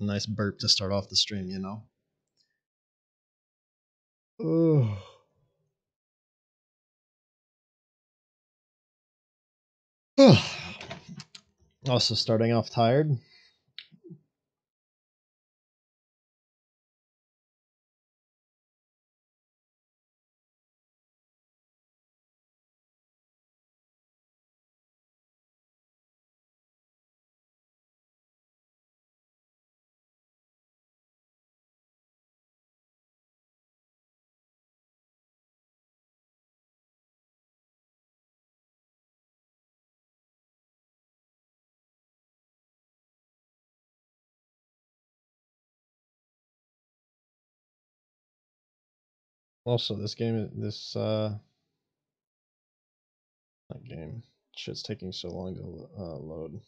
a nice burp to start off the stream, you know. Oh. also starting off tired. Also, this game, this uh, that game, shit's taking so long to uh, load.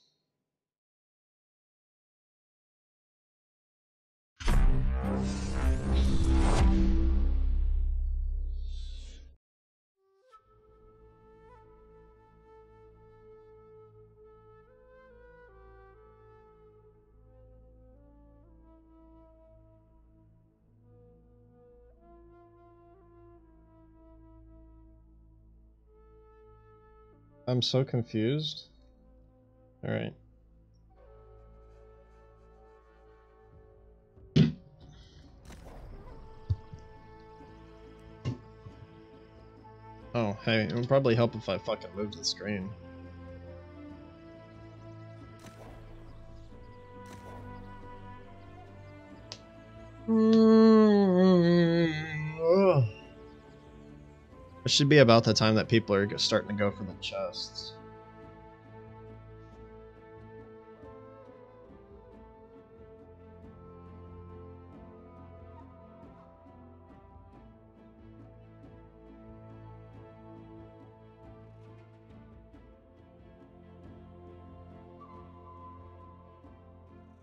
I'm so confused. Alright. Oh, hey, it would probably help if I fucking moved the screen. It should be about the time that people are starting to go for the chests.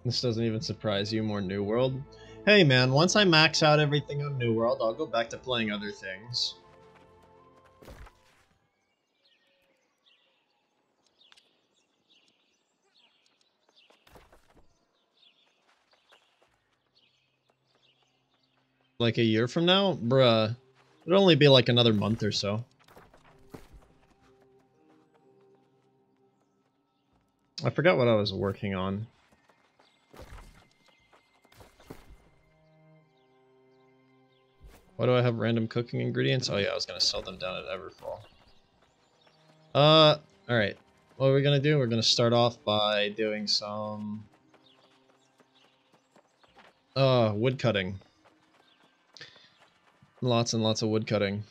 This doesn't even surprise you more New World. Hey man, once I max out everything on New World, I'll go back to playing other things. Like a year from now? Bruh. It'll only be like another month or so. I forgot what I was working on. Why do I have random cooking ingredients? Oh yeah, I was gonna sell them down at Everfall. Uh, alright. What are we gonna do? We're gonna start off by doing some... Uh, wood cutting. Lots and lots of wood cutting.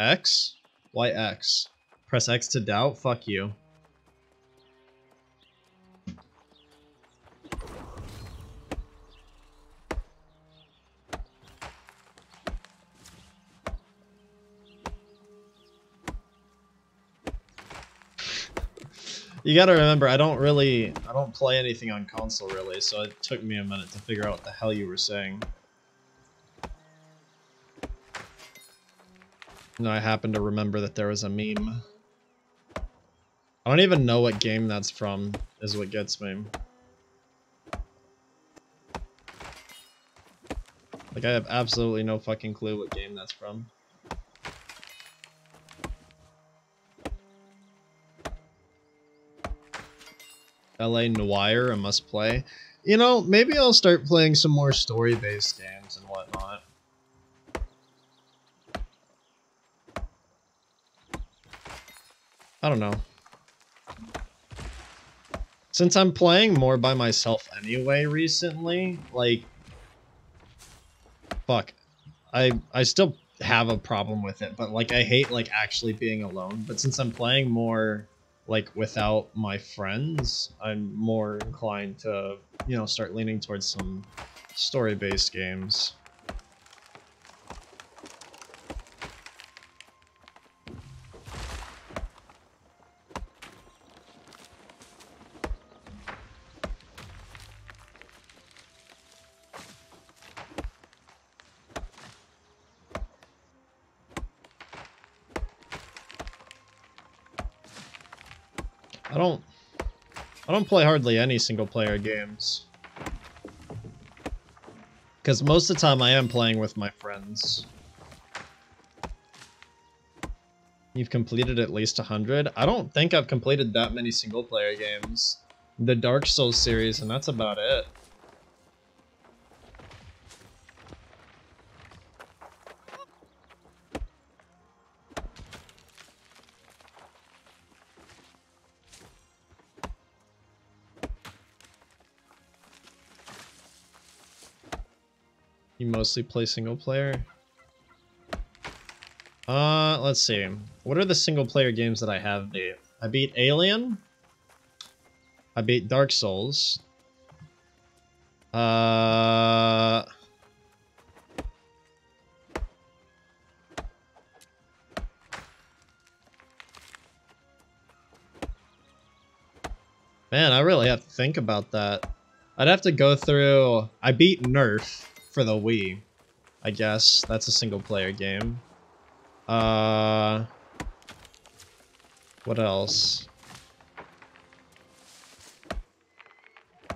X? Why X? Press X to doubt? Fuck you. You gotta remember, I don't really, I don't play anything on console really, so it took me a minute to figure out what the hell you were saying. And I happen to remember that there was a meme. I don't even know what game that's from, is what gets me. Like, I have absolutely no fucking clue what game that's from. LA Noire, a must play. You know, maybe I'll start playing some more story-based games and whatnot. I don't know. Since I'm playing more by myself anyway recently, like fuck. I I still have a problem with it, but like I hate like actually being alone, but since I'm playing more like without my friends, I'm more inclined to, you know, start leaning towards some story-based games. Don't... Play hardly any single-player games. Because most of the time I am playing with my friends. You've completed at least 100? I don't think I've completed that many single player games. The Dark Souls series, and that's about it. Mostly play single player? Uh, let's see. What are the single player games that I have beat? I beat Alien. I beat Dark Souls. Uh... Man, I really have to think about that. I'd have to go through... I beat Nerf for the Wii. I guess that's a single player game. Uh, what else?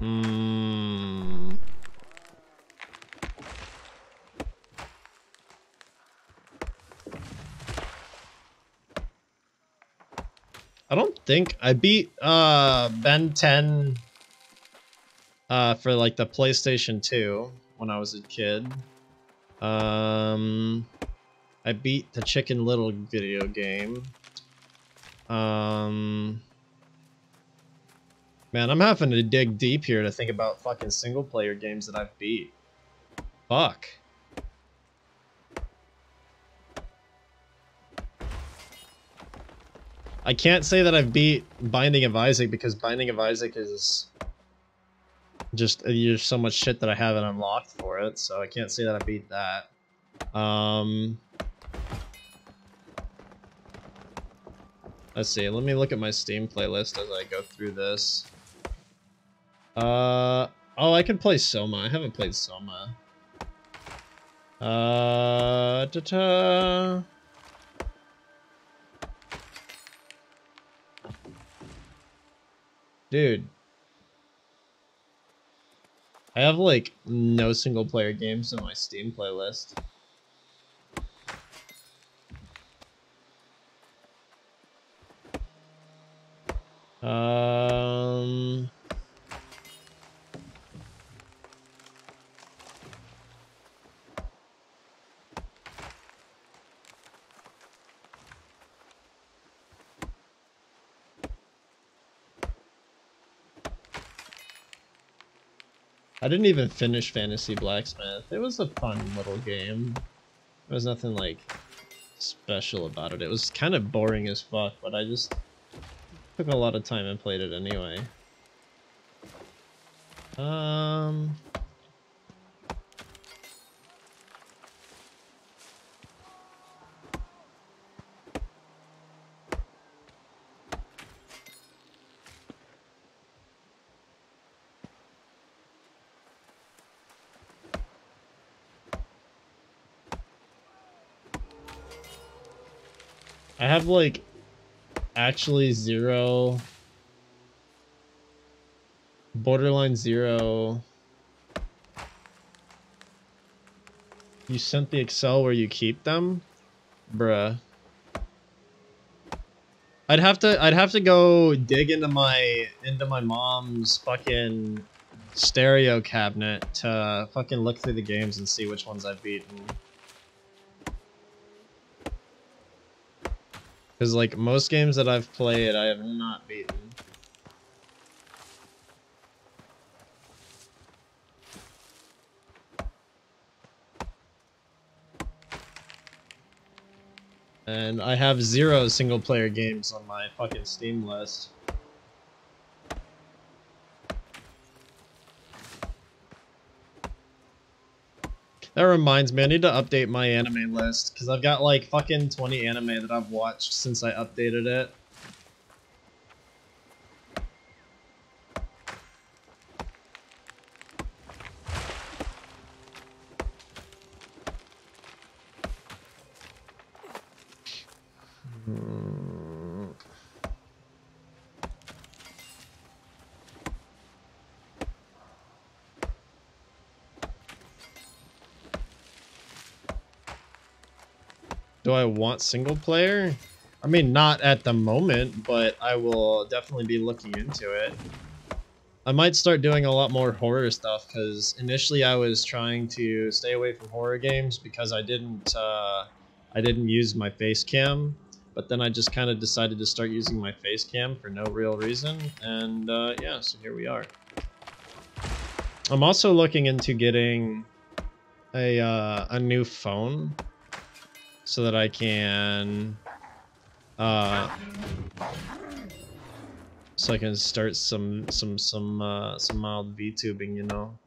Hmm. I don't think I beat uh Ben 10 uh for like the PlayStation 2 when I was a kid. Um, I beat the Chicken Little video game. Um, man, I'm having to dig deep here to think about fucking single player games that I've beat. Fuck. I can't say that I've beat Binding of Isaac because Binding of Isaac is just uh, there's so much shit that I haven't unlocked for it, so I can't say that I beat that. Um, let's see. Let me look at my Steam playlist as I go through this. Uh, oh, I can play Soma. I haven't played Soma. Uh, ta -ta. Dude, I have like no single player games in my Steam playlist. Um I didn't even finish Fantasy Blacksmith. It was a fun little game. There was nothing like special about it. It was kind of boring as fuck, but I just took a lot of time and played it anyway. Um, like actually zero borderline zero. You sent the excel where you keep them? Bruh. I'd have to i'd have to go dig into my into my mom's fucking stereo cabinet to fucking look through the games and see which ones i've beaten Because, like, most games that I've played, I have not beaten. And I have zero single player games on my fucking Steam list. That reminds me, I need to update my anime list, because I've got like fucking 20 anime that I've watched since I updated it. Want single player? I mean, not at the moment, but I will definitely be looking into it. I might start doing a lot more horror stuff because initially I was trying to stay away from horror games because I didn't uh, I didn't use my face cam, but then I just kind of decided to start using my face cam for no real reason, and uh, yeah, so here we are. I'm also looking into getting a uh, a new phone so that I can uh, so I can start some some some uh, some mild VTubing, you know.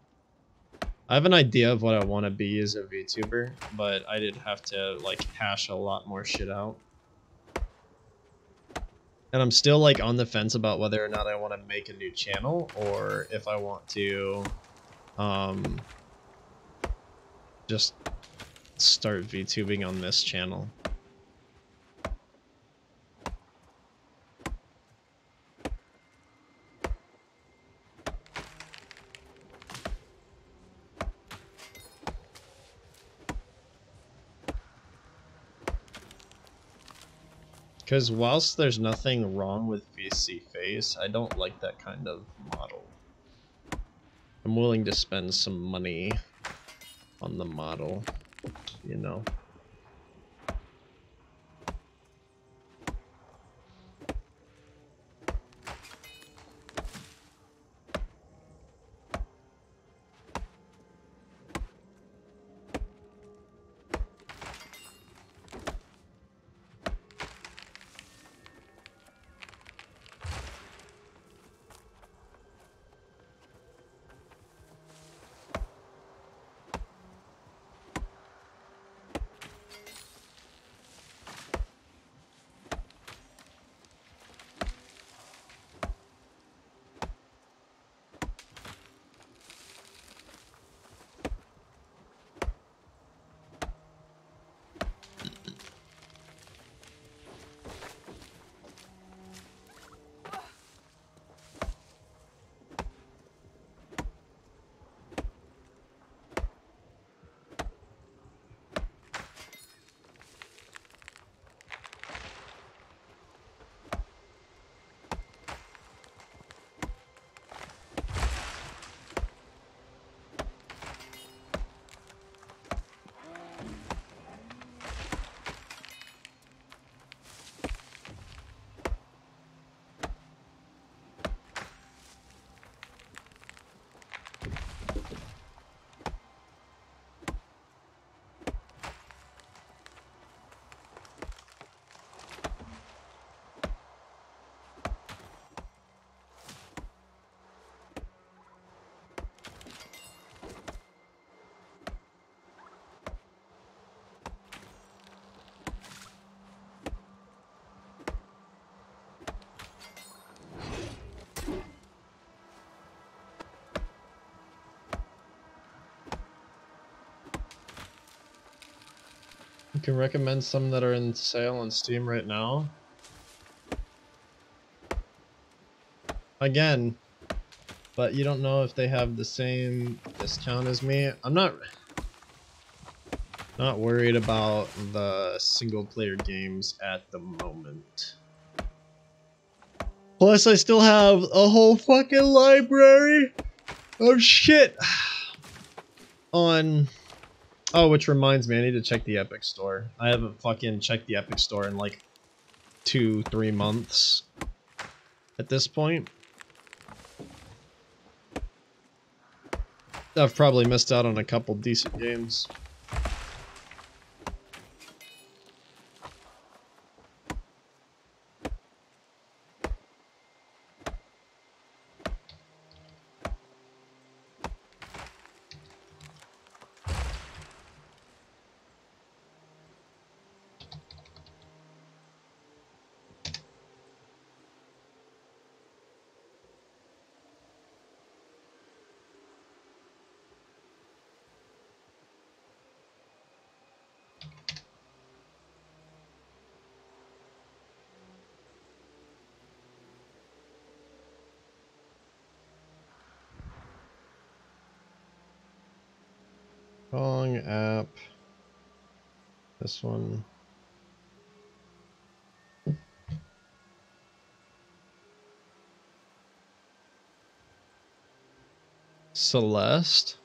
I have an idea of what I want to be as a VTuber, but I did have to like hash a lot more shit out. And I'm still like on the fence about whether or not I want to make a new channel or if I want to um just start VTubing on this channel. Because whilst there's nothing wrong with VC face, I don't like that kind of model. I'm willing to spend some money on the model, you know. You can recommend some that are in sale on Steam right now. Again, but you don't know if they have the same discount as me. I'm not not worried about the single player games at the moment. Plus I still have a whole fucking library of shit on Oh, which reminds me, I need to check the Epic Store. I haven't fucking checked the Epic Store in like two, three months at this point. I've probably missed out on a couple decent games. one. Celeste.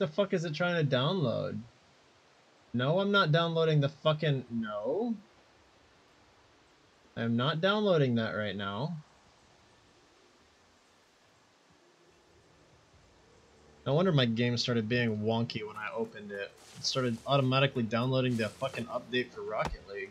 The fuck is it trying to download? No, I'm not downloading the fucking... No. I'm not downloading that right now. No wonder my game started being wonky when I opened it. It started automatically downloading the fucking update for Rocket League.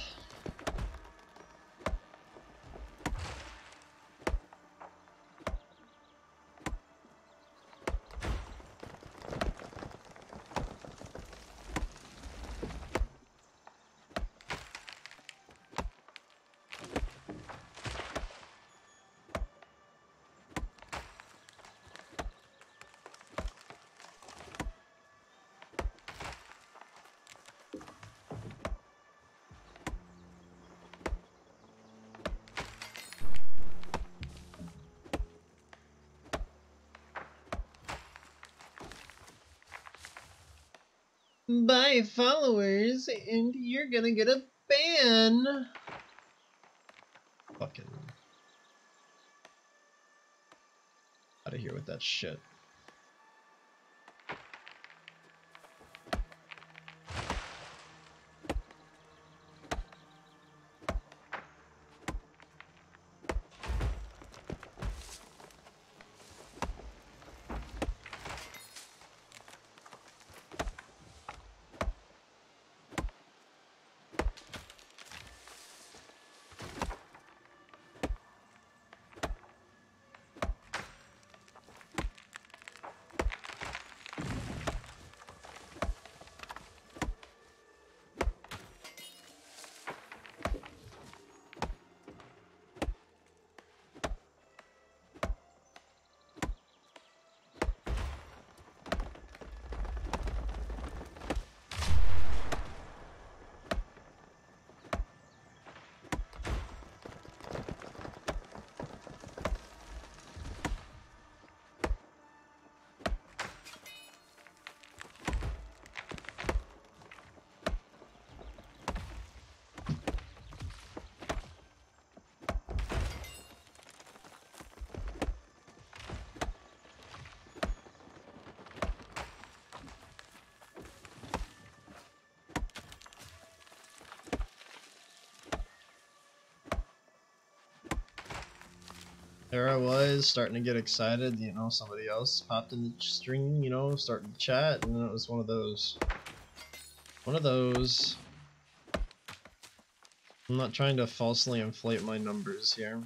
Buy followers and you're gonna get a ban. Fucking out of here with that shit. There I was starting to get excited. You know, somebody else popped in the stream. You know, starting to chat, and it was one of those. One of those. I'm not trying to falsely inflate my numbers here.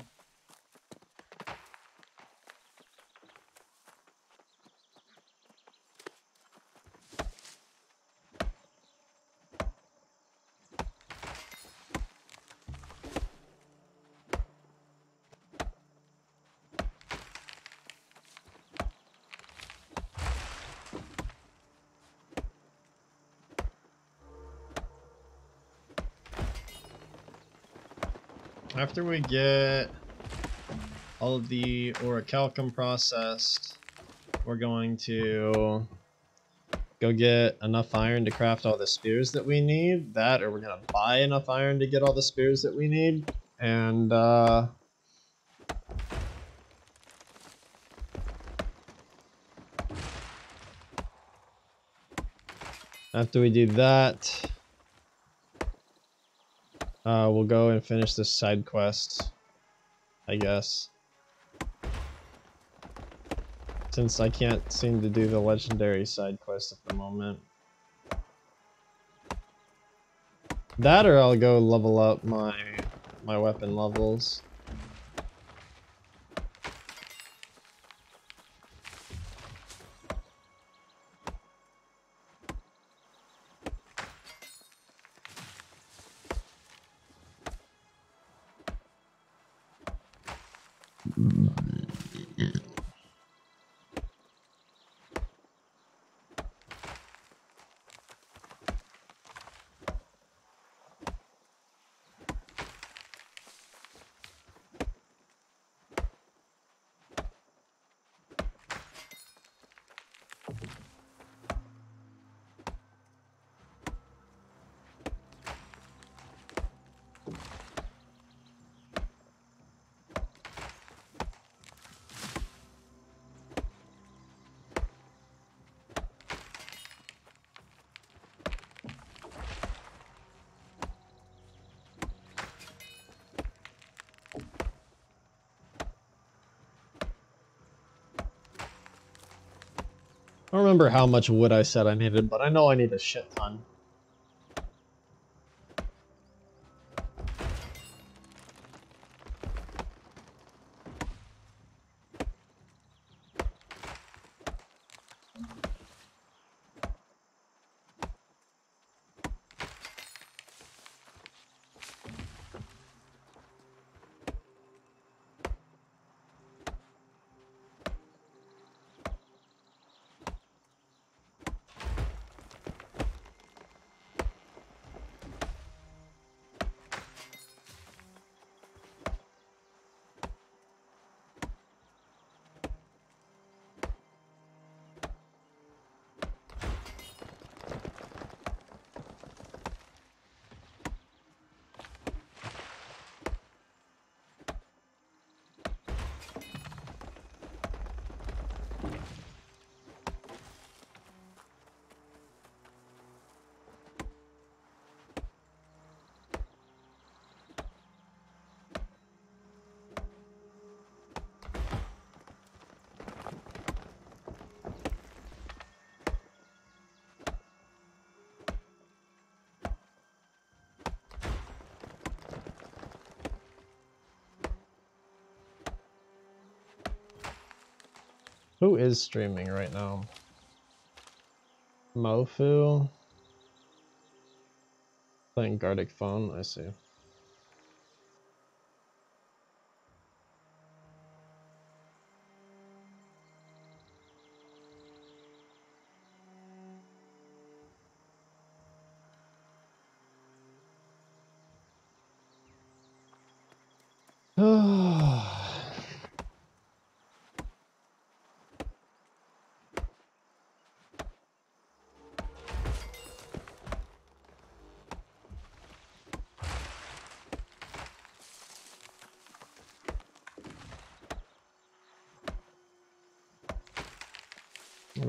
After we get all of the orichalcum processed, we're going to go get enough iron to craft all the spears that we need. That, or we're gonna buy enough iron to get all the spears that we need. And, uh... After we do that, uh, we'll go and finish this side quest, I guess. Since I can't seem to do the legendary side quest at the moment. That or I'll go level up my my weapon levels. Don't remember how much wood I said I needed, but I know I need a shit ton. Who is streaming right now? Mofu? Playing Gartic Phone, I see.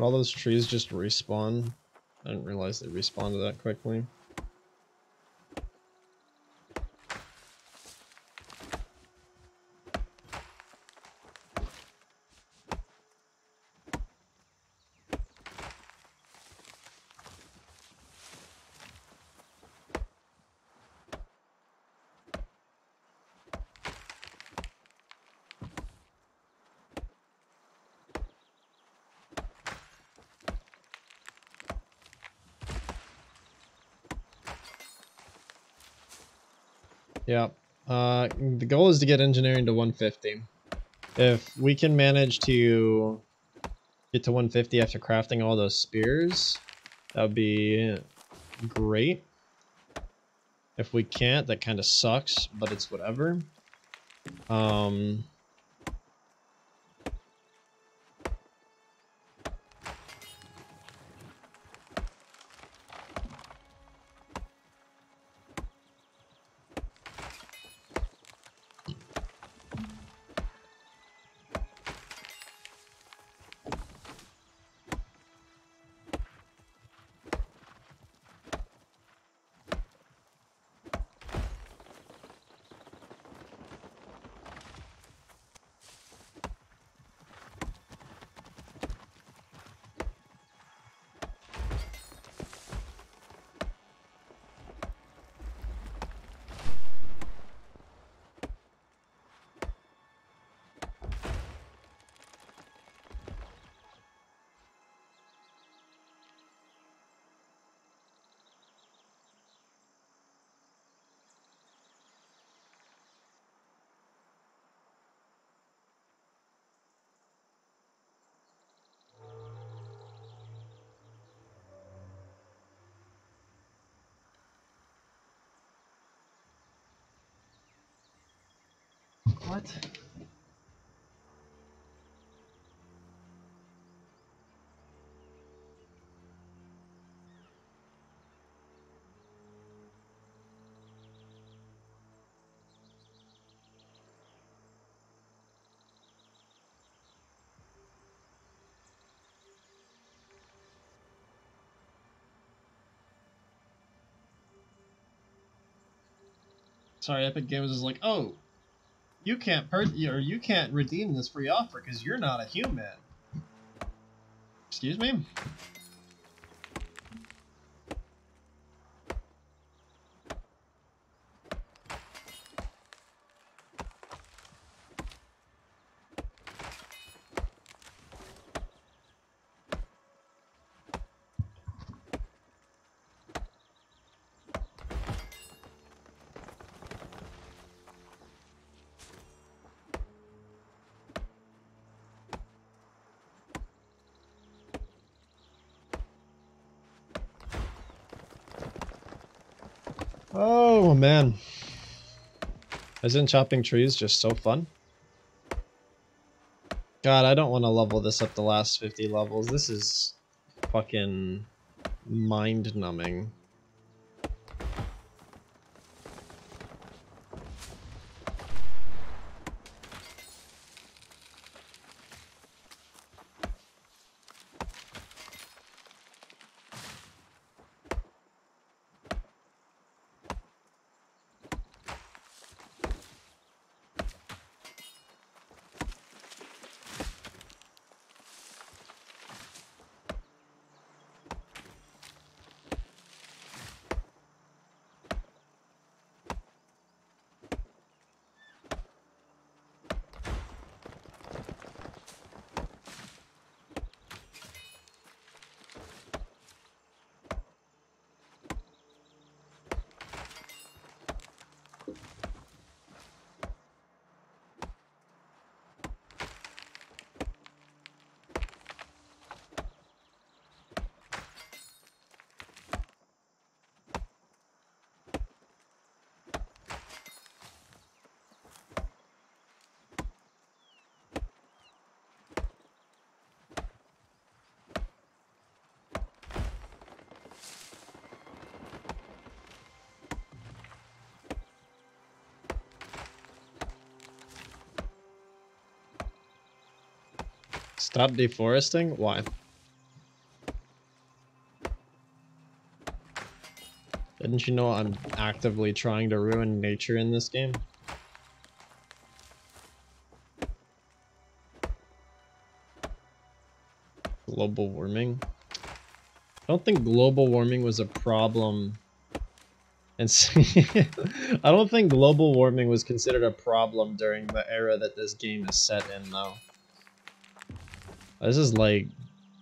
All those trees just respawn. I didn't realize they respawned that quickly. Yeah. Uh, the goal is to get engineering to 150. If we can manage to get to 150 after crafting all those spears, that would be great. If we can't, that kind of sucks, but it's whatever. Um, Sorry, Epic Games is like, oh, you can't per or you can't redeem this free offer because you're not a human. Excuse me? Oh man. Isn't chopping trees just so fun? God, I don't want to level this up the last 50 levels. This is fucking mind-numbing. Stop deforesting? Why? Didn't you know I'm actively trying to ruin nature in this game? Global warming? I don't think global warming was a problem. And I don't think global warming was considered a problem during the era that this game is set in, though. This is like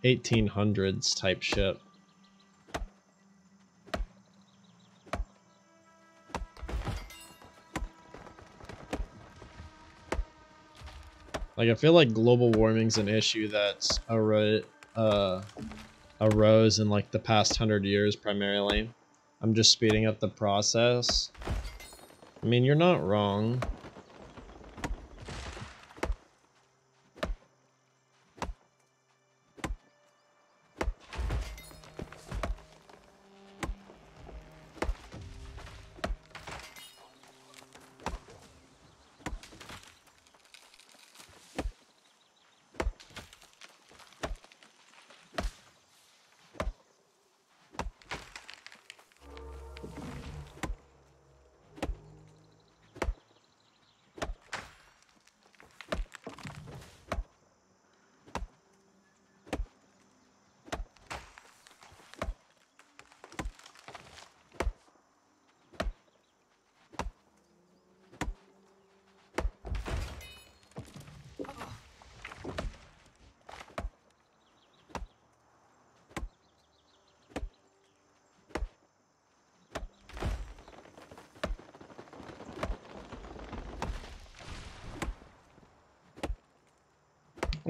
1800s type ship. Like, I feel like global warming's an issue that's uh, arose in, like, the past hundred years, primarily. I'm just speeding up the process. I mean, you're not wrong.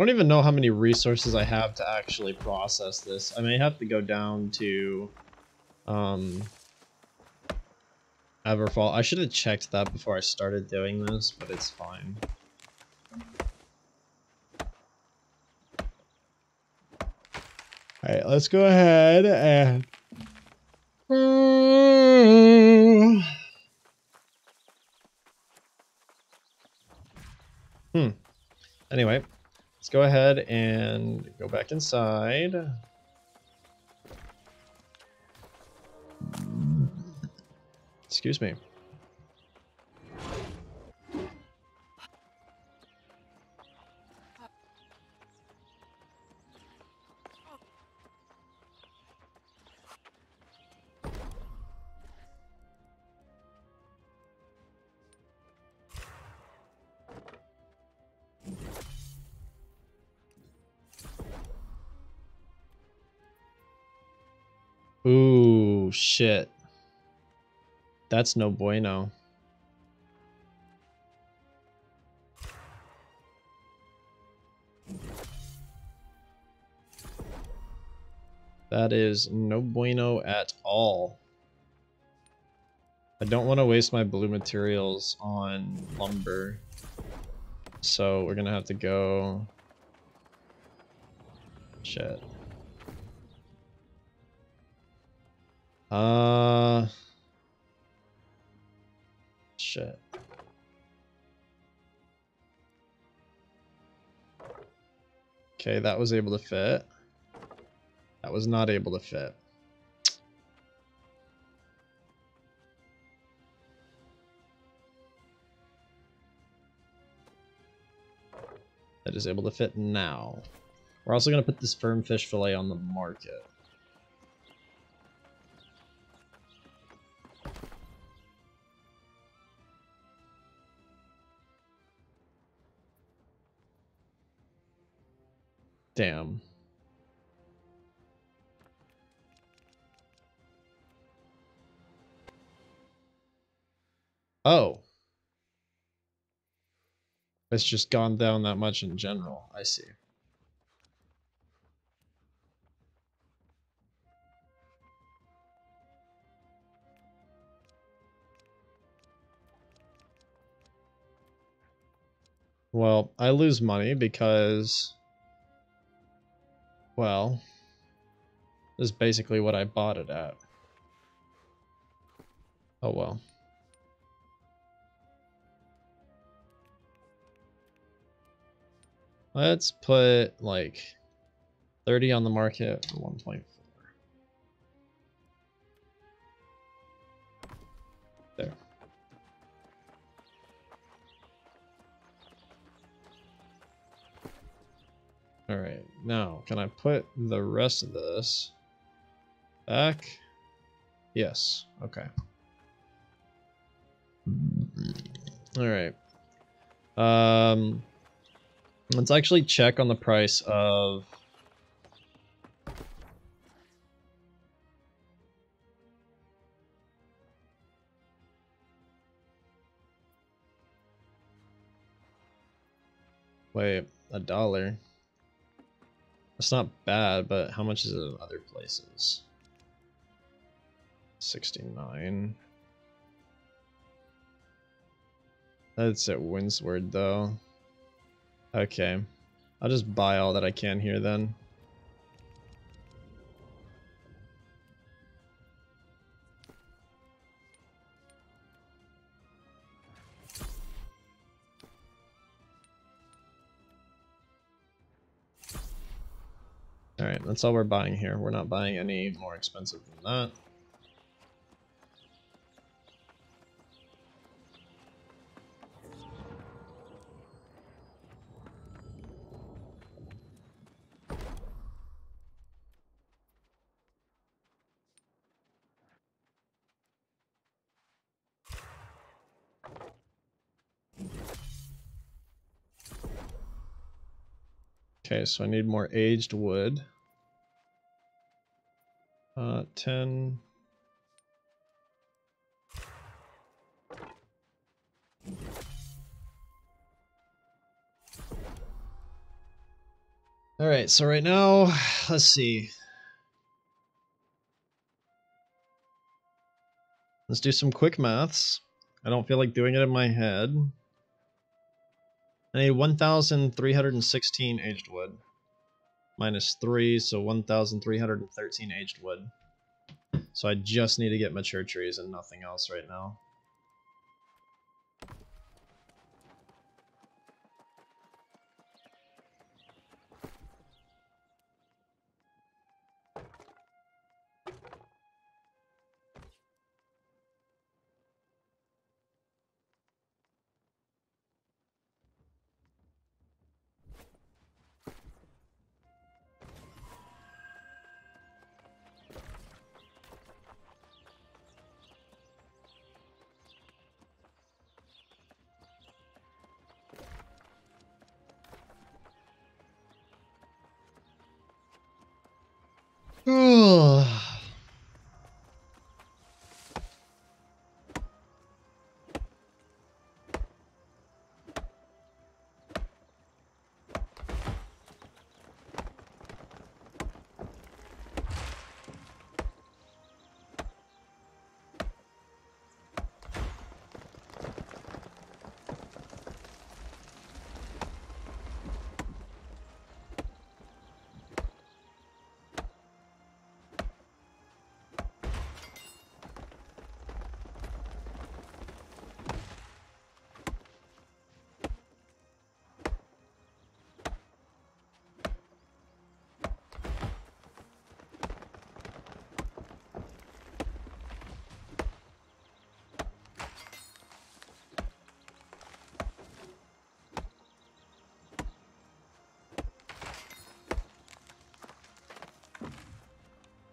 Don't even know how many resources I have to actually process this. I may have to go down to um, Everfall. I should have checked that before I started doing this, but it's fine. Alright, let's go ahead and... go ahead and go back inside. Excuse me. That's no bueno. That is no bueno at all. I don't want to waste my blue materials on lumber. So we're gonna have to go... Shit. Uh. Shit. Okay, that was able to fit. That was not able to fit. That is able to fit now. We're also going to put this firm fish fillet on the market. Damn. Oh. It's just gone down that much in general. I see. Well, I lose money because well, this is basically what I bought it at. Oh well. Let's put like 30 on the market for 1.4. All right, now can I put the rest of this back? Yes, okay. All right. Um, let's actually check on the price of Wait, a dollar. That's not bad, but how much is it in other places? 69. That's at Windsward, though. Okay. I'll just buy all that I can here, then. Alright, that's all we're buying here. We're not buying any more expensive than that. Okay, so I need more aged wood. Uh, 10. All right, so right now, let's see. Let's do some quick maths. I don't feel like doing it in my head. I need 1,316 aged wood. Minus 3, so 1,313 aged wood. So I just need to get mature trees and nothing else right now.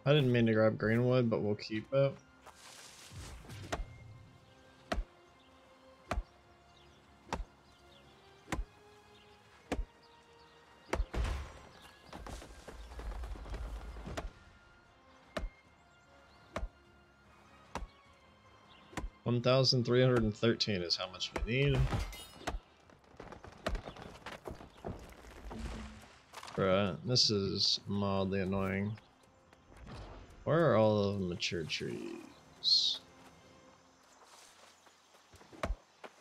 I didn't mean to grab greenwood, but we'll keep it. One thousand three hundred and thirteen is how much we need. Bruh, this is mildly annoying. Where are all of the mature trees?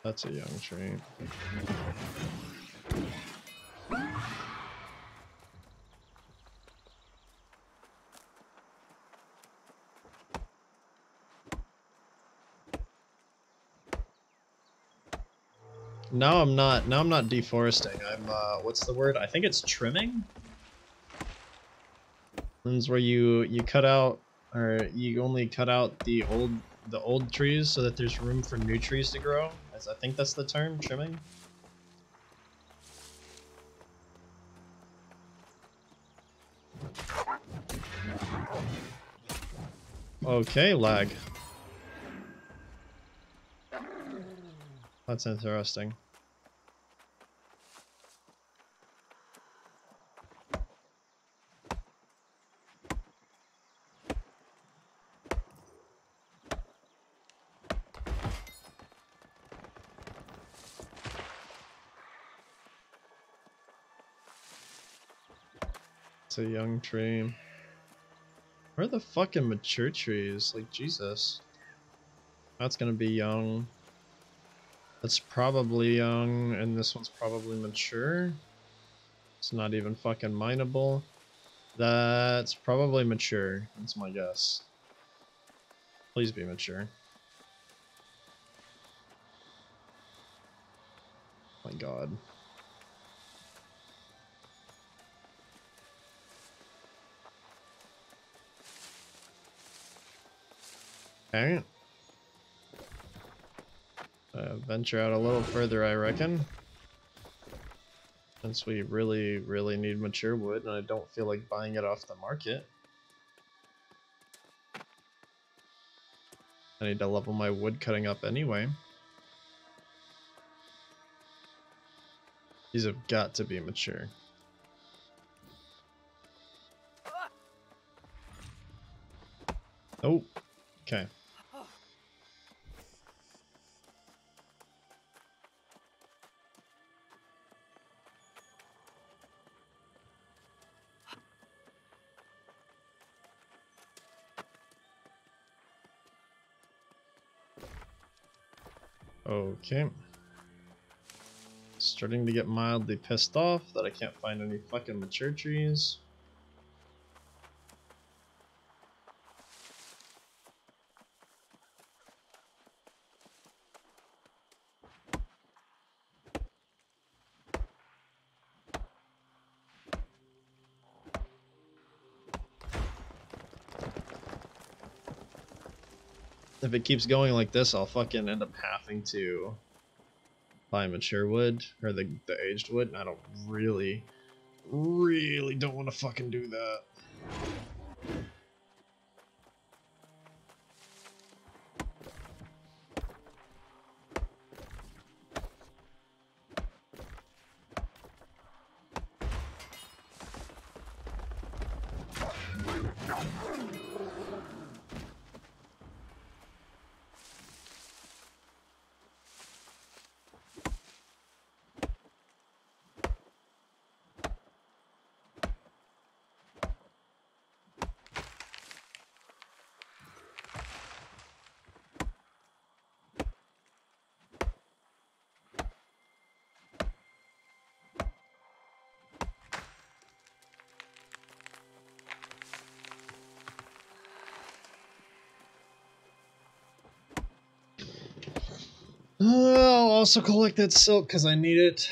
That's a young tree. Now I'm not, now I'm not deforesting. I'm, uh, what's the word? I think it's trimming? Ones where you you cut out or you only cut out the old the old trees so that there's room for new trees to grow. As I think that's the term, trimming. Okay, lag. That's interesting. A young tree. Where are the fucking mature trees? Like, Jesus. That's gonna be young. That's probably young, and this one's probably mature. It's not even fucking mineable. That's probably mature. That's my guess. Please be mature. My god. Okay. Uh, venture out a little further, I reckon. Since we really, really need mature wood, and I don't feel like buying it off the market. I need to level my wood cutting up anyway. These have got to be mature. Oh, okay. Okay. Starting to get mildly pissed off that I can't find any fucking mature trees. If it keeps going like this, I'll fucking end up having to buy mature wood or the the aged wood. And I don't really, really don't want to fucking do that. I'll also collect that silk because I need it.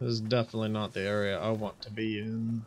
This is definitely not the area I want to be in.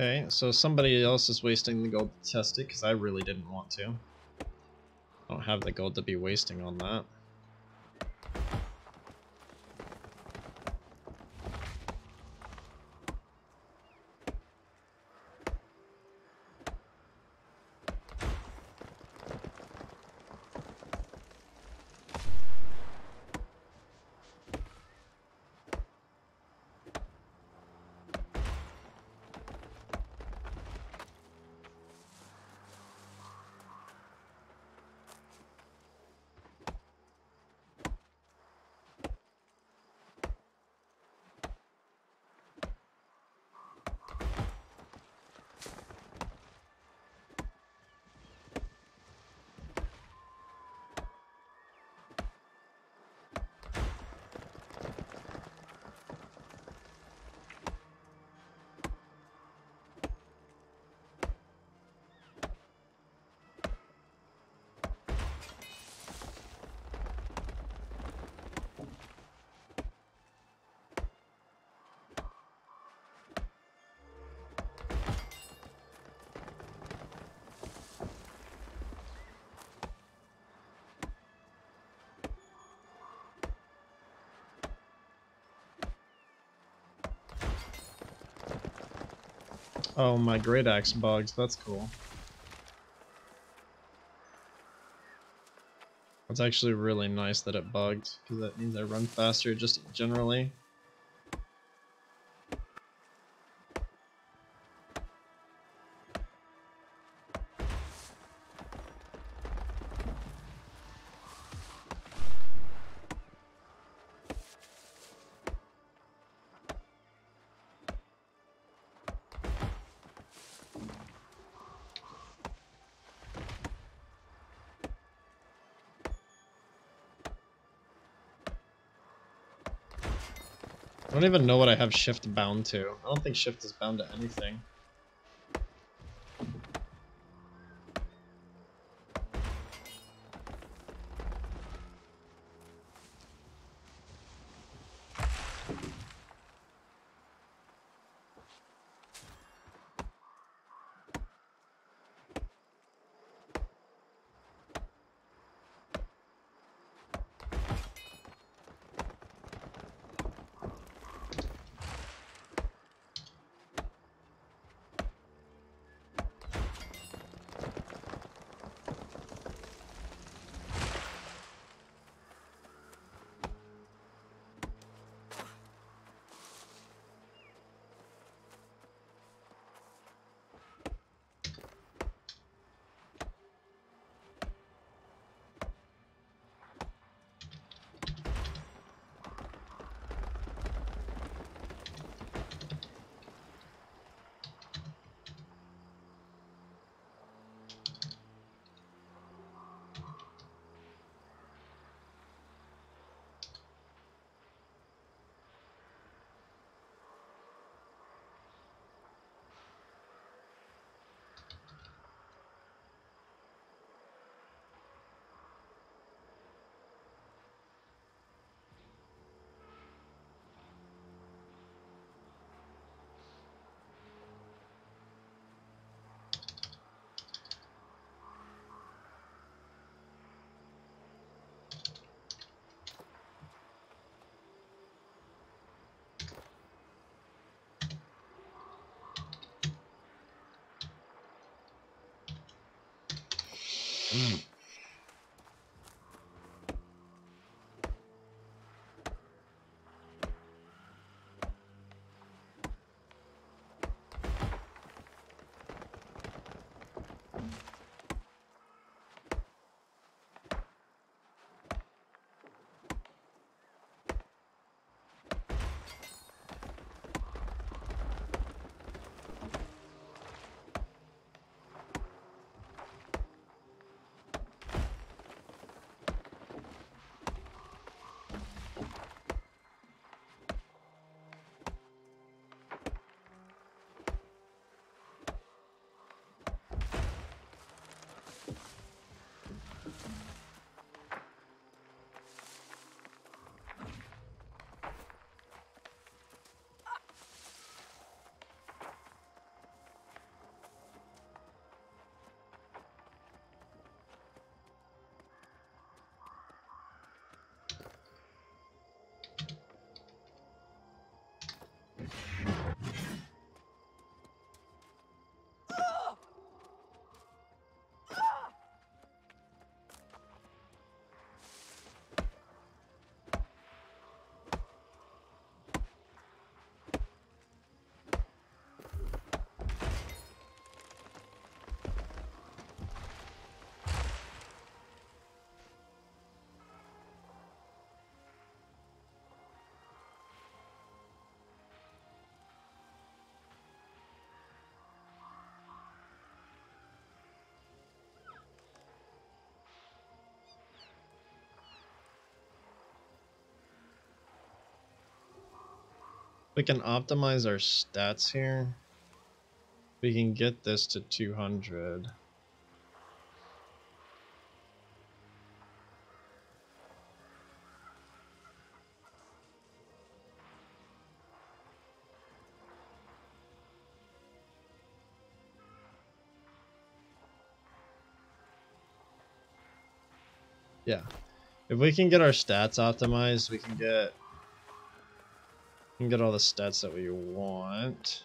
Okay, so somebody else is wasting the gold to test it because I really didn't want to. I don't have the gold to be wasting on that. Oh, my great axe bugs. That's cool. It's actually really nice that it bugged, because that means I run faster just generally. Don't even know what I have shift bound to. I don't think shift is bound to anything. Mm. We can optimize our stats here. We can get this to 200. Yeah. If we can get our stats optimized, we can get can get all the stats that we want.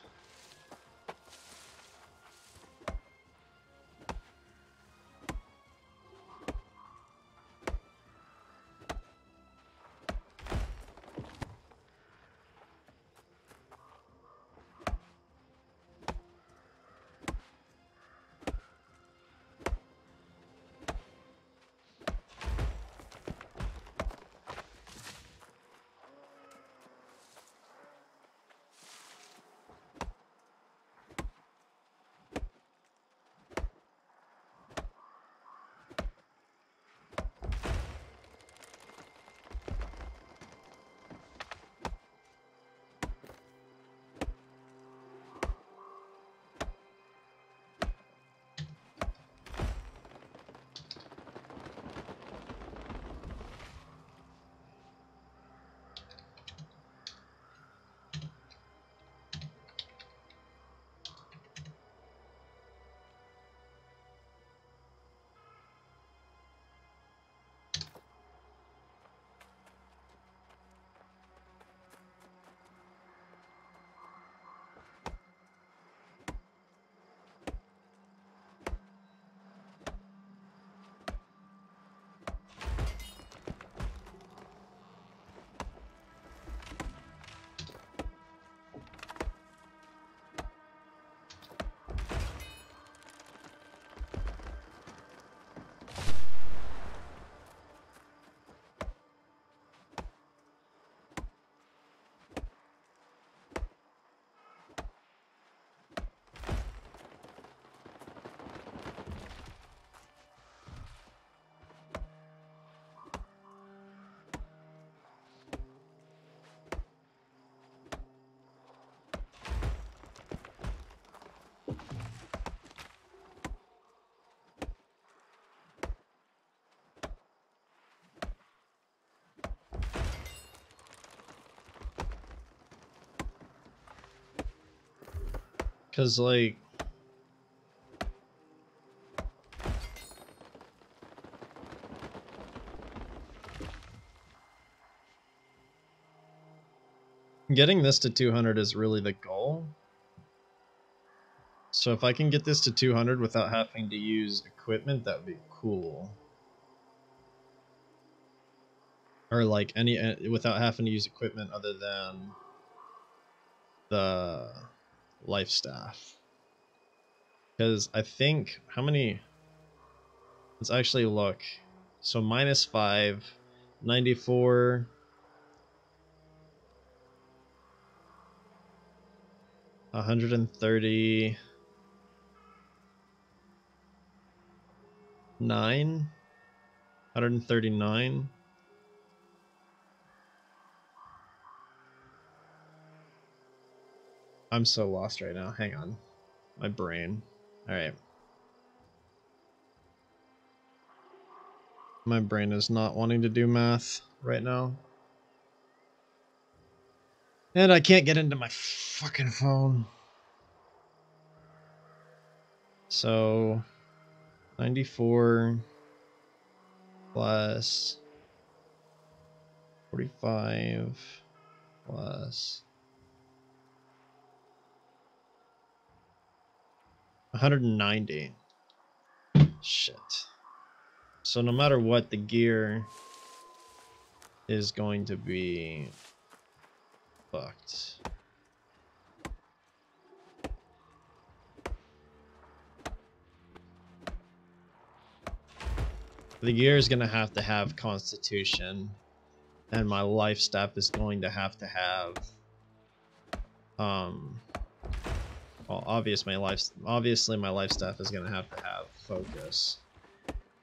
Cause like Getting this to 200 is really the goal. So if I can get this to 200 without having to use equipment, that would be cool. Or like any, uh, without having to use equipment other than the life staff. Because I think, how many, let's actually look. So minus 5, 94, A hundred and thirty nine, hundred and thirty nine. I'm so lost right now. Hang on. My brain. Alright. My brain is not wanting to do math right now. And I can't get into my fucking phone. So, 94 plus 45 plus 190. Shit. So no matter what, the gear is going to be fucked. The gear is going to have to have constitution and my life staff is going to have to have um well, obvious my life, obviously my life staff is gonna have to have focus,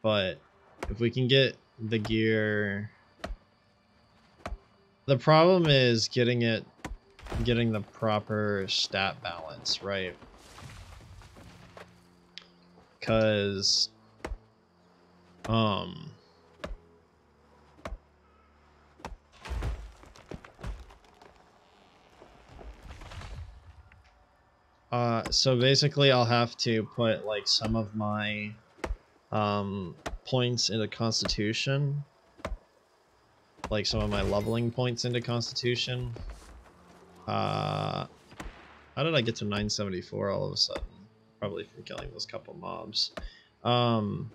but if we can get the gear, the problem is getting it getting the proper stat balance, right? Cause um Uh, so basically I'll have to put like some of my um, points into Constitution. Like some of my leveling points into Constitution. Uh, how did I get to 974 all of a sudden? Probably from killing those couple mobs. Um,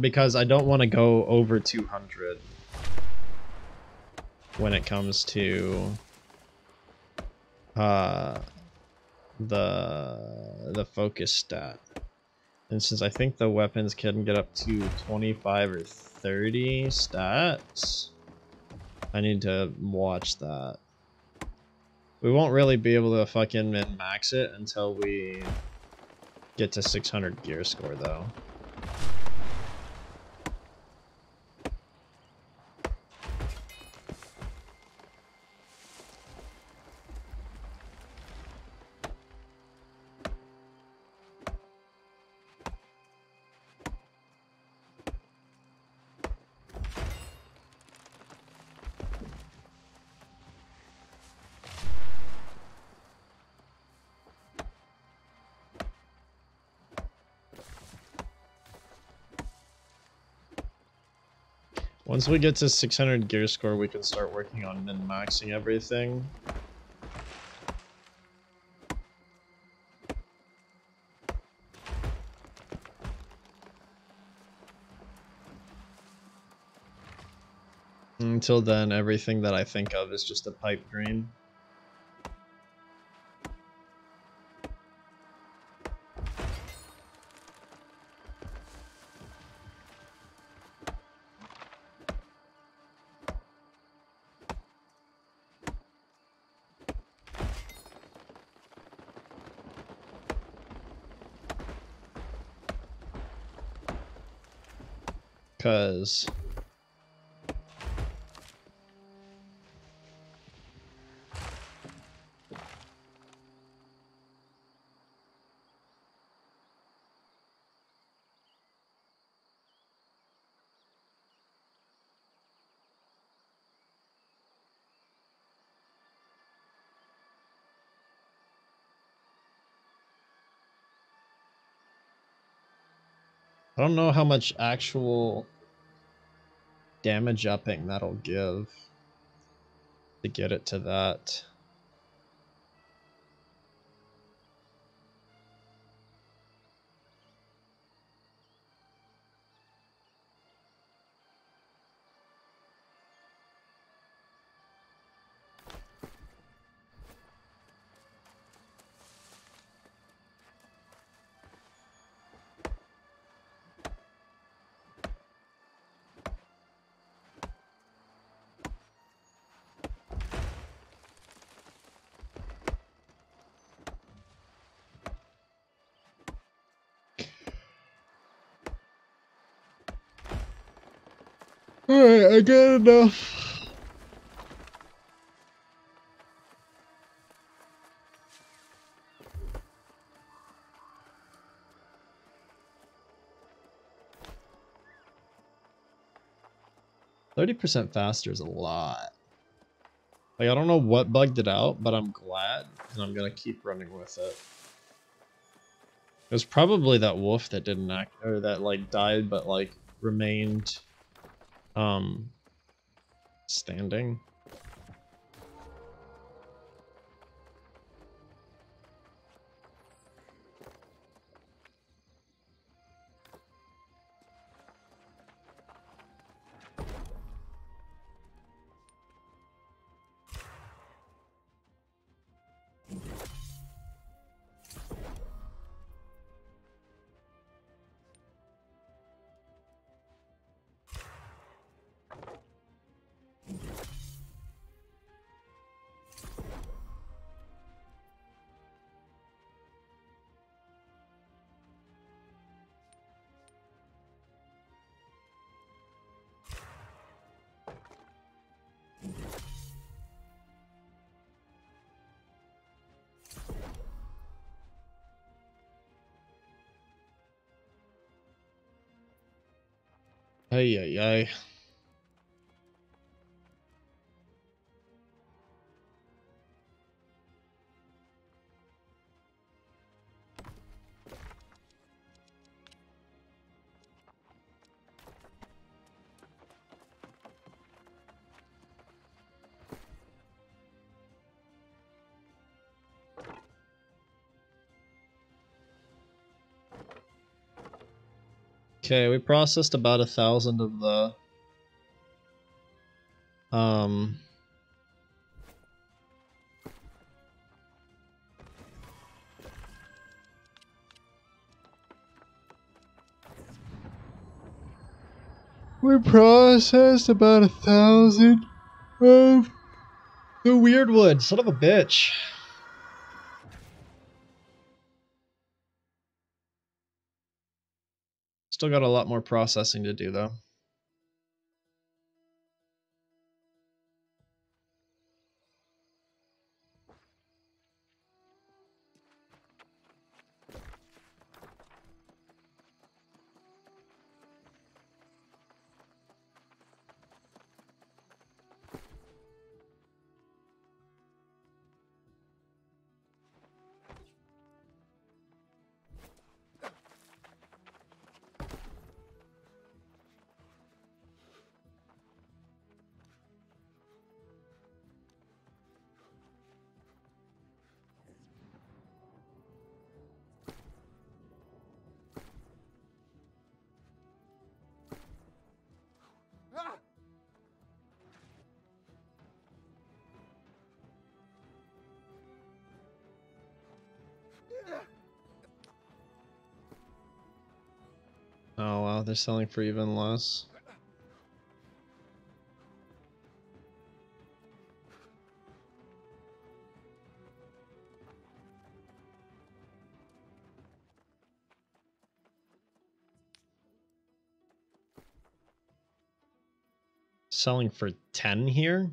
because I don't want to go over 200 when it comes to uh, the the focus stat. And since I think the weapons can get up to 25 or 30 stats, I need to watch that. We won't really be able to fucking min-max it until we get to 600 gear score though. Once we get to 600 gear score, we can start working on min-maxing everything. Until then, everything that I think of is just a pipe dream. Because I don't know how much actual damage upping that'll give to get it to that. I got enough. Thirty percent faster is a lot. Like I don't know what bugged it out, but I'm glad, and I'm gonna keep running with it. It was probably that wolf that didn't act, or that like died, but like remained um, standing. Ay, ay, ay. Okay, we processed about a thousand of the um We processed about a thousand of the wyrdwood, son of a bitch. Still got a lot more processing to do though. They're selling for even less. Selling for 10 here?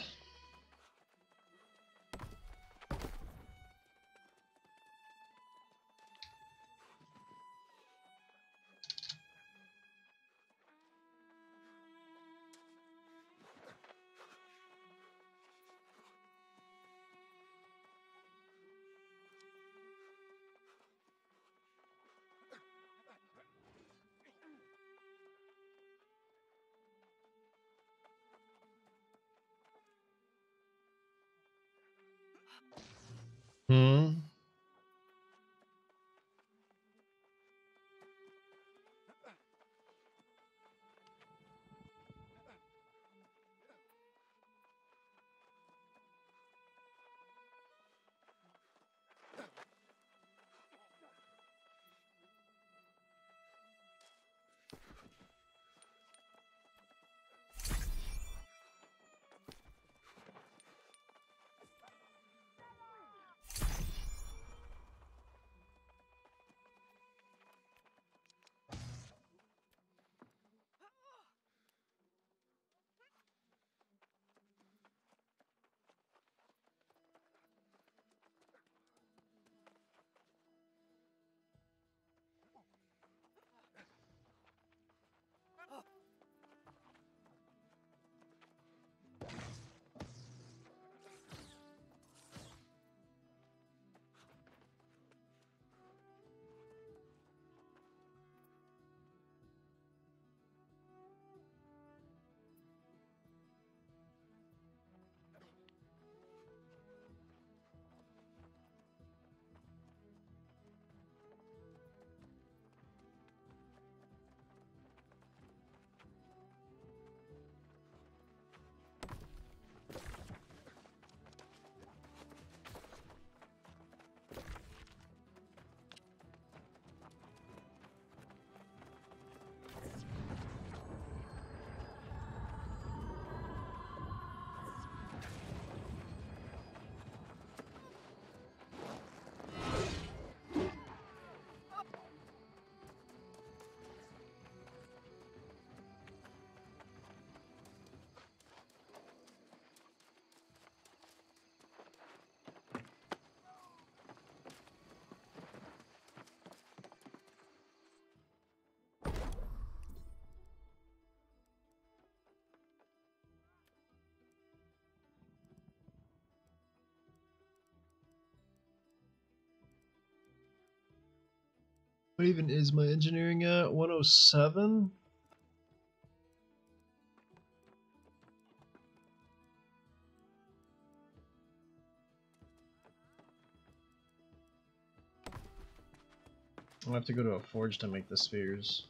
Hmm. What even is my engineering at? 107? I'll have to go to a forge to make the spheres.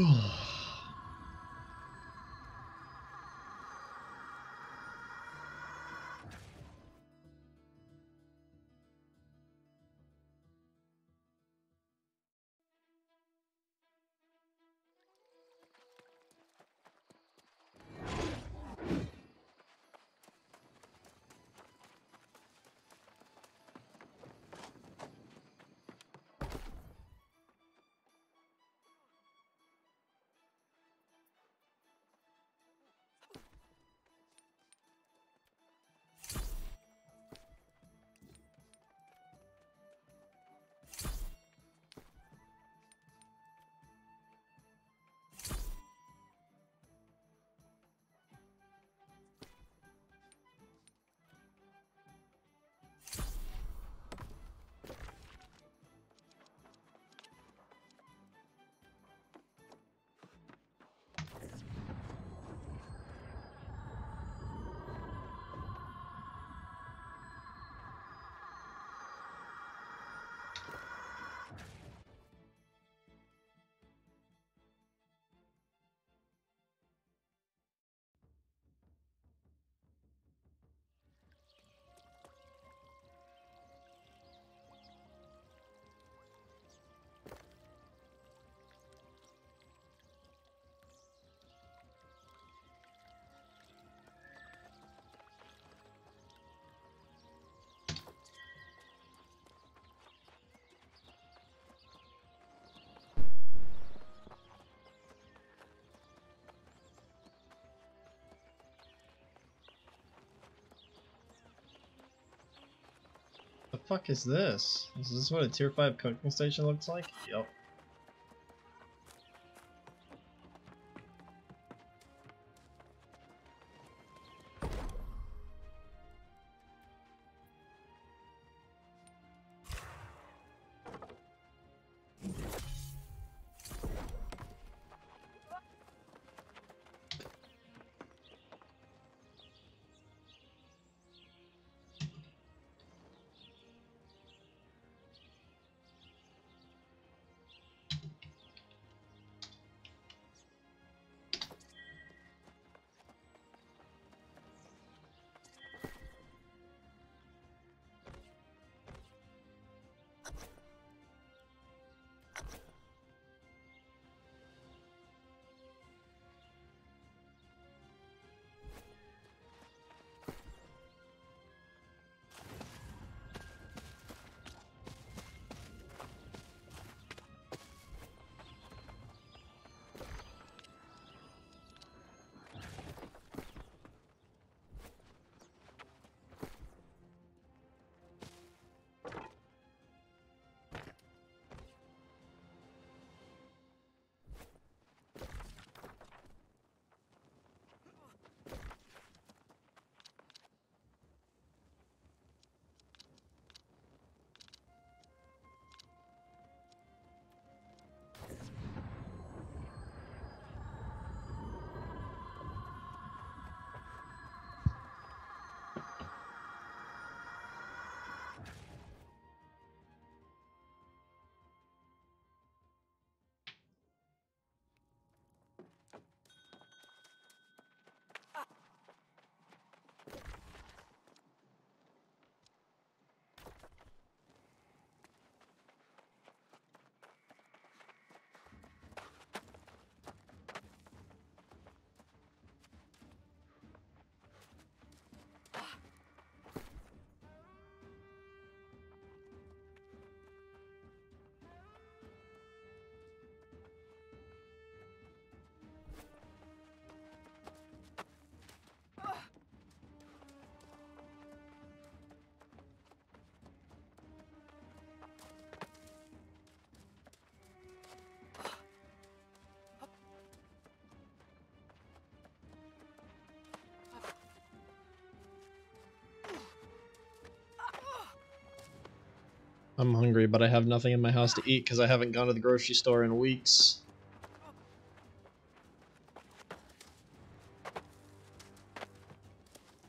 Oh. fuck is this? Is this what a tier 5 cooking station looks like? Yep. I'm hungry, but I have nothing in my house to eat because I haven't gone to the grocery store in weeks.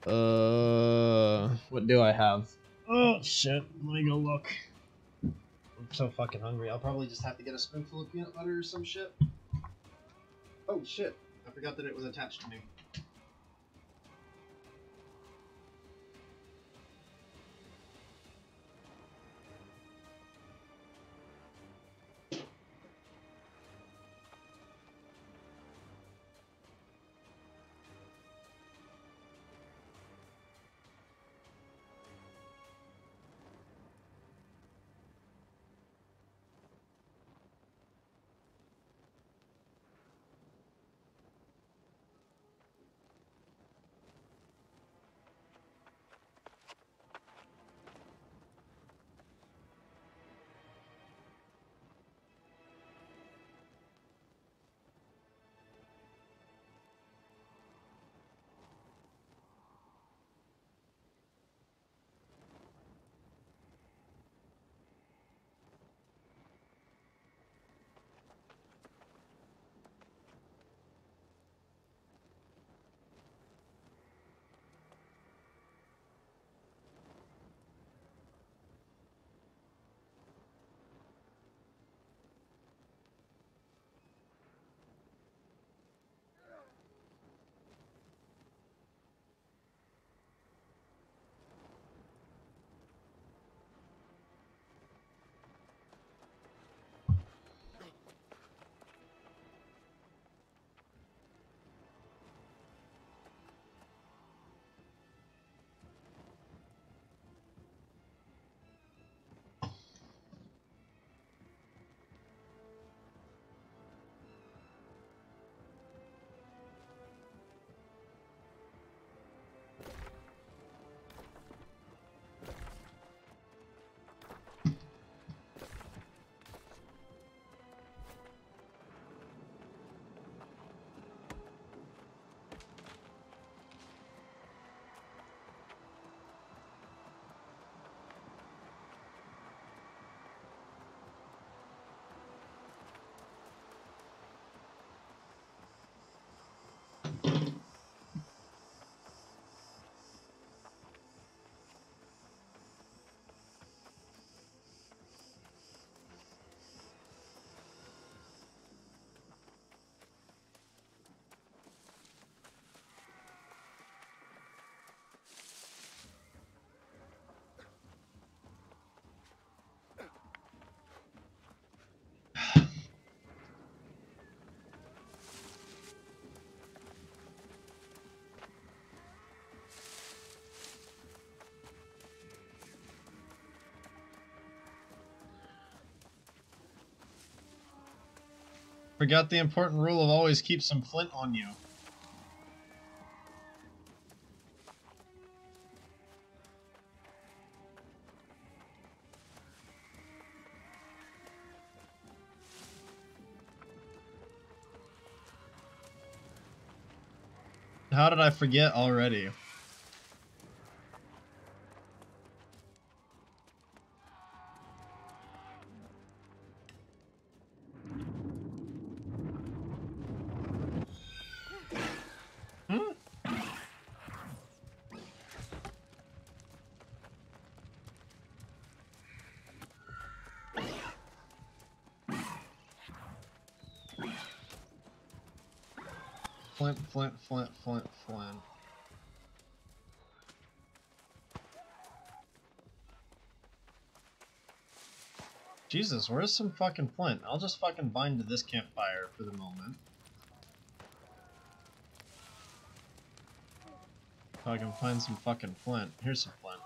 Uh, what do I have? Oh shit, let me go look. I'm so fucking hungry. I'll probably just have to get a spoonful of peanut butter or some shit. Oh shit, I forgot that it was attached to me. Forgot the important rule of always keep some flint on you. How did I forget already? Jesus, where's some fucking flint? I'll just fucking bind to this campfire for the moment. If I can find some fucking flint. Here's some flint.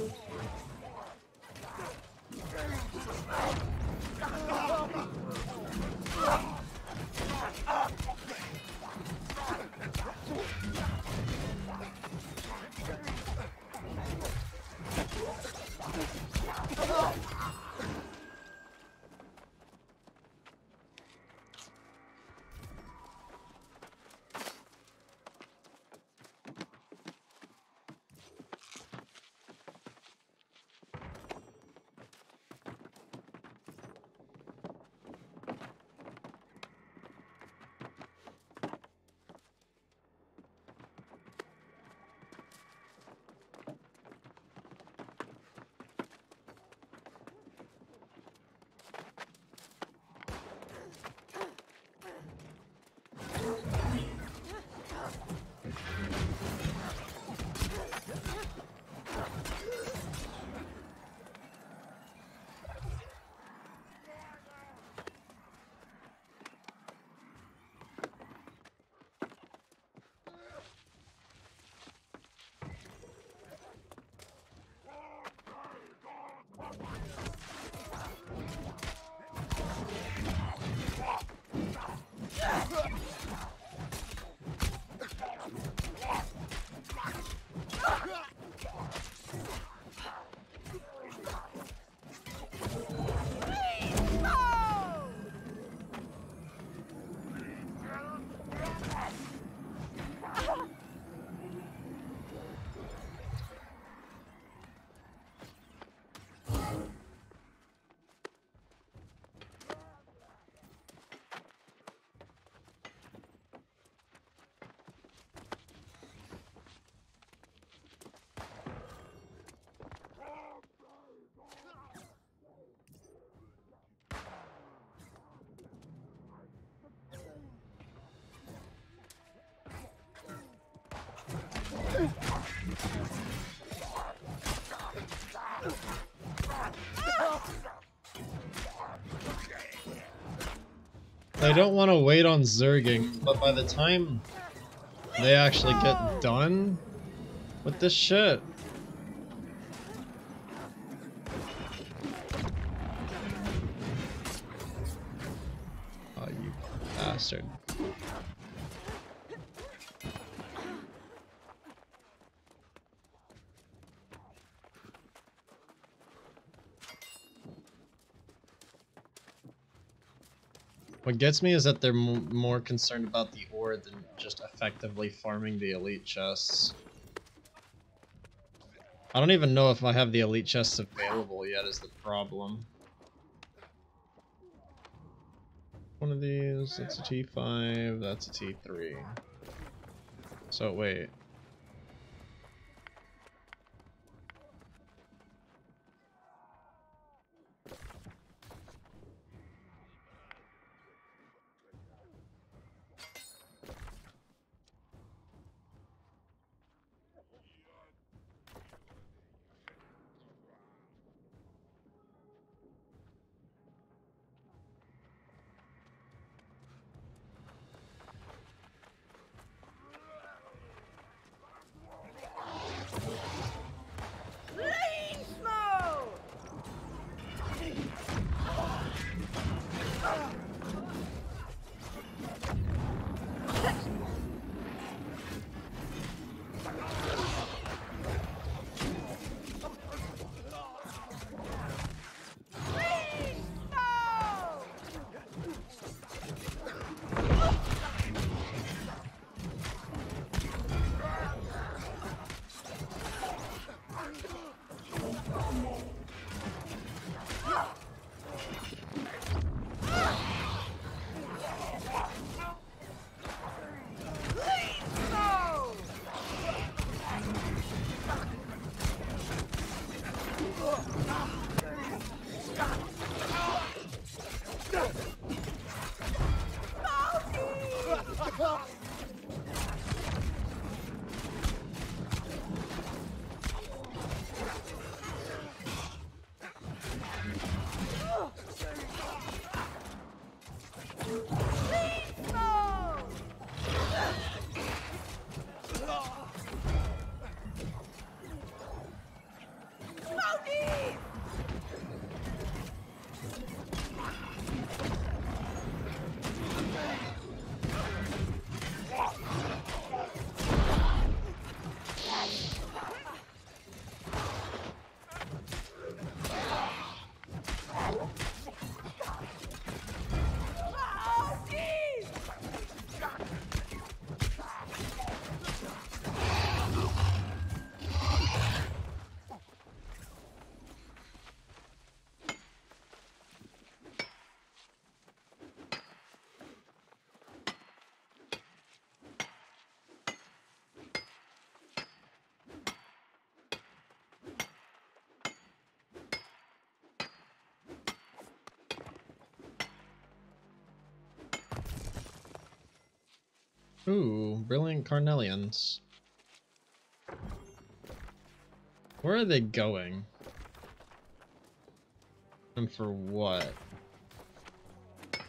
Oh, my God. I don't want to wait on Zerging, but by the time they actually get done with this shit, Gets me is that they're more concerned about the ore than just effectively farming the elite chests. I don't even know if I have the elite chests available yet is the problem. One of these, that's a T5, that's a T3. So wait. Ooh, brilliant carnelians. Where are they going? And for what?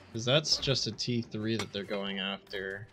Because that's just a T3 that they're going after.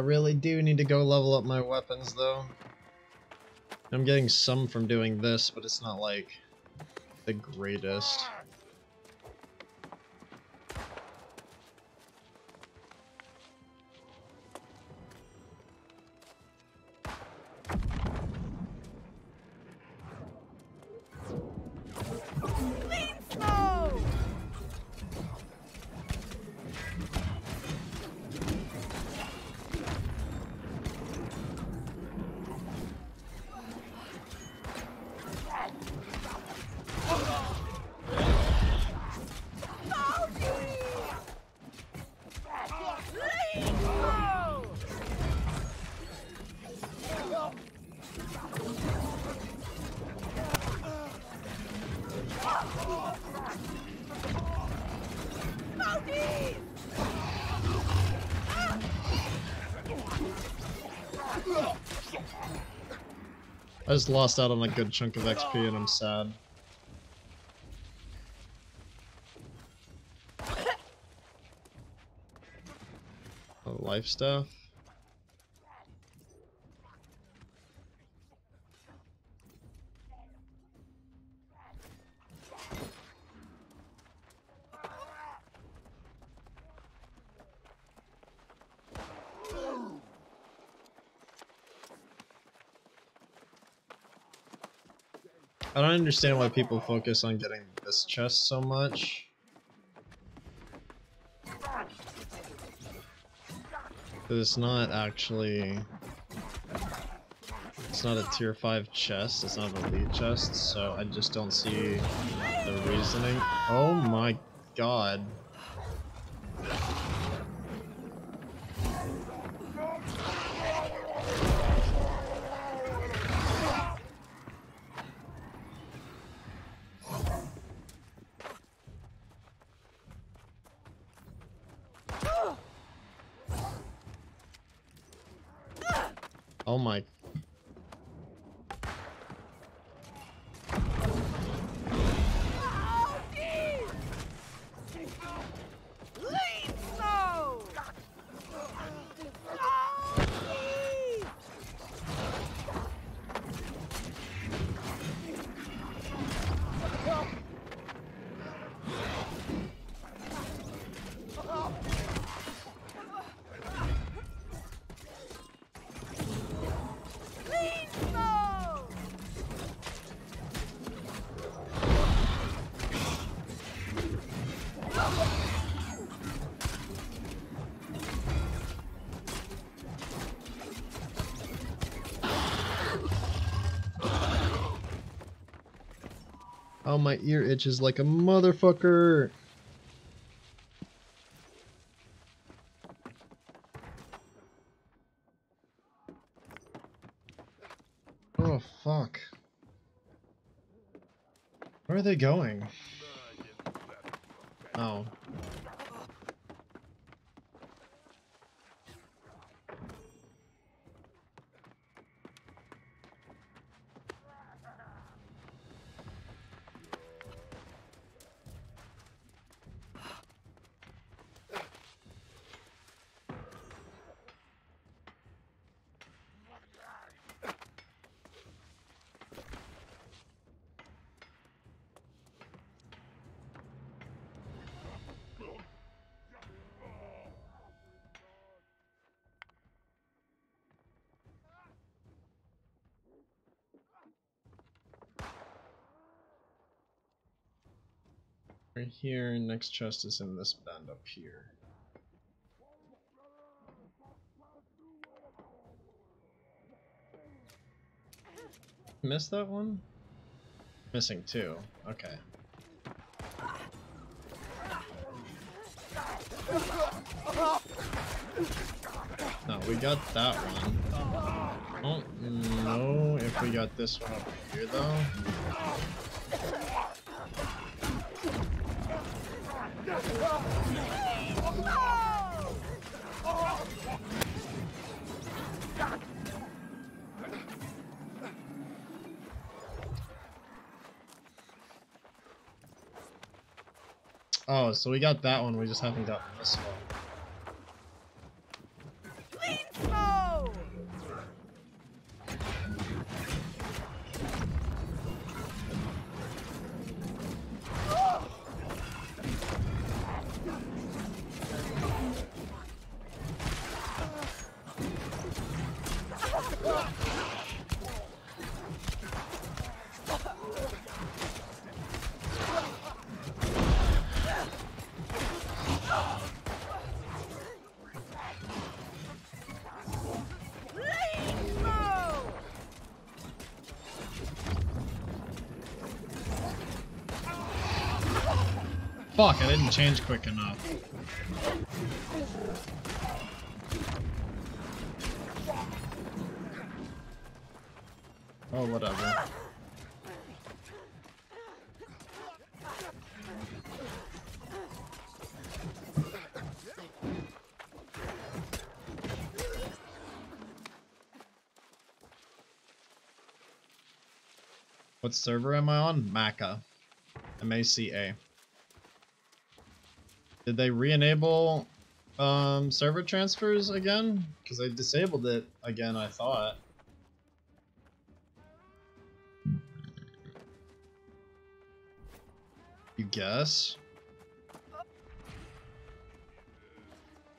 Really do need to go level up my weapons though. I'm getting some from doing this, but it's not like the greatest. Just lost out on a good chunk of XP and I'm sad. Oh, life staff. Don't understand why people focus on getting this chest so much. it's not actually... It's not a tier 5 chest, it's not an elite chest, so I just don't see the reasoning. Oh my god. Oh, my ear itches like a motherfucker. Oh, fuck. Where are they going? Oh. Here, next chest is in this bend up here. Missed that one? Missing two. Okay. No, we got that one. I don't know if we got this one up here though. Oh, so we got that one, we just haven't gotten this one. Change quick enough. Oh, whatever. What server am I on? Maca. M-A-C-A. Did they re-enable um, server transfers again? Because I disabled it again, I thought. You guess?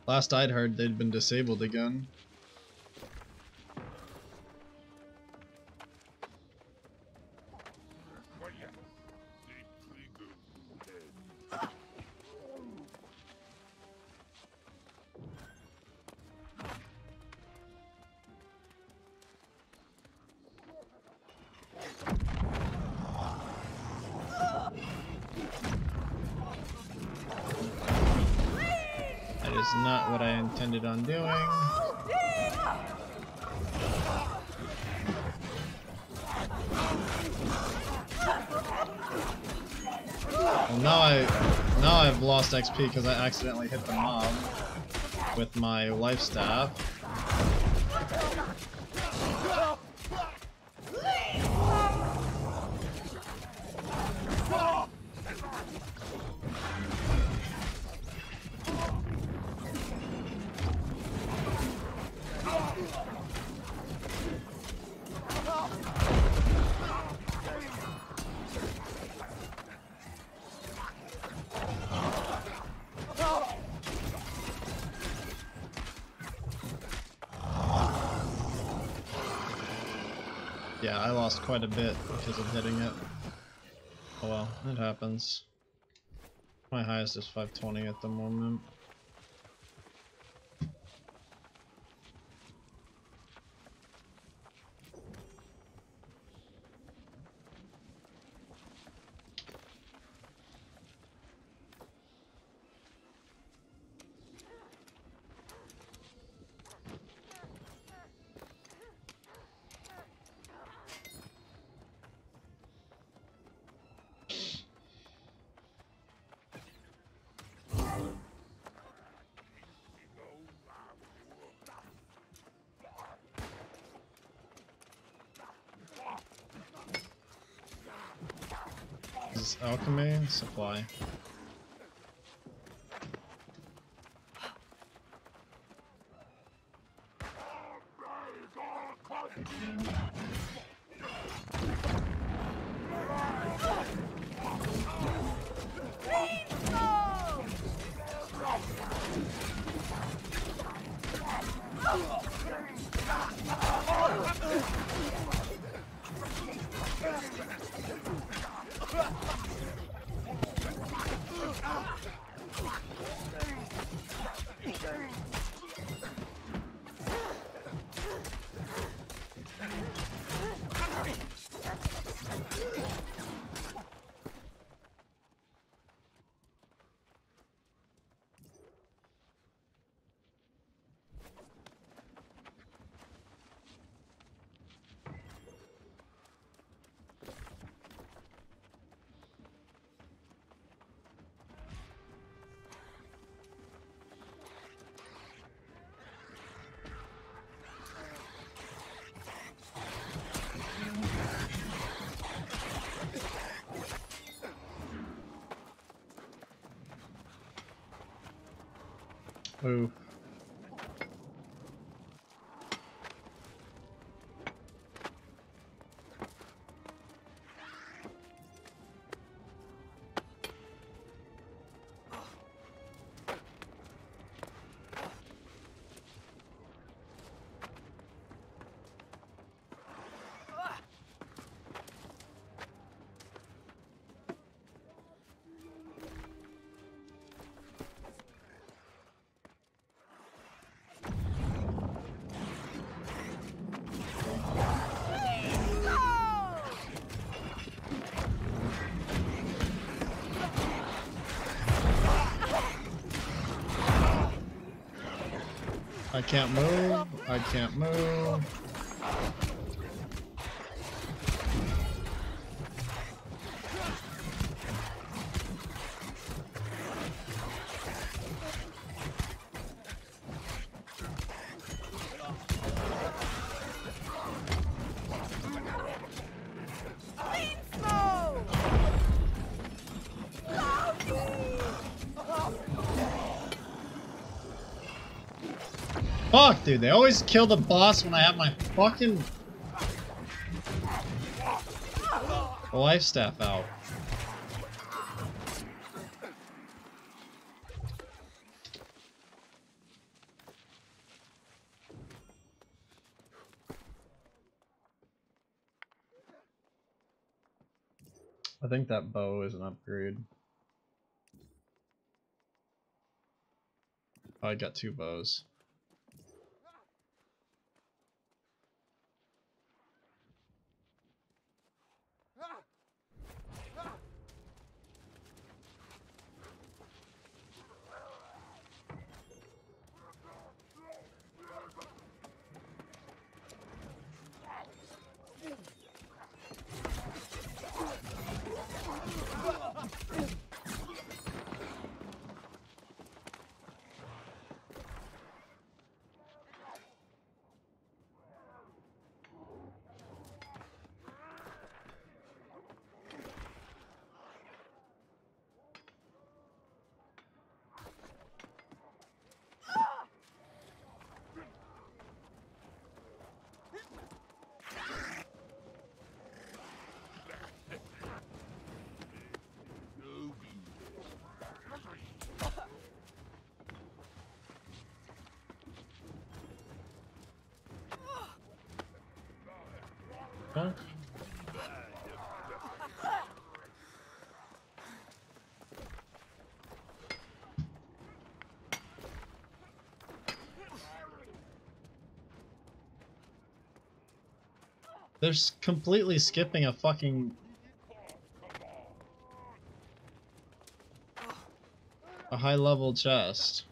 Last I'd heard they'd been disabled again. Because I accidentally hit the mob with my life staff. Quite a bit because of hitting it. Oh well, it happens. My highest is 520 at the moment. Supply? Ooh. I can't move. I can't move. Fuck, dude, they always kill the boss when I have my fucking life staff out. I think that bow is an upgrade. I got two bows. They're completely skipping a fucking... A high level chest.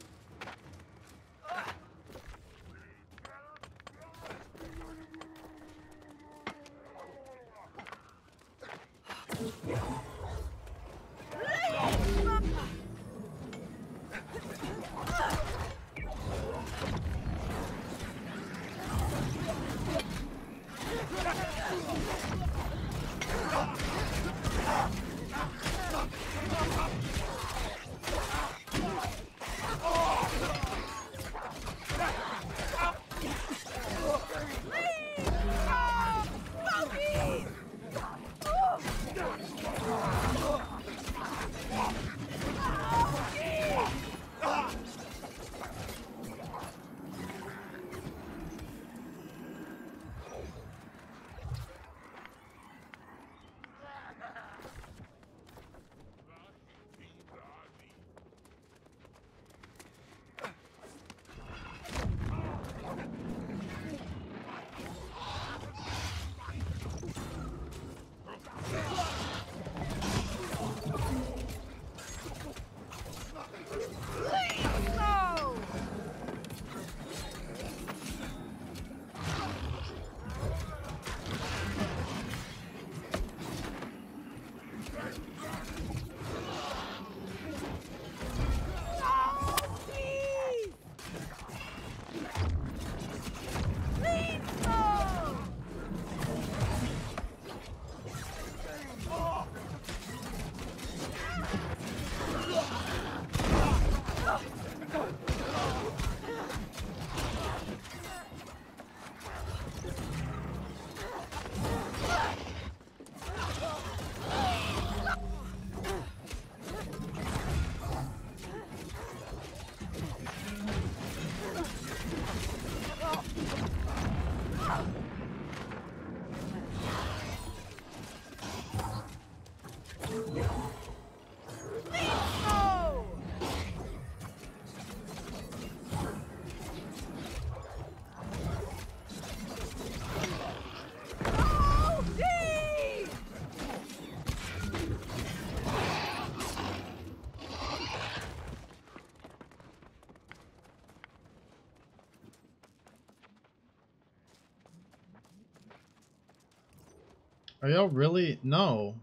Are y'all really? No.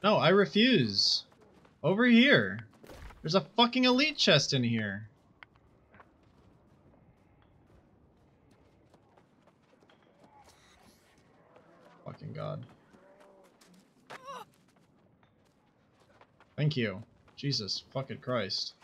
No, I refuse. Over here. There's a fucking elite chest in here. Fucking god. Thank you. Jesus fucking Christ.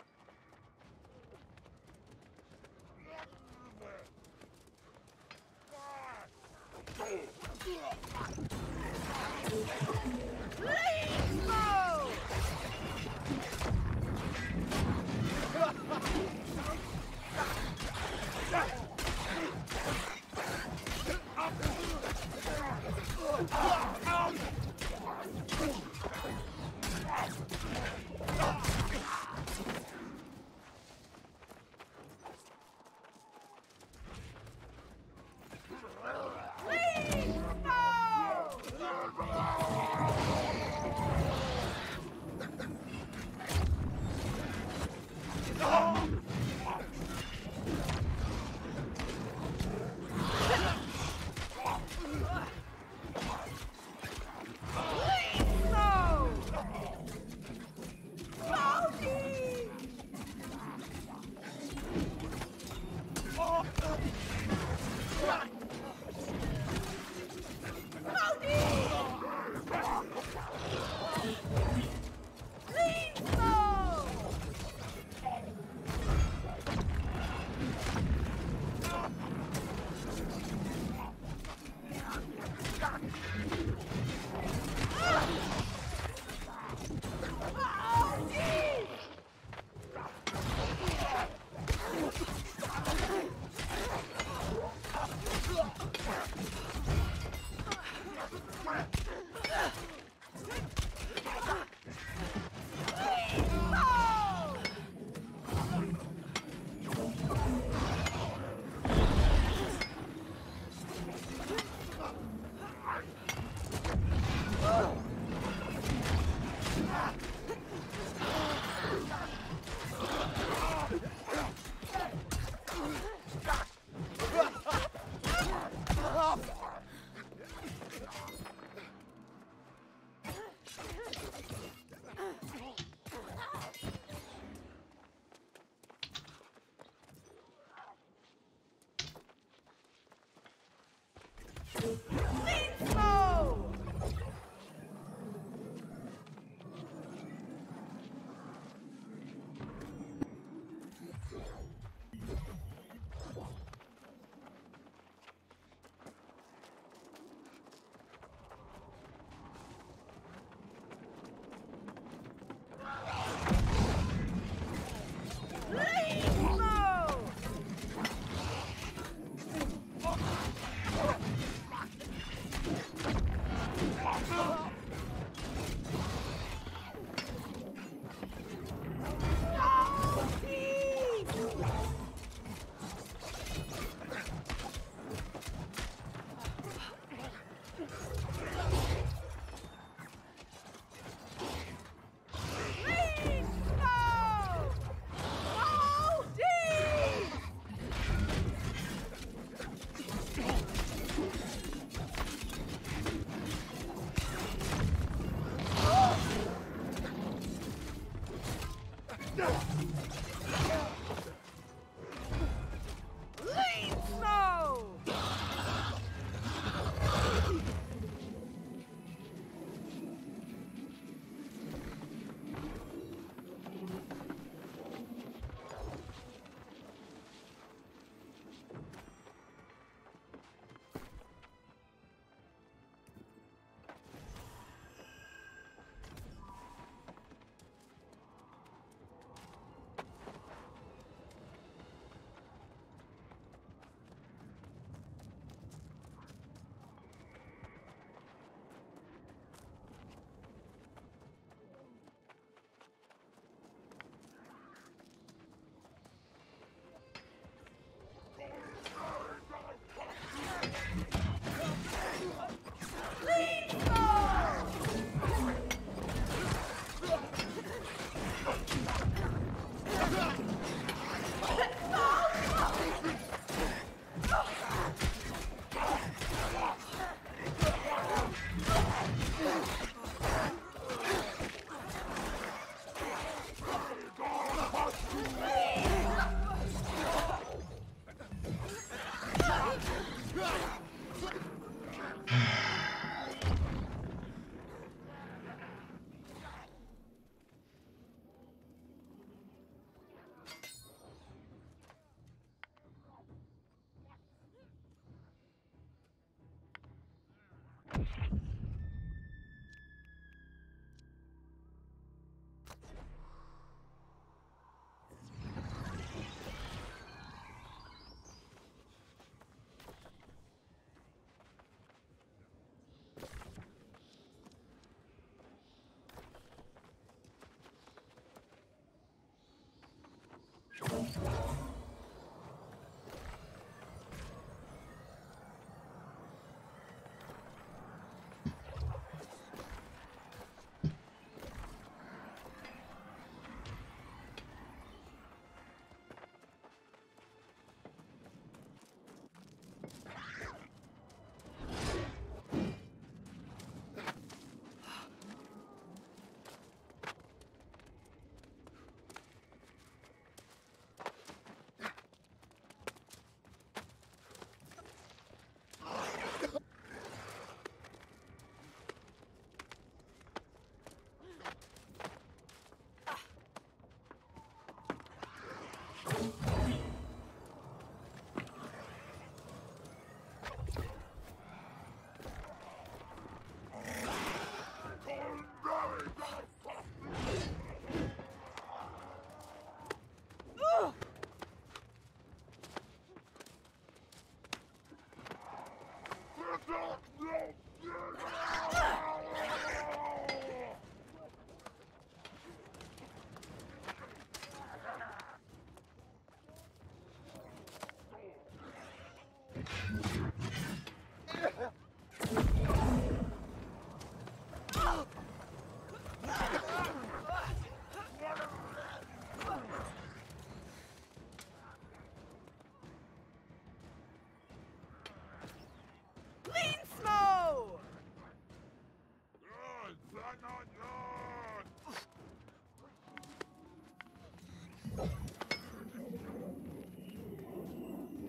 Clean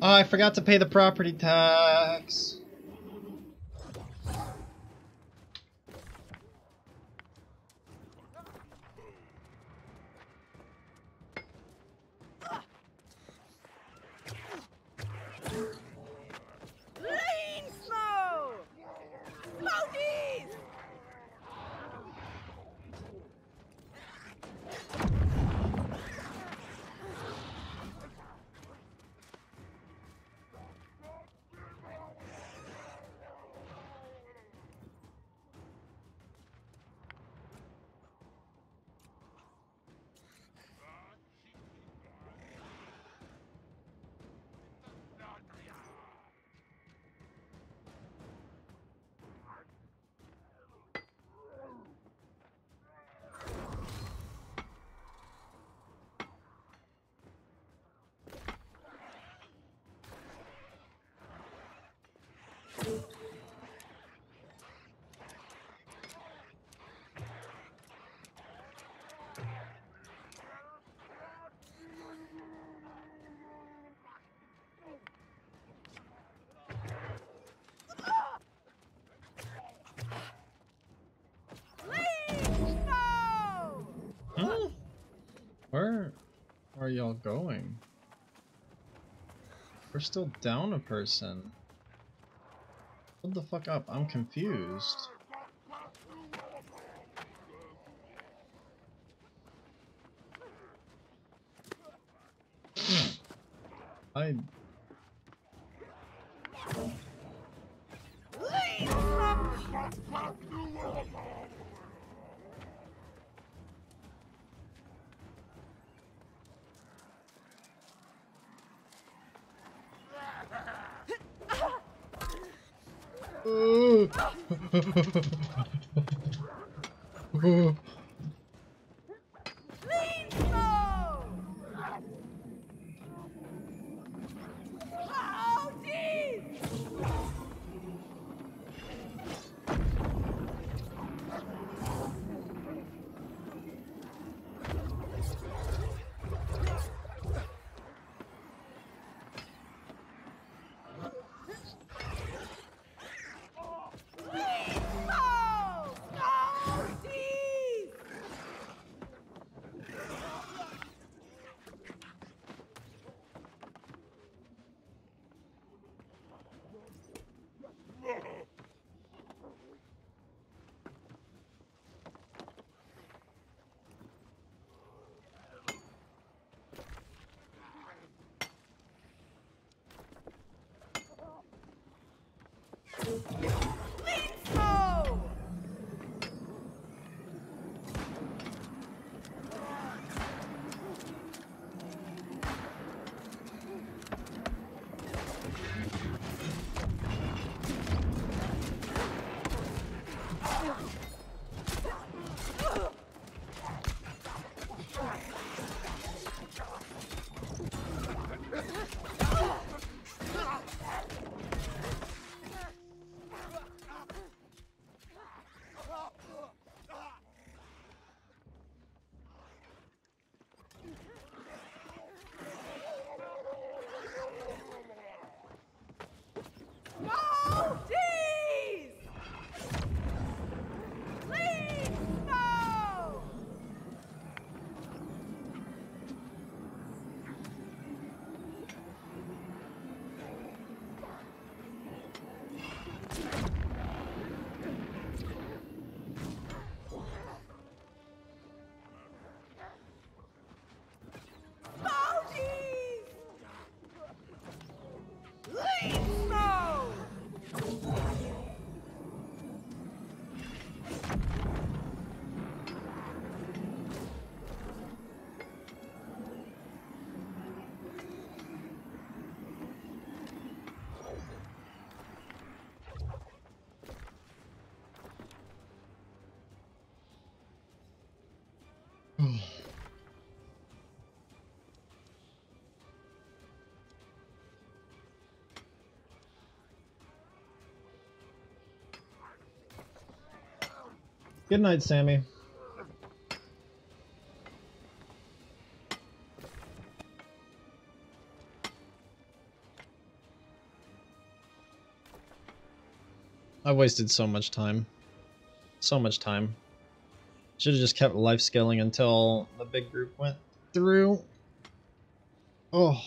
Oh, I forgot to pay the property tax. We're still down a person. Hold the fuck up, I'm confused. I Clean snow! Clean snow! Oh, jeez! Good night, Sammy. I wasted so much time. So much time. Should have just kept life scaling until the big group went through. Oh.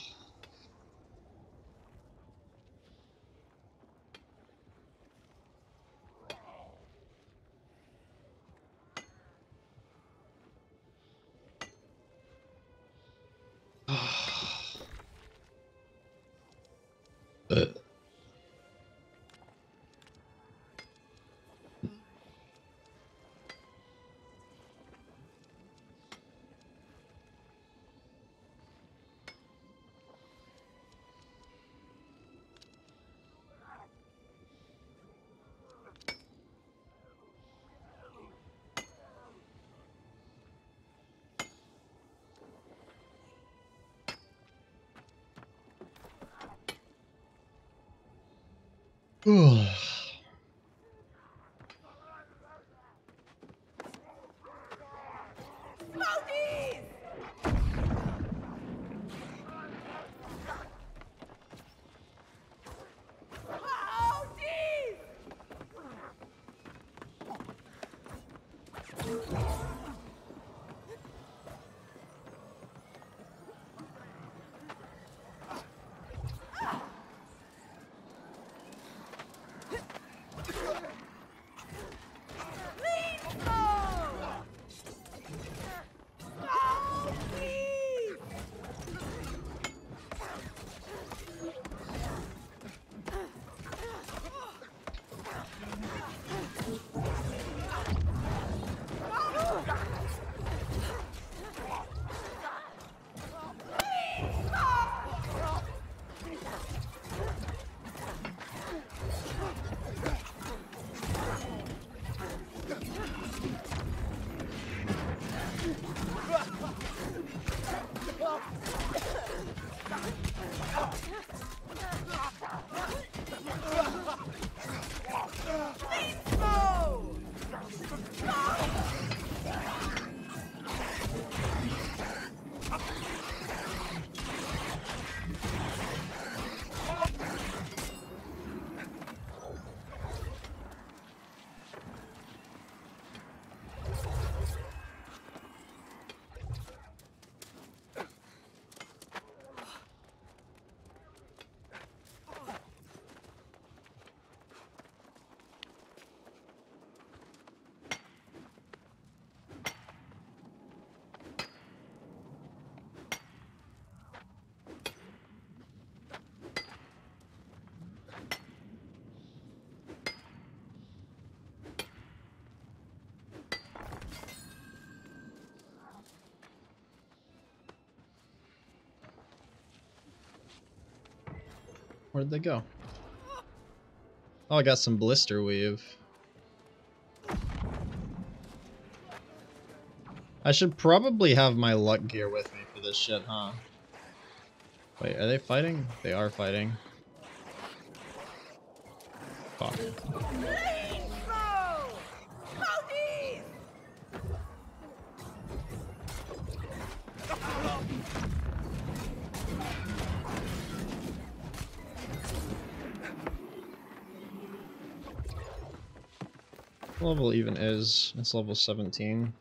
Ugh. Where'd they go? Oh, I got some blister weave. I should probably have my luck gear with me for this shit, huh? Wait, are they fighting? They are fighting. Level even is? It's level 17.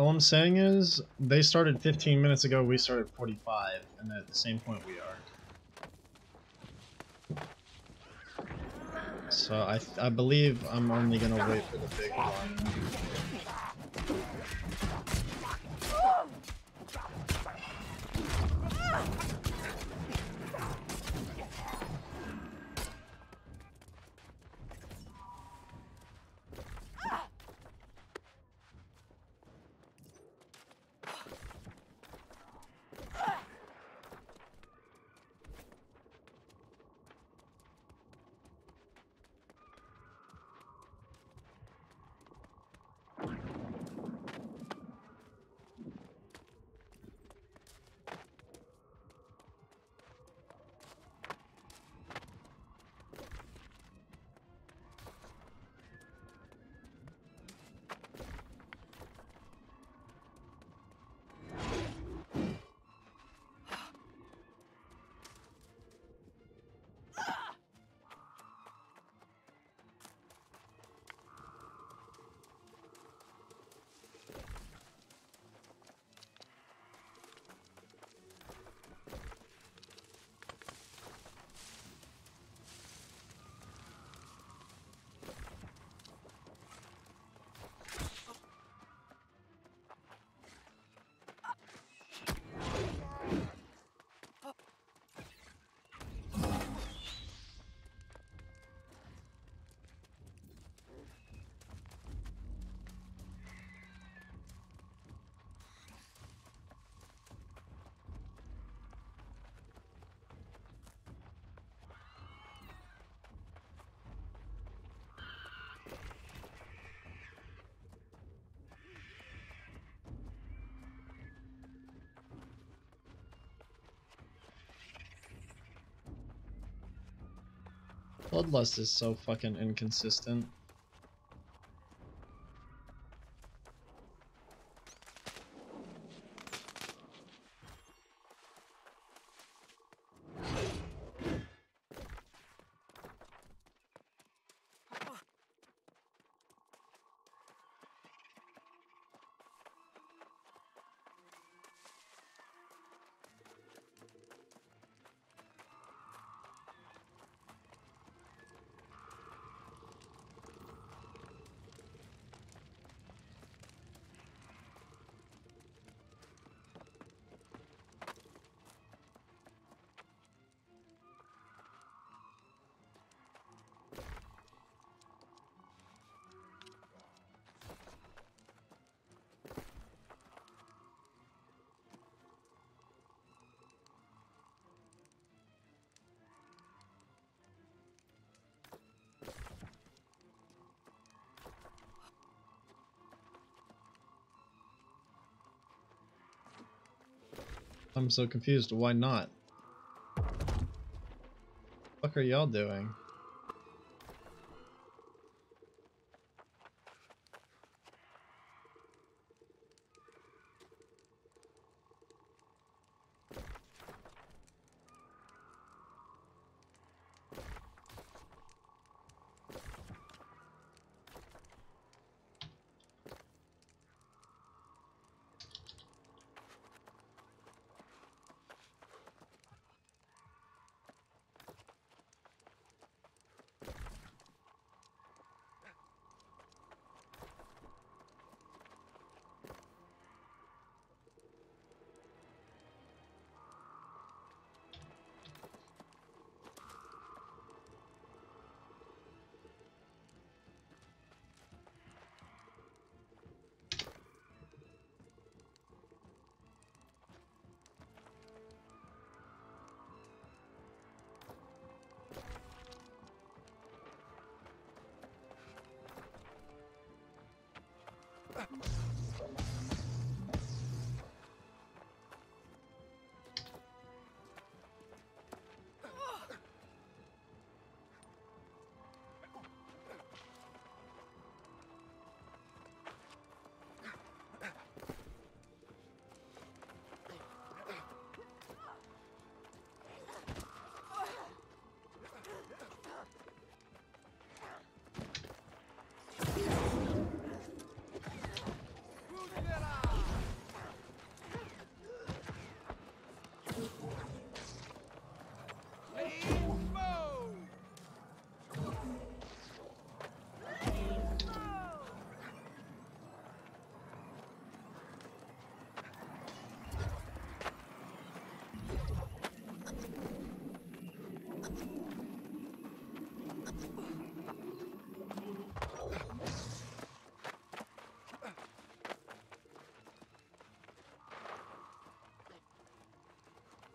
All I'm saying is they started 15 minutes ago. We started 45, and at the same point we are. So I I believe I'm only gonna wait for the big one. Bloodlust is so fucking inconsistent. I'm so confused. Why not? What are y'all doing? Ha ha ha!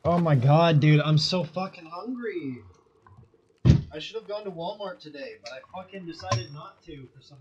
Oh my god, dude, I'm so fucking hungry. I should have gone to Walmart today, but I fucking decided not to for some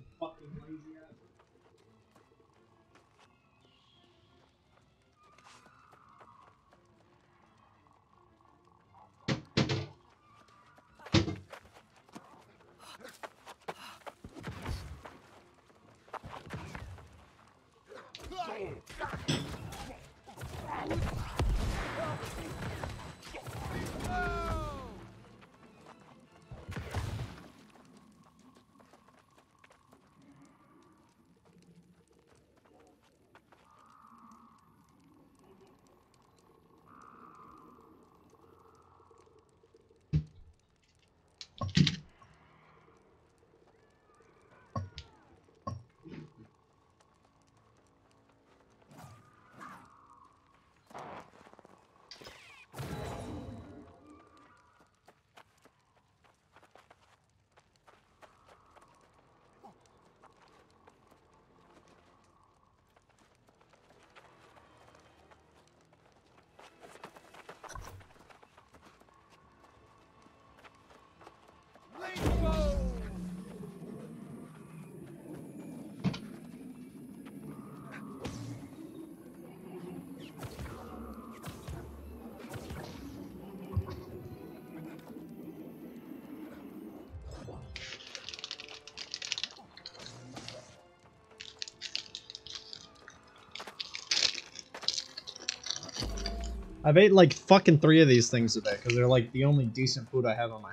I've ate like fucking three of these things today because they're like the only decent food I have on my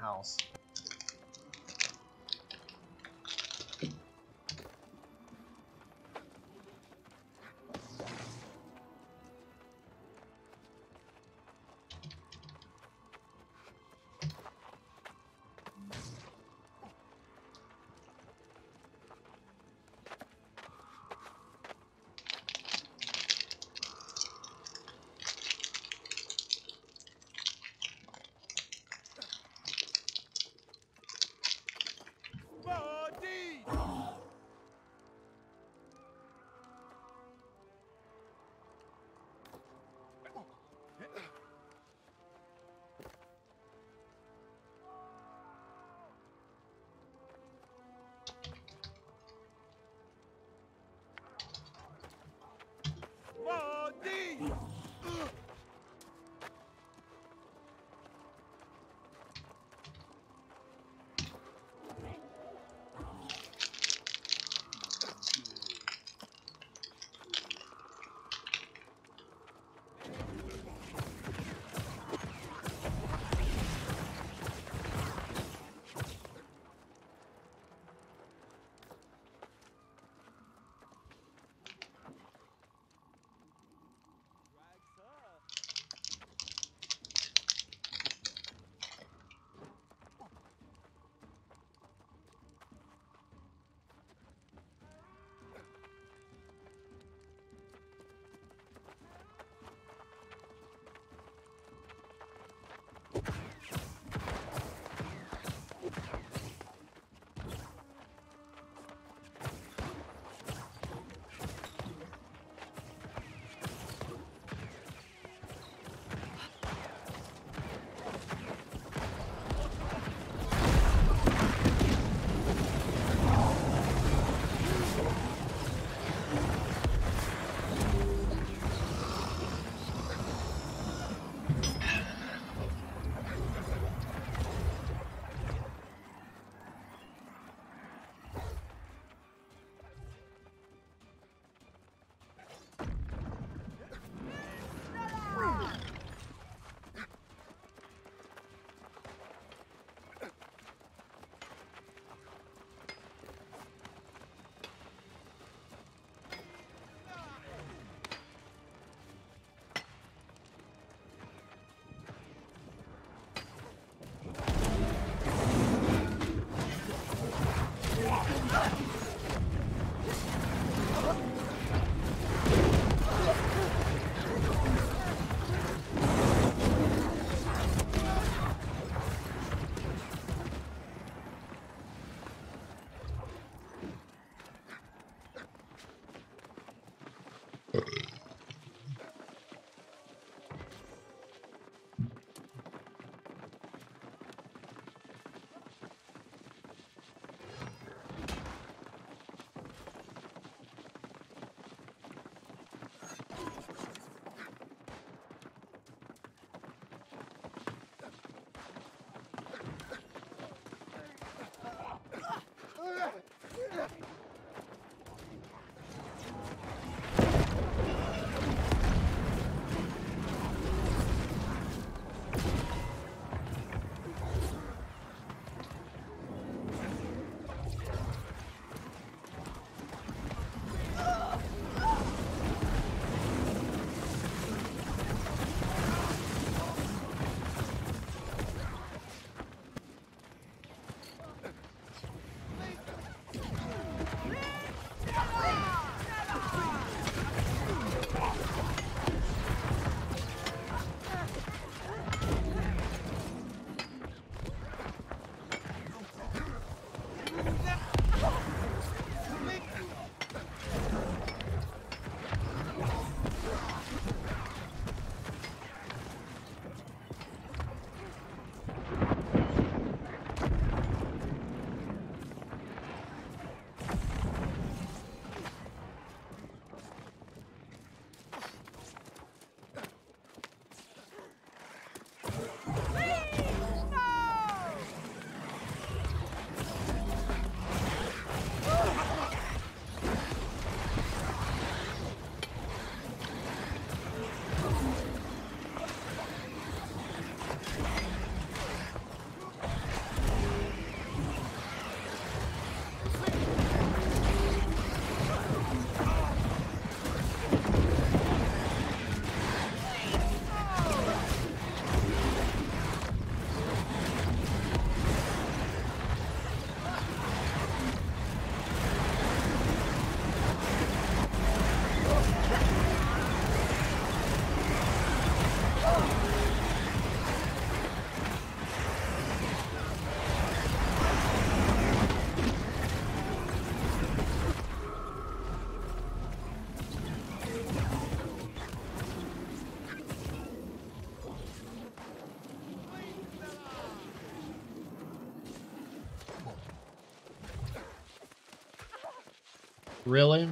Really?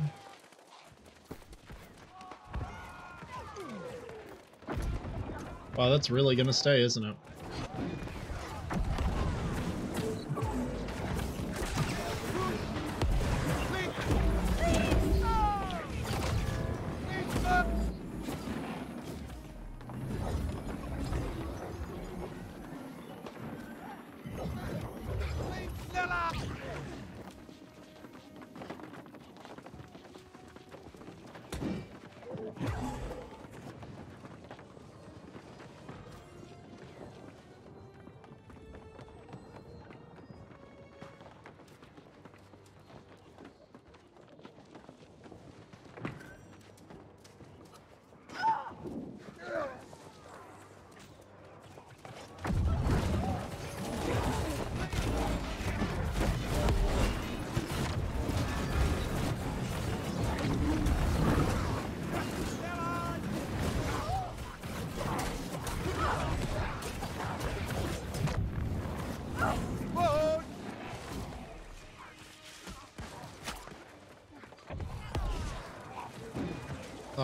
Wow, that's really gonna stay, isn't it?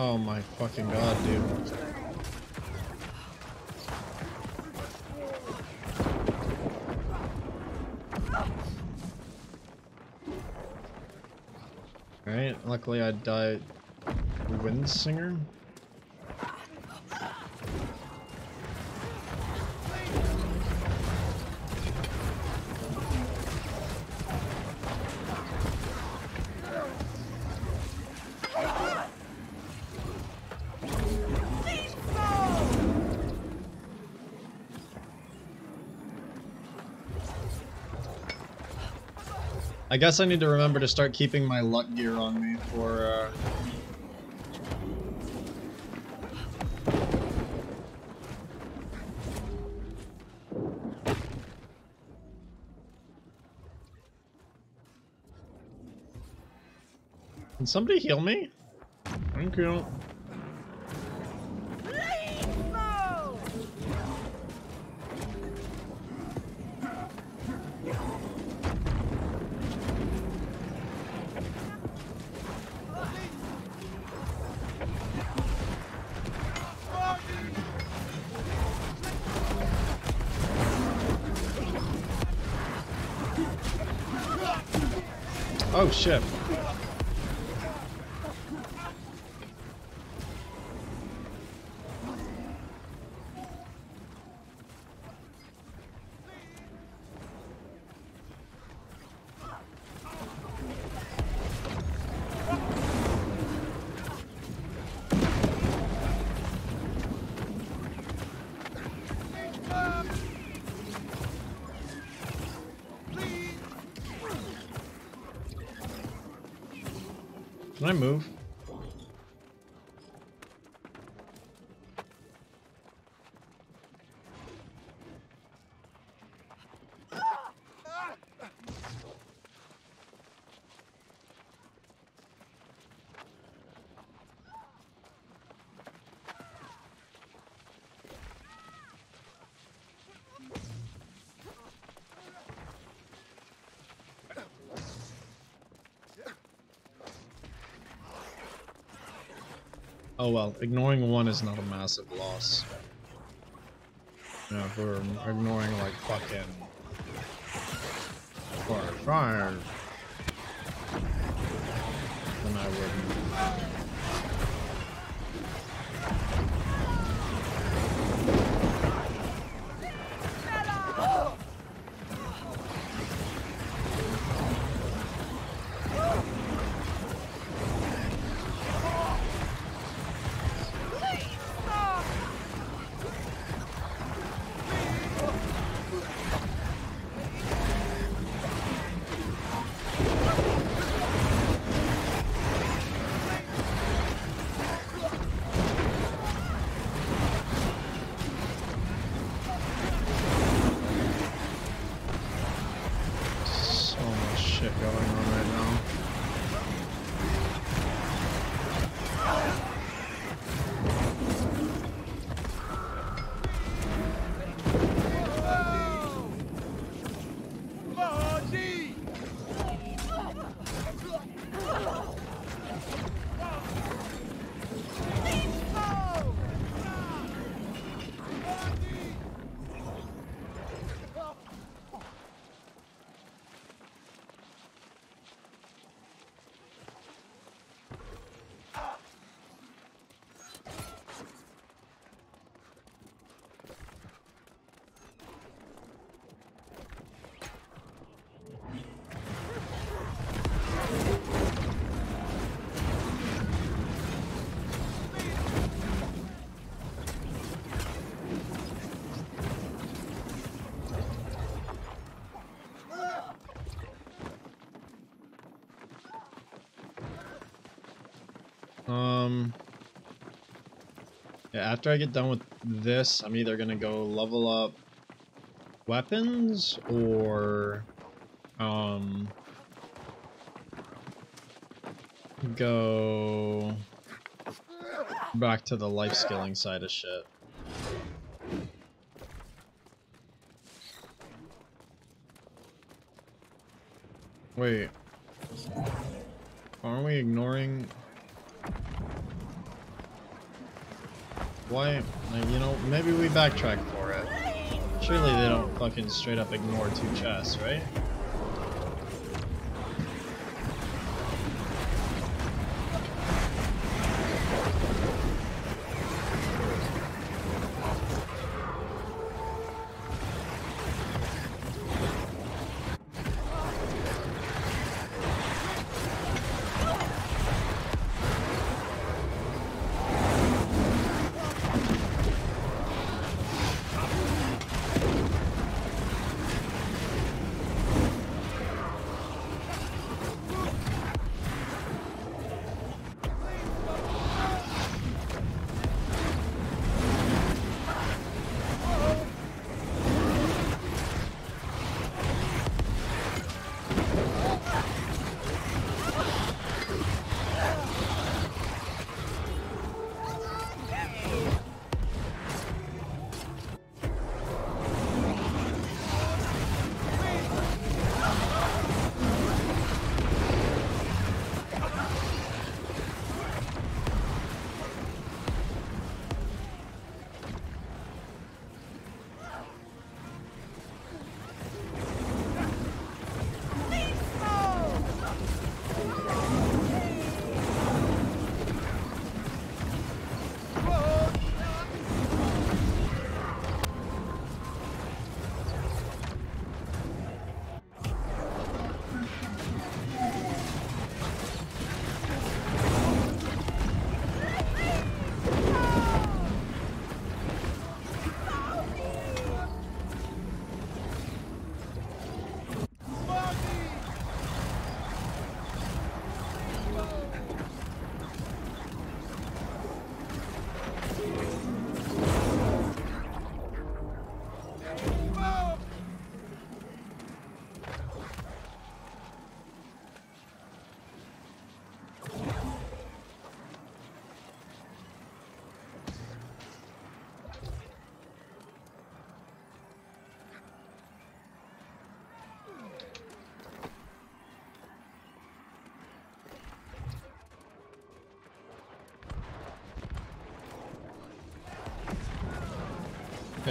Oh my fucking god, dude. Alright, luckily I died Wind I guess I need to remember to start keeping my luck gear on me for uh Can somebody heal me? Thank you. Oh shit. Can I move? Oh well, ignoring one is not a massive loss. Yeah, if we're ignoring like fucking Fire, or after I get done with this, I'm either gonna go level up weapons or um go back to the life skilling side of shit. Wait. Aren't we ignoring... Why? You know, maybe we backtrack for it. Surely they don't fucking straight up ignore two chests, right?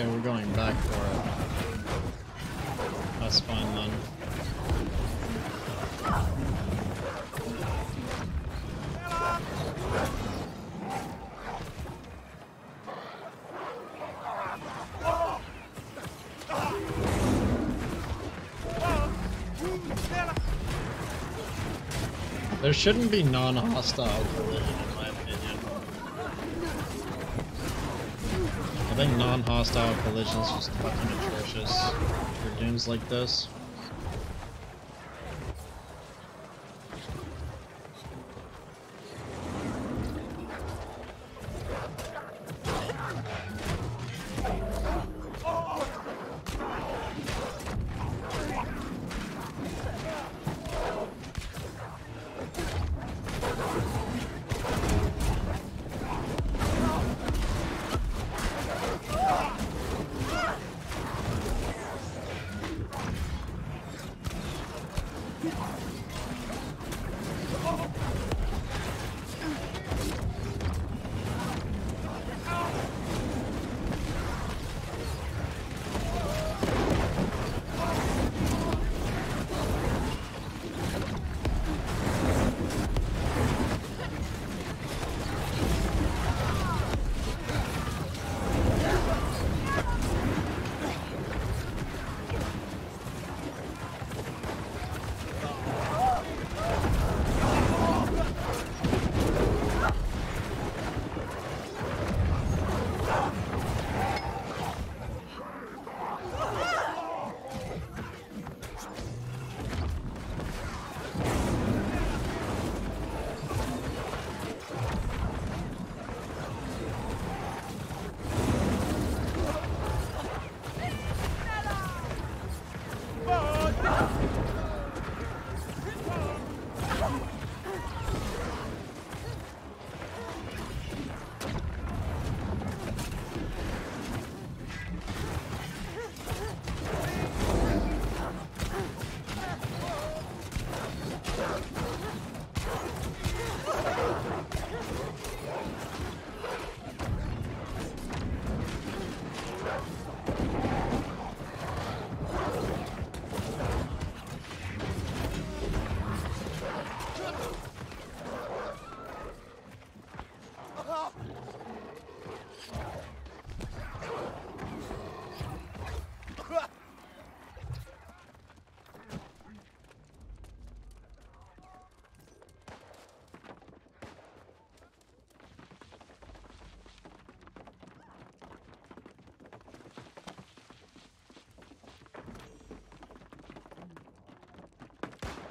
Okay, we're going back for it. That's fine then. There shouldn't be non-hostile in my opinion. Non-hostile collisions just fucking atrocious for games like this.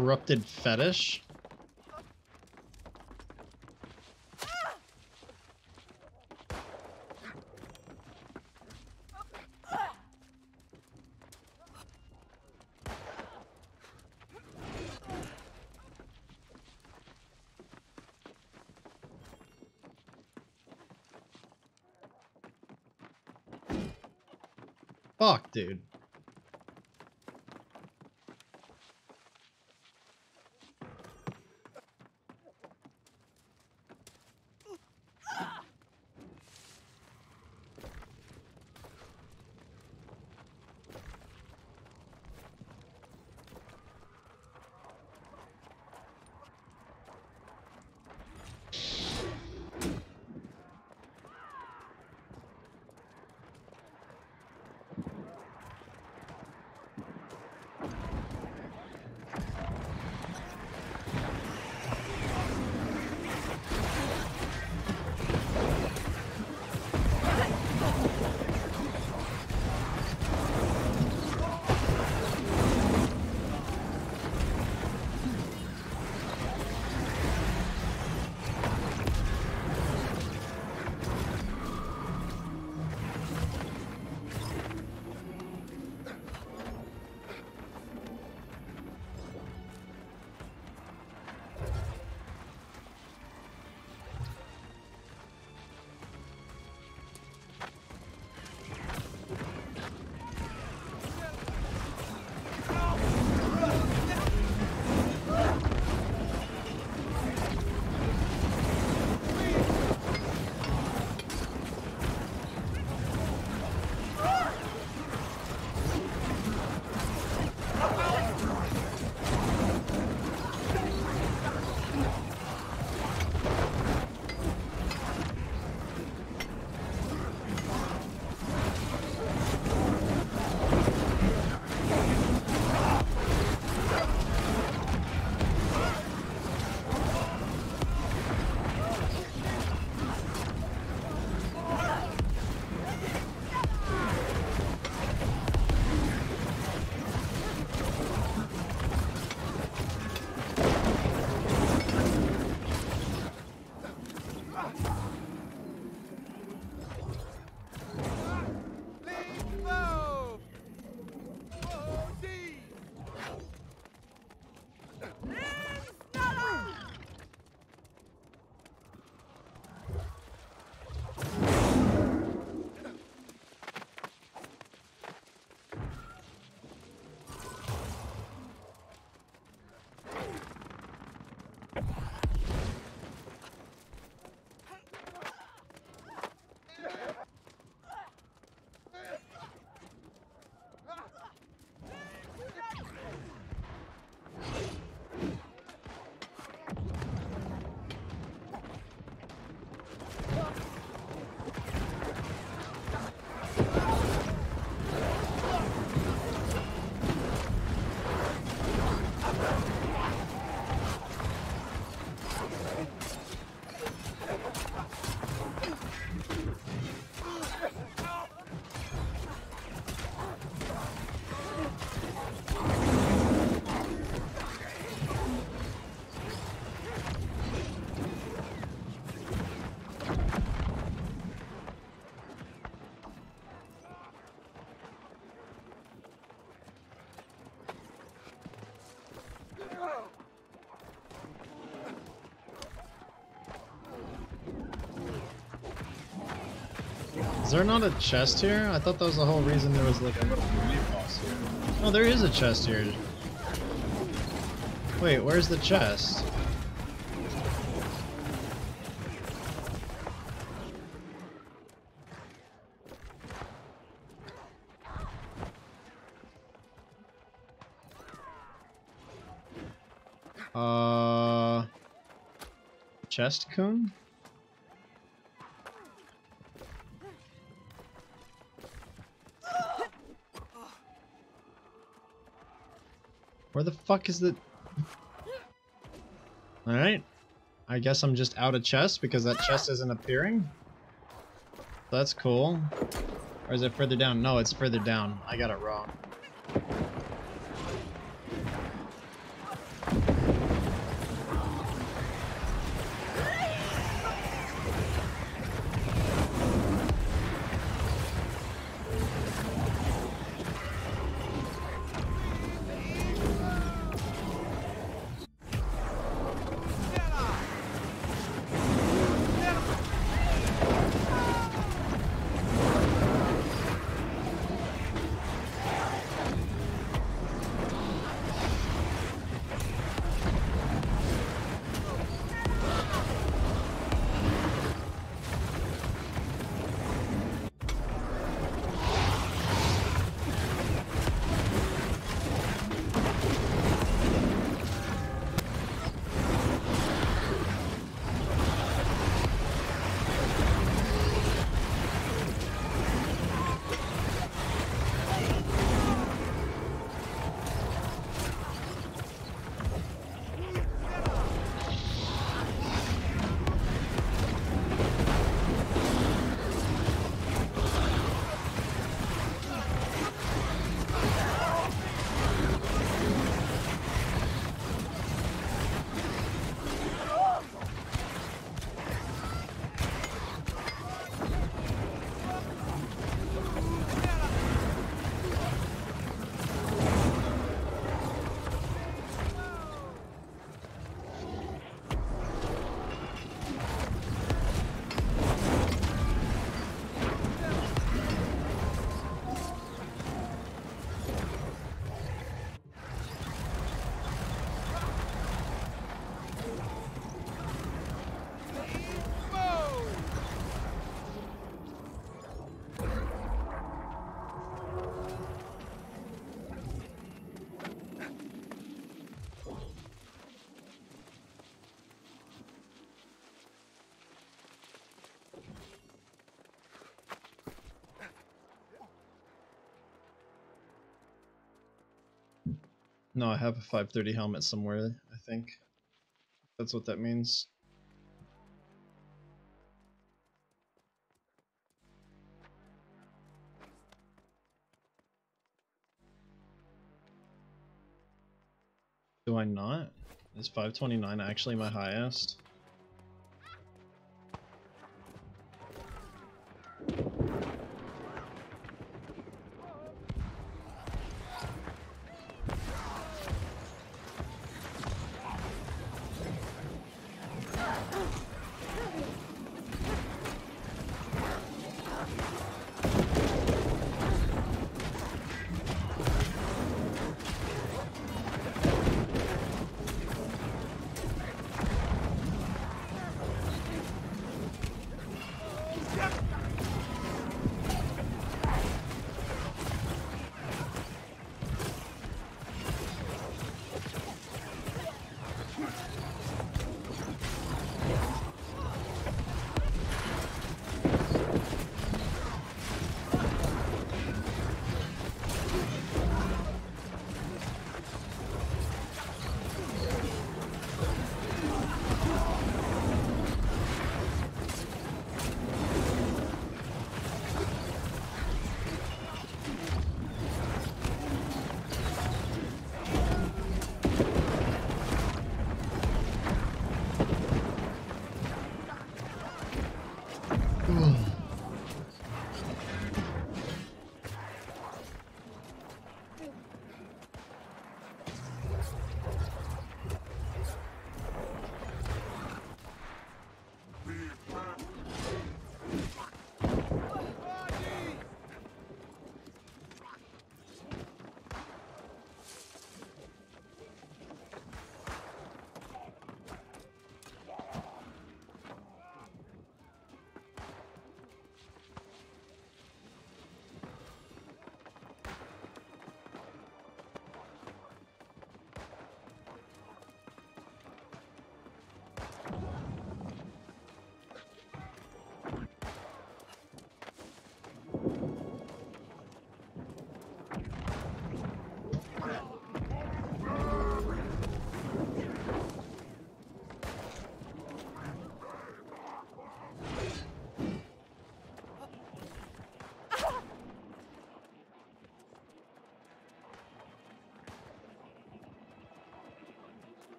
Corrupted fetish. Fuck, dude. Is there not a chest here? I thought that was the whole reason there was like a little boss here. Oh, there is a chest here. Wait, where's the chest? Uh, chest coon? Fuck is the... Alright. I guess I'm just out of chest because that chest ah! isn't appearing. That's cool. Or is it further down? No, it's further down. I got it wrong. No, I have a 530 helmet somewhere, I think. That's what that means. Do I not? Is 529 actually my highest?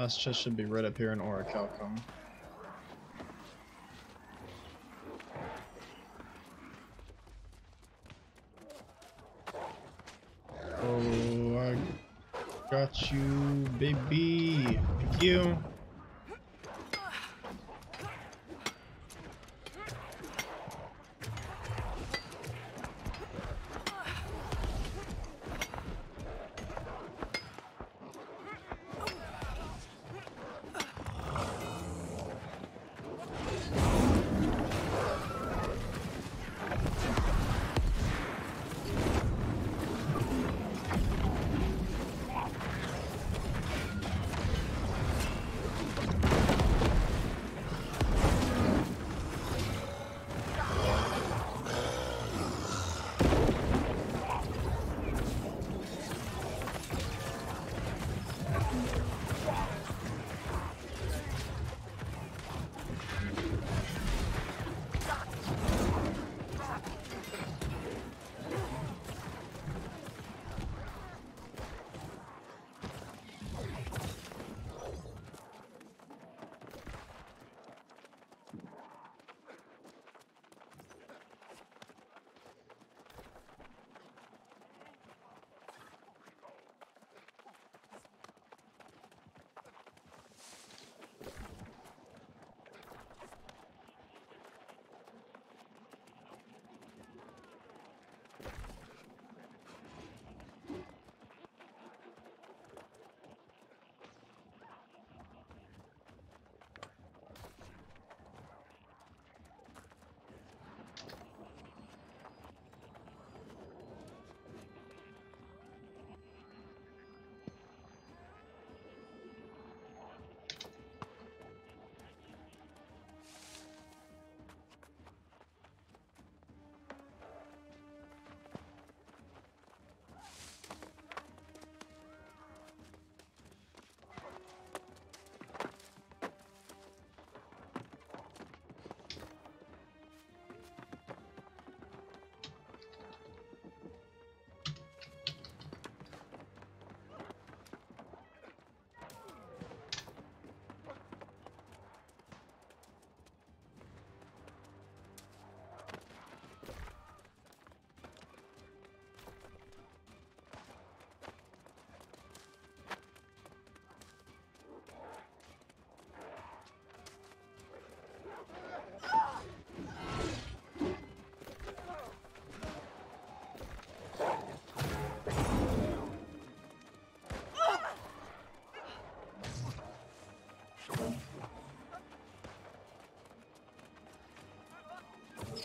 Last chest should be right up here in Orichalcum. Oh, I got you, baby. Thank you.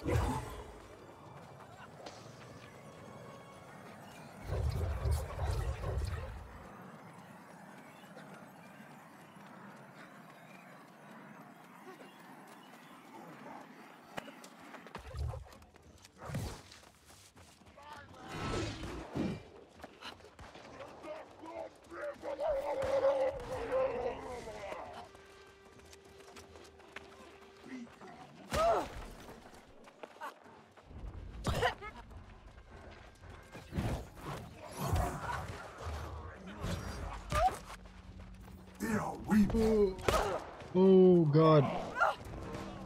Yeah. Oh god.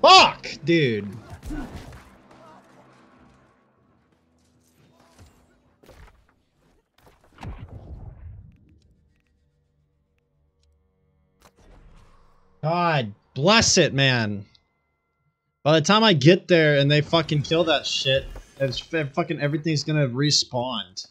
Fuck, dude. God bless it, man. By the time I get there and they fucking kill that shit, it's fucking everything's gonna respawn.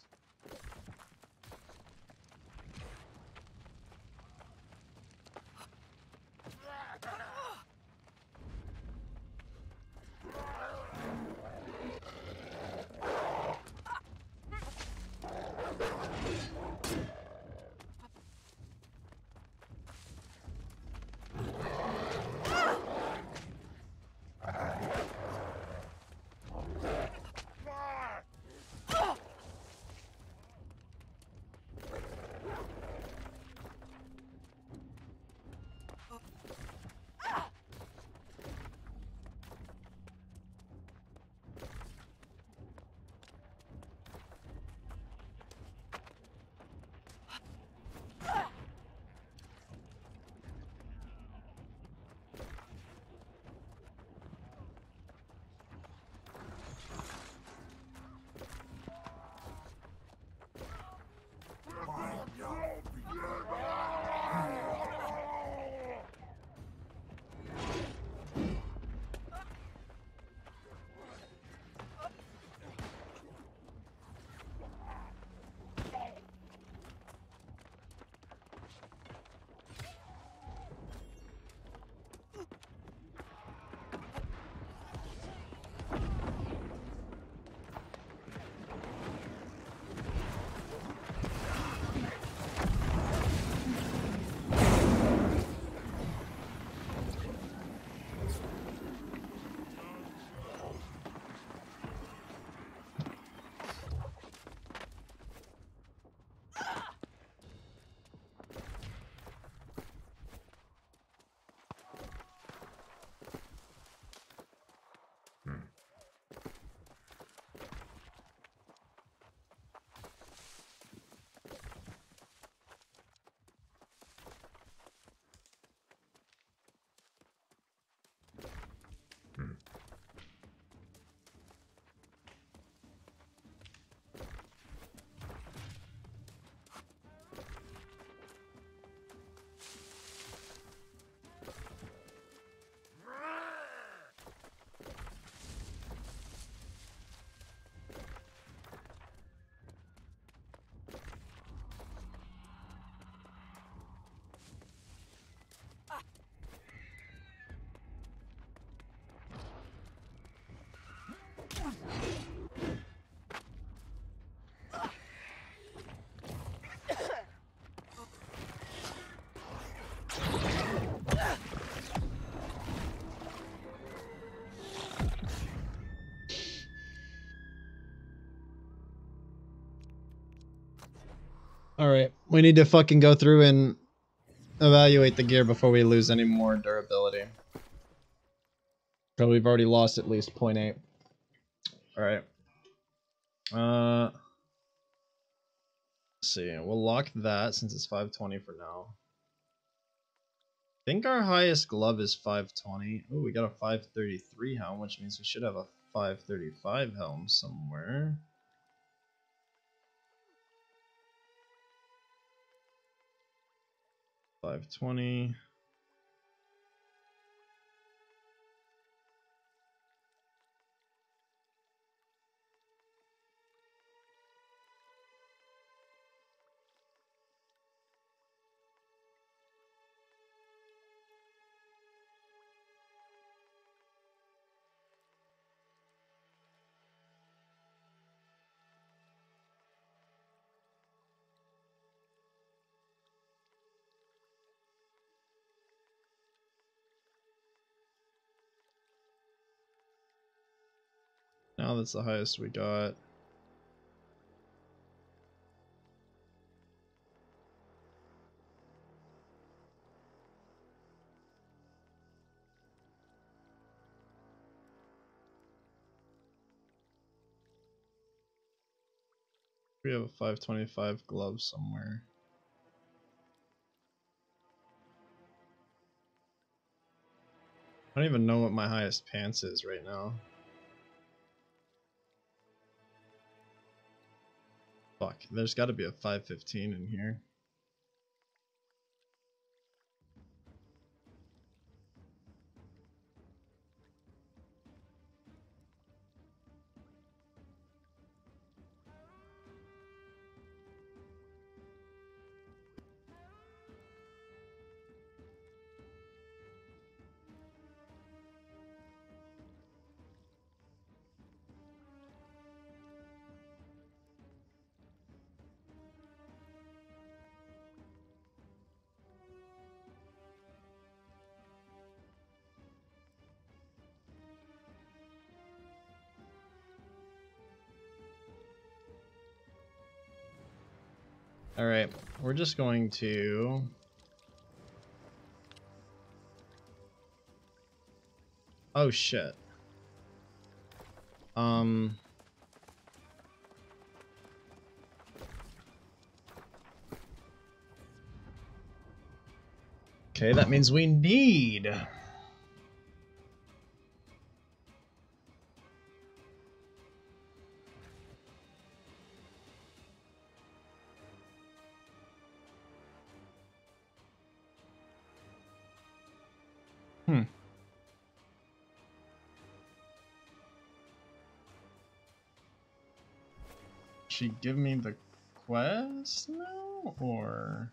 All right, we need to fucking go through and evaluate the gear before we lose any more durability. So we've already lost at least 0.8. All right. Uh, let's see. We'll lock that since it's 520 for now. I think our highest glove is 520. Oh, we got a 533 helm, which means we should have a 535 helm somewhere. 520. Now that's the highest we got. We have a 525 glove somewhere. I don't even know what my highest pants is right now. Fuck, there's got to be a 515 in here. Alright, we're just going to... Oh shit. Um... Okay, that means we need... She give me the quest now, or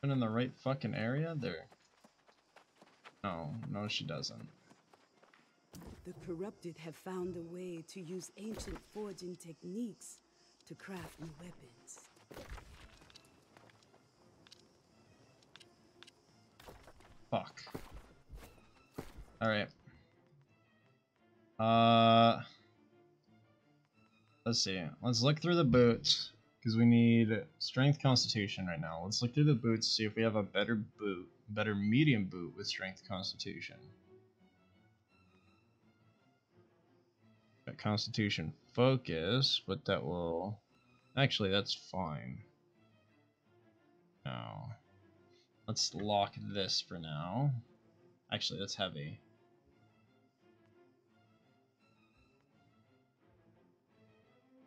been in the right fucking area there? No, no, she doesn't. The corrupted have found a way to use ancient forging techniques to craft new weapons. Fuck. Alright. Uh let's see. Let's look through the boots. Because we need strength constitution right now. Let's look through the boots, see if we have a better boot, better medium boot with strength constitution. Got constitution focus, but that will actually that's fine. No. Let's lock this for now. Actually, that's heavy.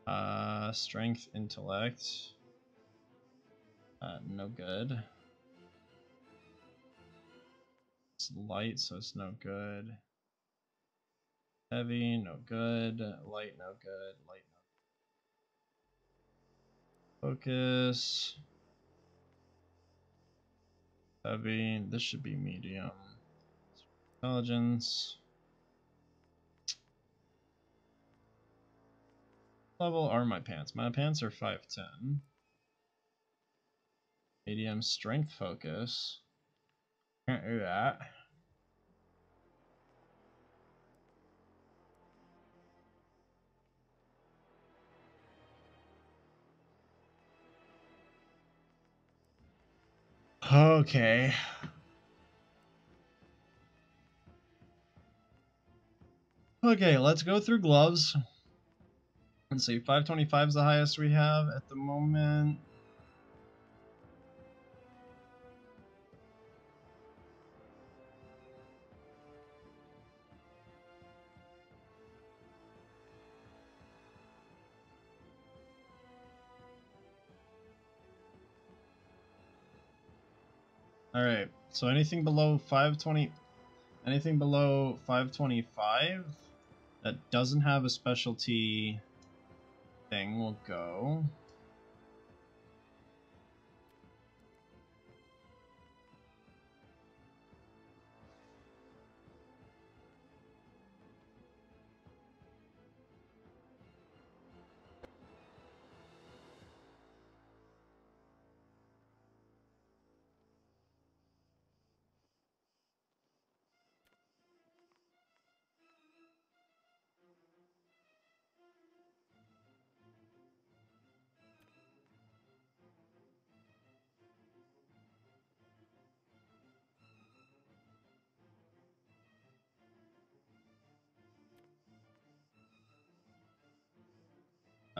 Uh, strength, intellect. Uh, no good. It's light, so it's no good. Heavy, no good. Light, no good. Light, no Focus. Heavy. This should be medium. Intelligence. Level are my pants? My pants are 5'10. Medium strength focus. Can't do that. Okay. Okay, let's go through gloves. Let's see, 525 is the highest we have at the moment. All right. So anything below 520 anything below 525 that doesn't have a specialty thing will go.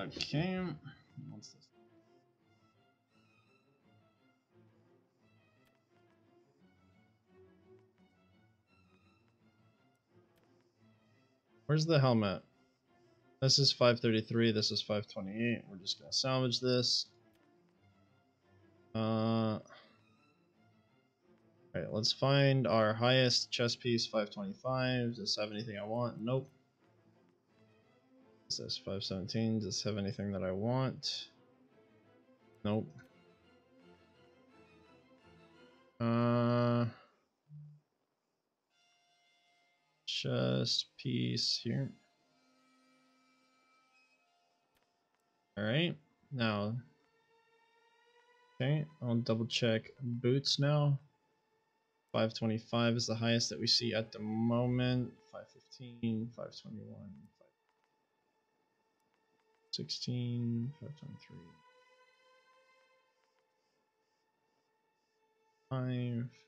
Okay. What's this? Where's the helmet? This is 533, this is 528. We're just gonna salvage this. Uh Alright, let's find our highest chest piece, 525. Does this have anything I want? Nope. Is this 517? Does this have anything that I want? Nope. Uh, chest piece here. All right, now. Okay, I'll double check boots now. 525 is the highest that we see at the moment. 515, 521, 516, 523. 5.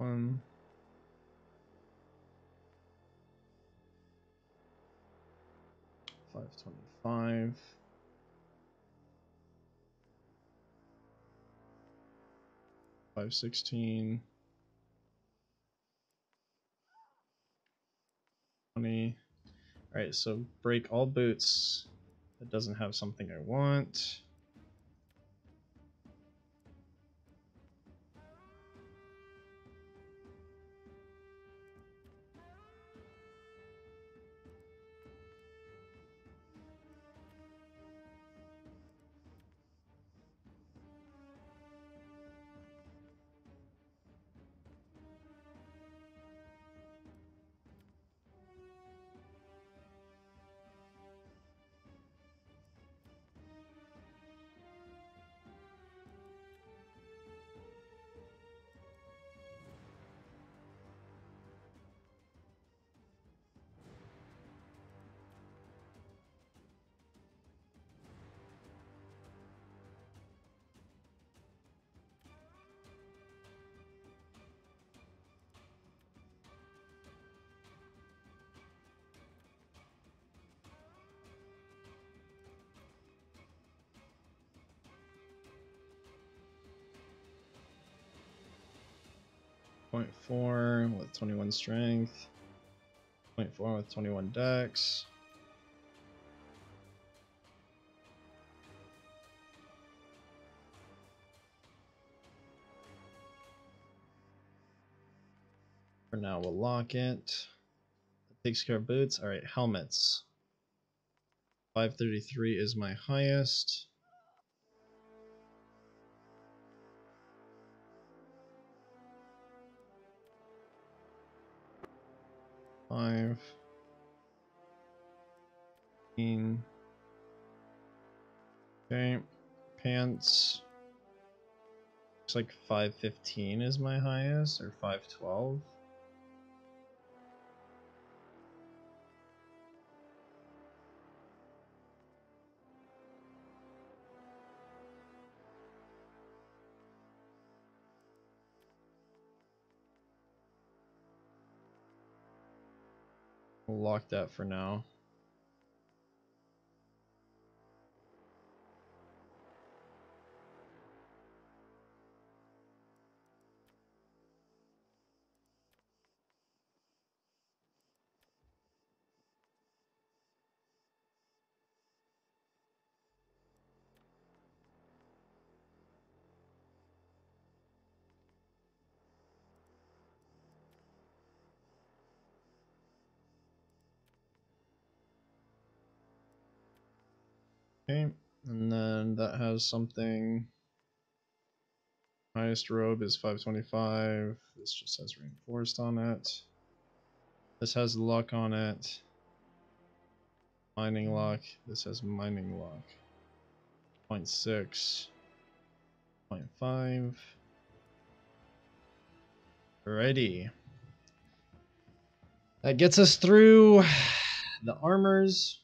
One. Five twenty-five. Five sixteen. Twenty. Alright, so break all boots. That doesn't have something I want. 21 strength. Point four with 21 dex. For now, we'll lock it. That takes care of boots. All right, helmets. 533 is my highest. Five. Fifteen. Okay. Pants. Looks like 515 is my highest, or 512. Lock that for now. Okay, and then that has something. Highest robe is 525. This just has reinforced on it. This has luck on it. Mining luck. This has mining luck. 0.6. 0.5. Alrighty. That gets us through the armors.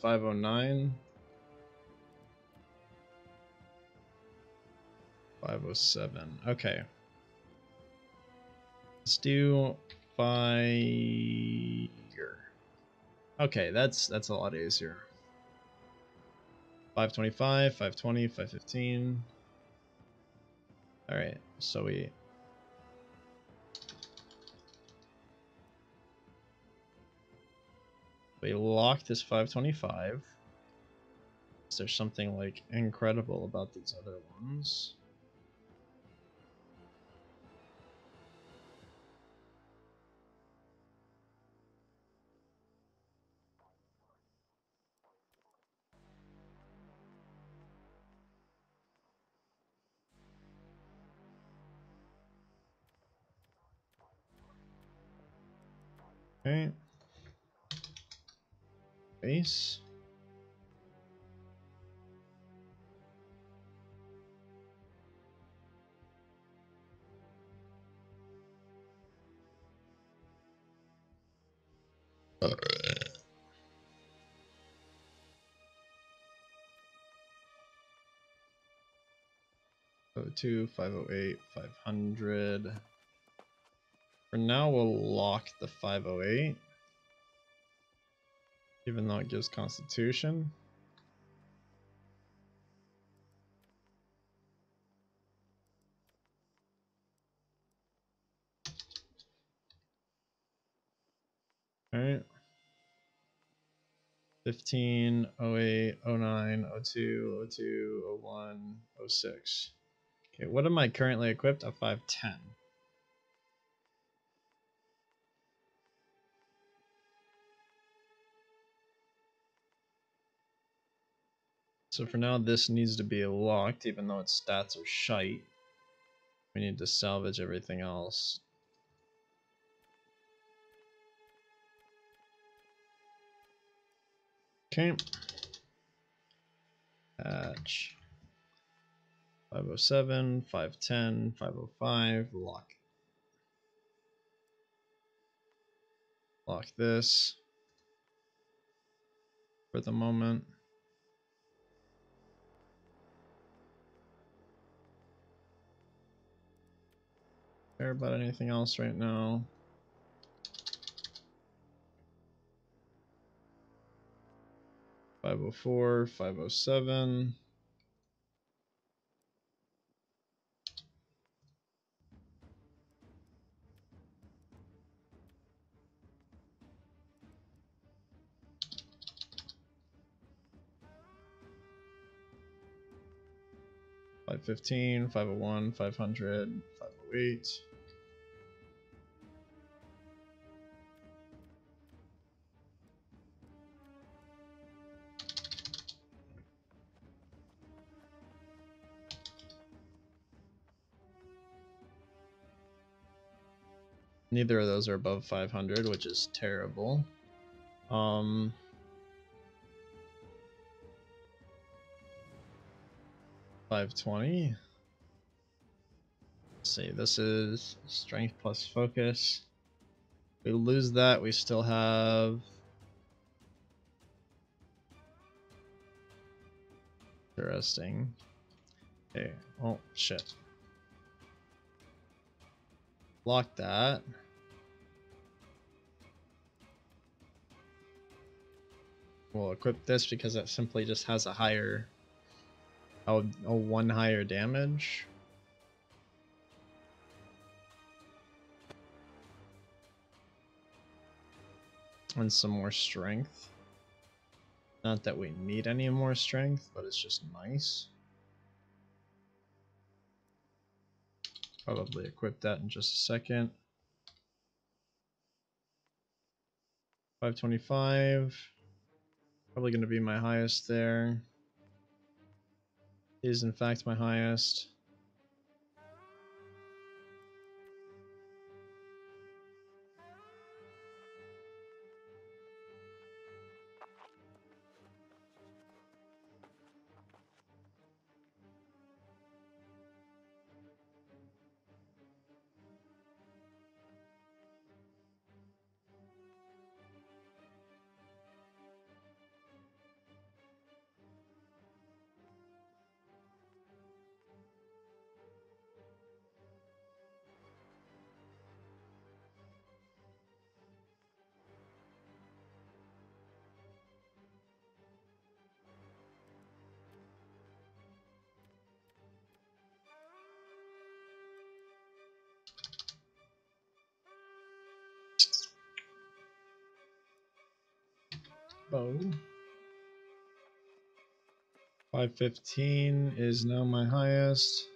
509. 507. Okay. Let's do fire. Okay, that's that's a lot easier. 525, 520, 515. Alright, so we we lock this 525. Is there something like incredible about these other ones? Okay. Base. Oh two, five oh eight, five hundred. For now, we'll lock the 508. Even though it gives Constitution. Alright. 15, 08, 09, 02, 02, 01, 06. Okay, what am I currently equipped? A 510. So for now, this needs to be locked, even though its stats are shite. We need to salvage everything else. Okay. Patch. 507, 510, 505, lock. Lock this for the moment. Care about anything else right now. Five oh four, five oh seven. Five fifteen, five oh one, five hundred, five oh eight. Neither of those are above 500, which is terrible. Um, Five twenty. See, this is strength plus focus. we lose that, we still have interesting. Okay. Oh shit. Block that. We'll equip this because it simply just has a higher, a, a one higher damage. And some more strength. Not that we need any more strength, but it's just nice. Probably equip that in just a second. 525. Probably going to be my highest there. Is in fact my highest. Bow. 515 is now my highest.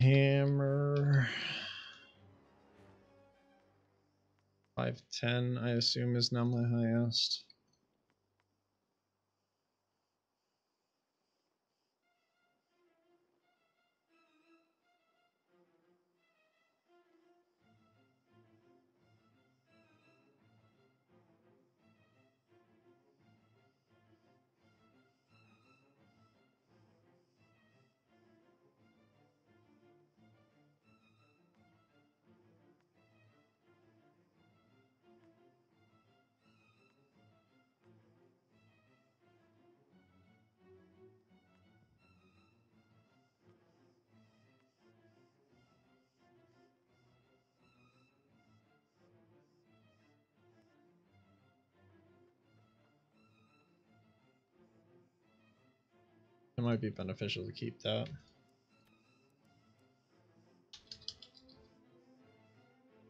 Hammer. 510, I assume, is now my highest. Might be beneficial to keep that.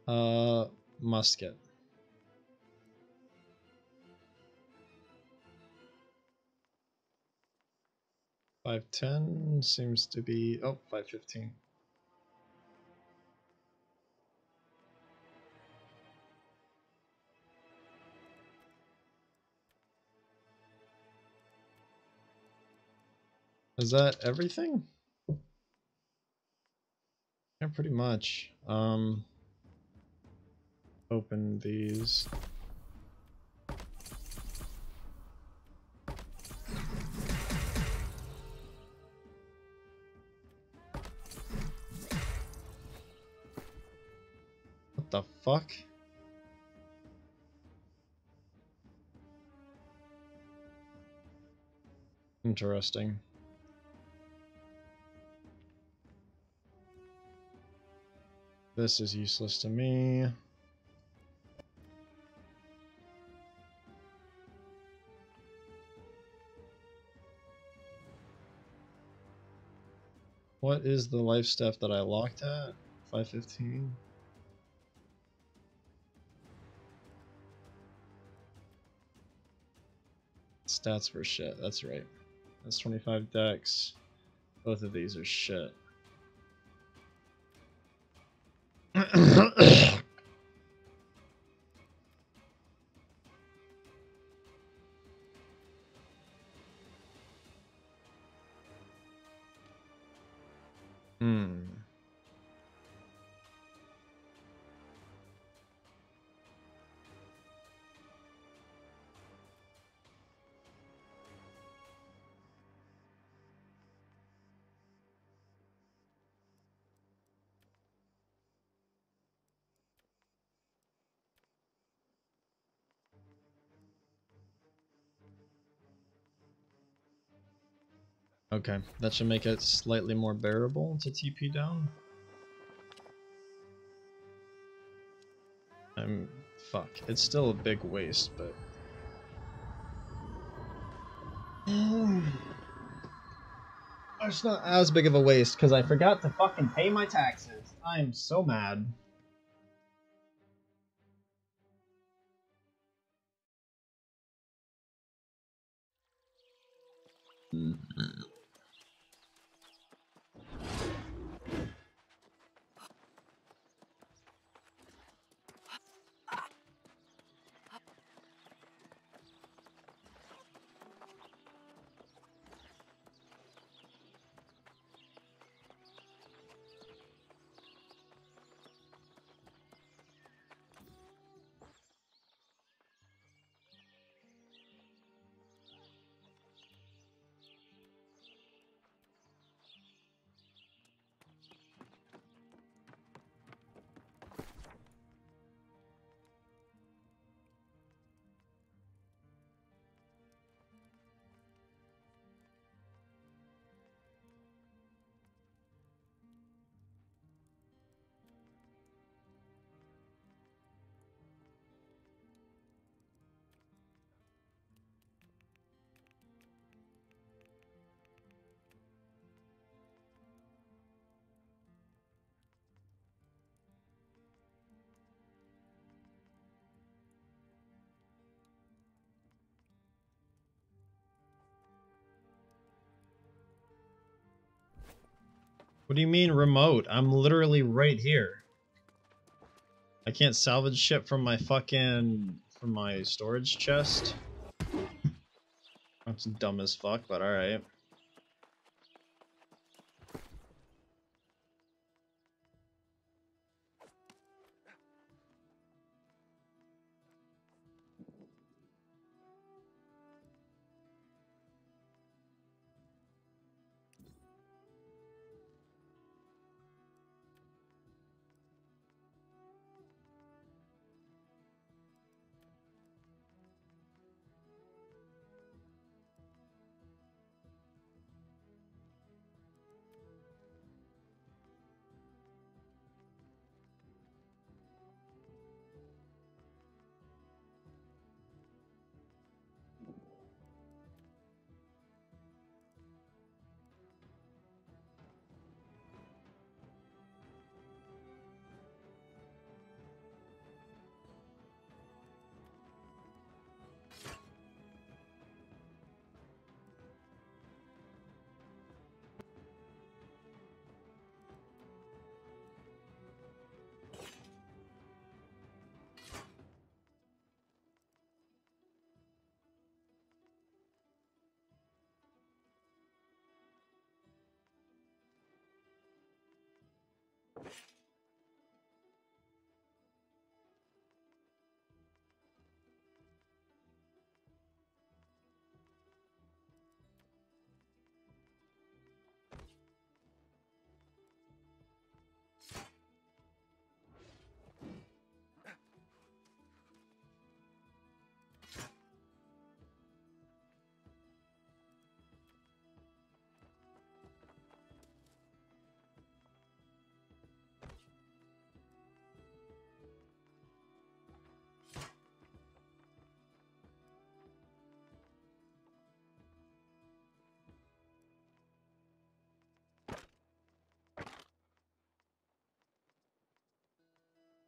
Uh, musket. Five ten seems to be oh five fifteen. Is that everything? Yeah, pretty much. Um, open these. What the fuck? Interesting. This is useless to me. What is the life staff that I locked at? 515? Stats were shit, that's right. That's 25 dex. Both of these are shit. Okay, that should make it slightly more bearable to TP down. I'm... fuck. It's still a big waste, but... it's not as big of a waste, because I forgot to fucking pay my taxes. I am so mad. Mm-hmm. What do you mean remote? I'm literally right here. I can't salvage shit from my fucking from my storage chest. That's dumb as fuck, but alright.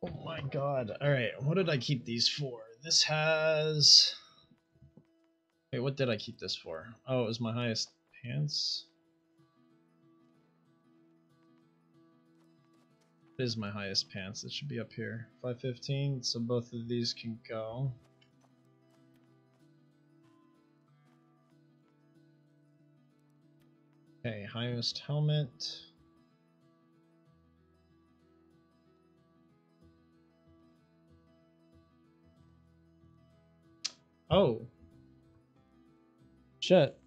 Oh my god. Alright, what did I keep these for? This has... Wait, what did I keep this for? Oh, it was my highest pants? It is my highest pants. It should be up here. 515, so both of these can go. Okay, highest helmet. Oh. Shit.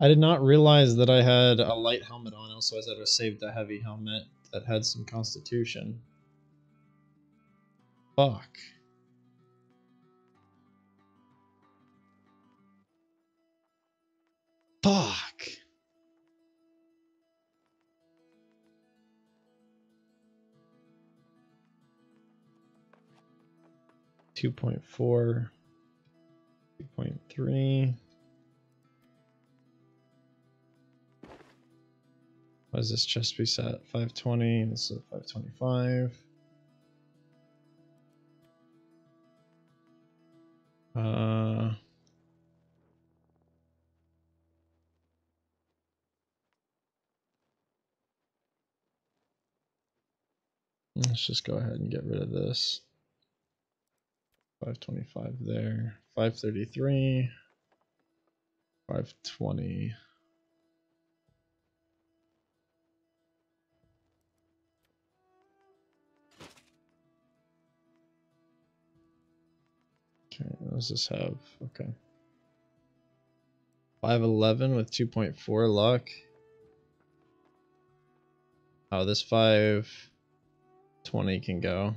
I did not realize that I had a light helmet on, else I would have saved a heavy helmet that had some constitution. Fuck. Fuck. Two point four. Two point three. What is this chest reset? 520. This is 525. Uh, let's just go ahead and get rid of this. 525 there. 533. 520. What does this have? Okay. 511 with 2.4 luck. Oh, this 520 can go.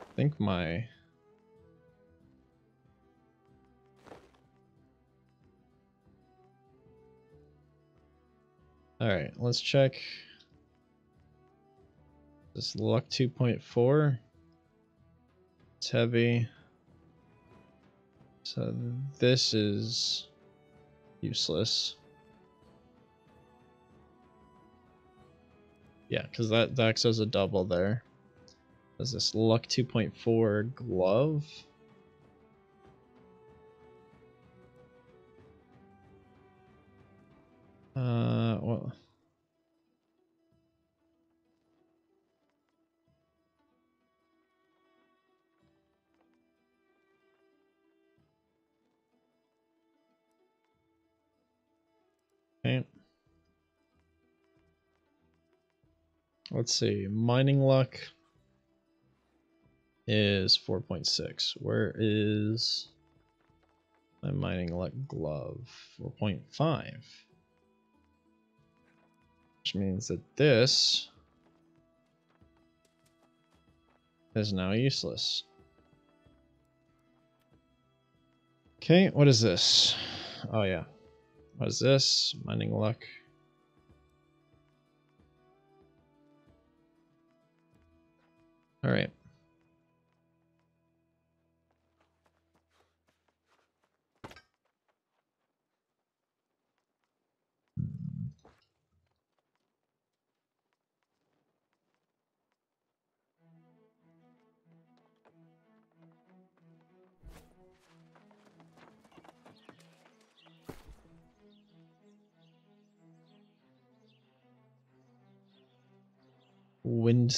I think my All right, let's check This luck 2.4. It's heavy. So this is useless. Yeah, because that, that acts as a double there. There's this luck 2.4 glove. Uh, well. Okay. Let's see. Mining luck is 4.6. Where is my mining luck glove? 4.5. Which means that this is now useless. Okay, what is this? Oh yeah. What is this? Mining luck. All right. Wind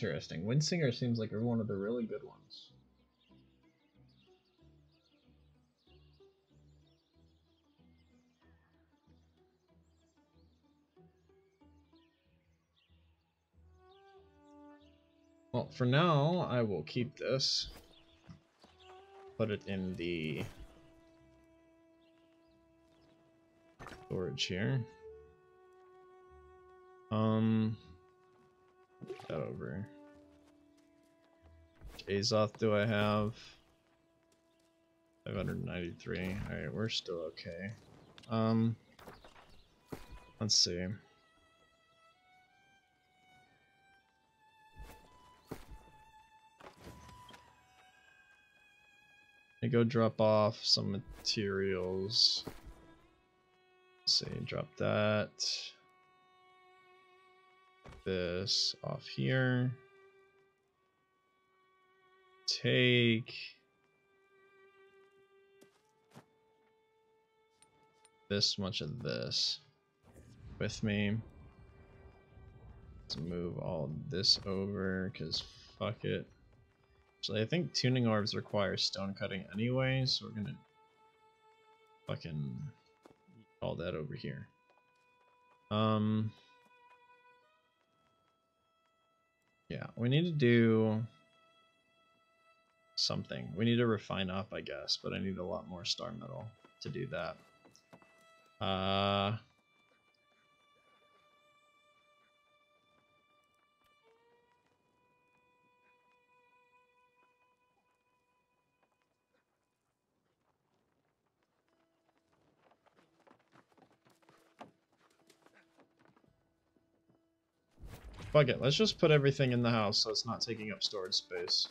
Interesting. Windsinger seems like one of the really good ones. Well, for now, I will keep this. Put it in the storage here. Um, that over. Azoth do I have? 593. Alright, we're still okay. Um, let's see. I go drop off some materials. Let's see, drop that. This off here. Take this much of this with me. Let's move all this over because fuck it. Actually, I think tuning orbs require stone cutting anyway, so we're gonna fucking all that over here. Um, yeah, we need to do something. We need to refine up, I guess, but I need a lot more star metal to do that. Uh, Fuck it, let's just put everything in the house so it's not taking up storage space.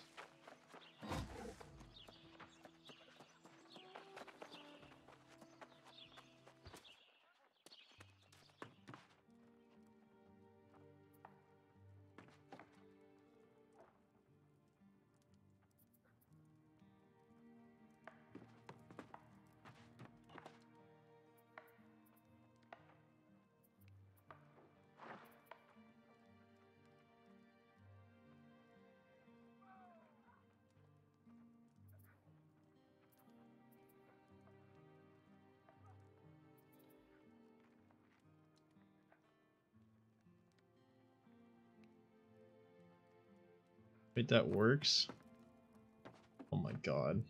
Wait, that works? Oh my god.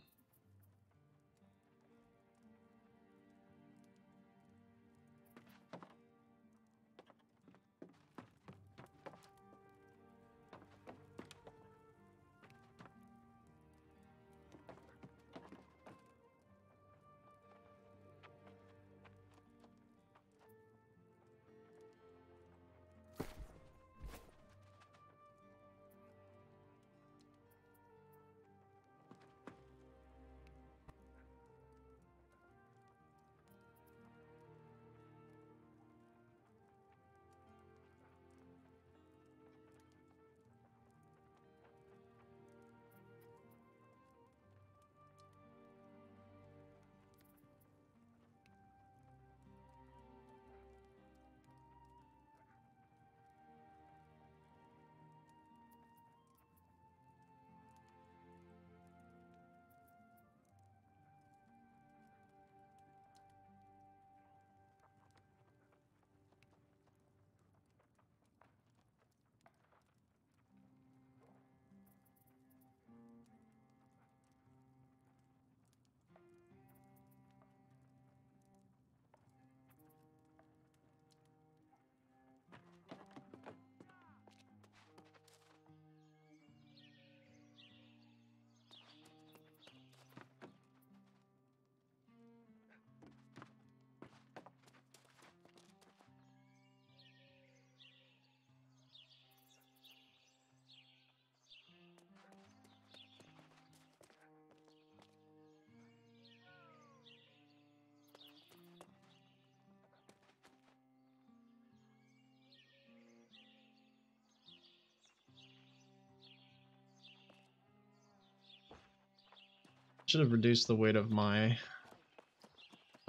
Should have reduced the weight of my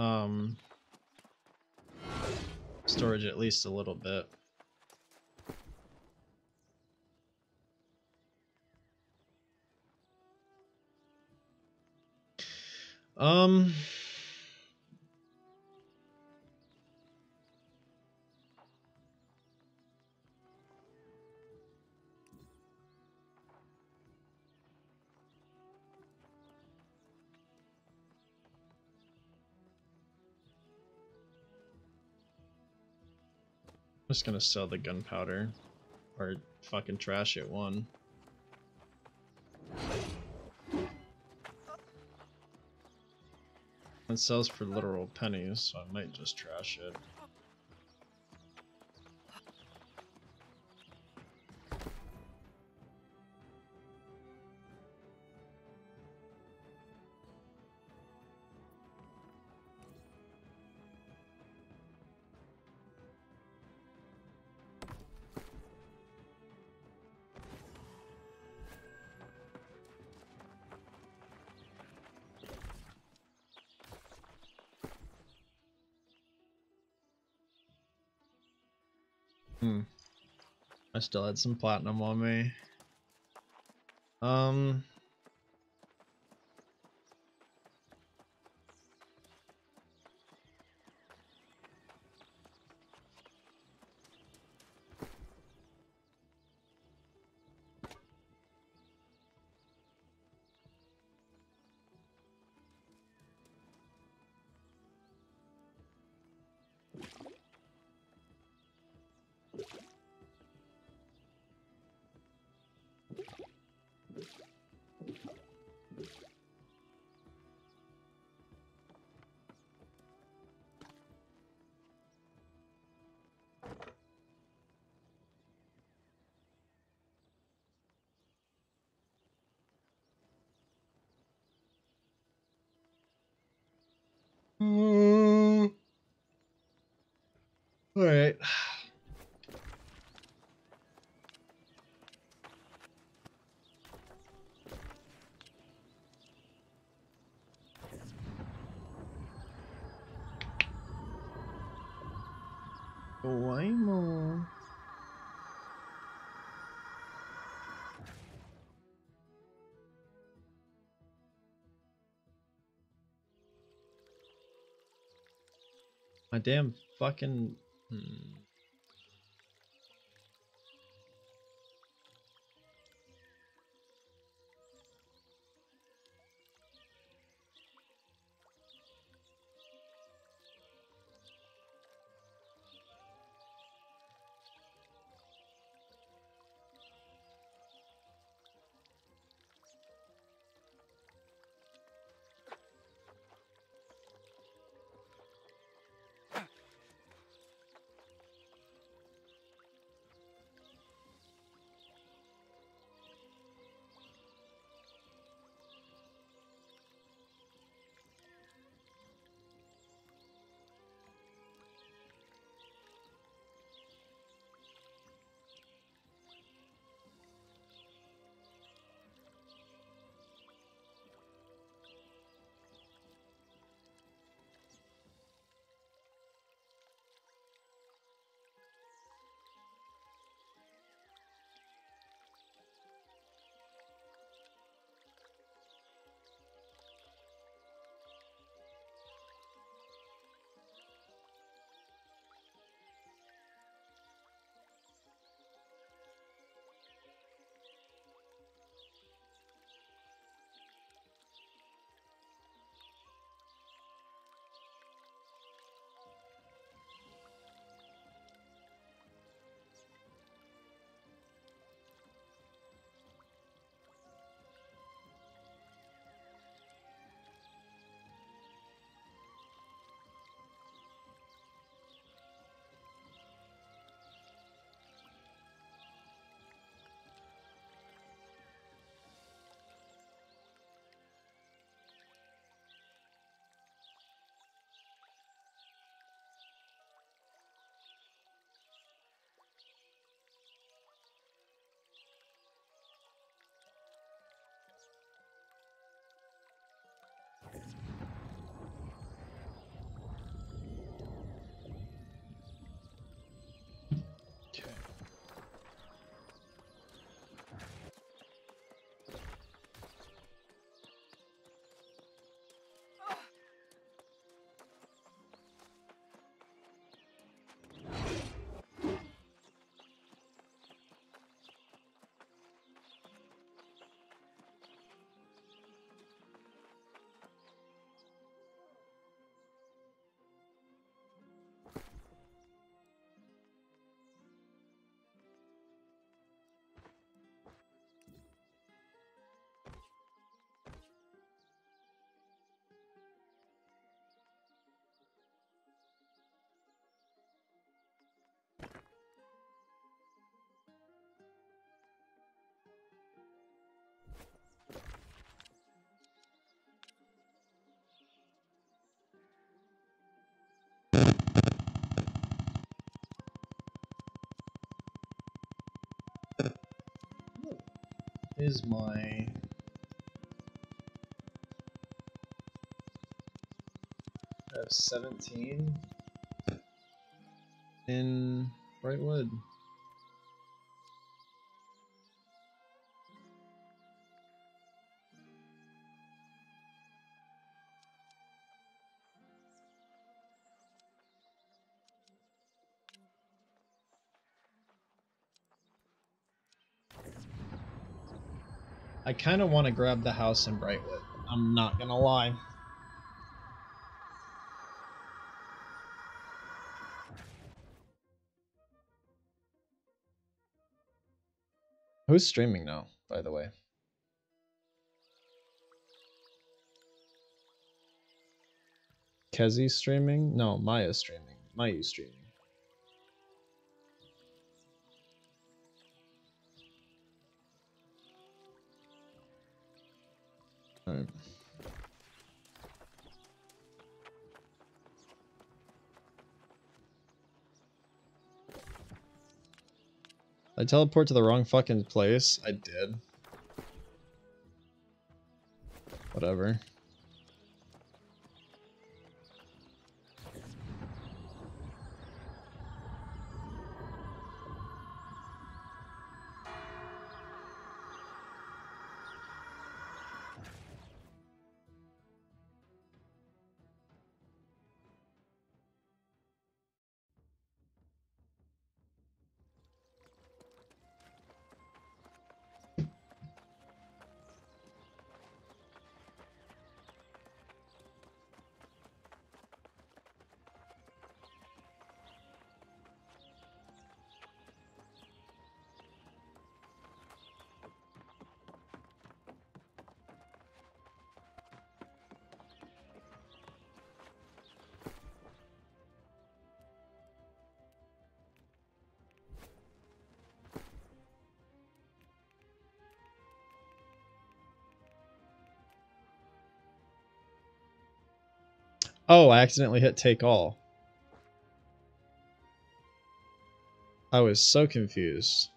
um storage at least a little bit. Just gonna sell the gunpowder or fucking trash it one. It sells for literal pennies, so I might just trash it. I still had some platinum on me. Um. Right. Waymo. My damn fucking. Hmm. Is my have 17 in Brightwood. Kind of want to grab the house in Brightwood. I'm not gonna lie. Who's streaming now, by the way? Kezi streaming? No, Maya streaming. Mayu streaming. Alright. I teleport to the wrong fucking place? I did. Whatever. Oh, I accidentally hit take all. I was so confused.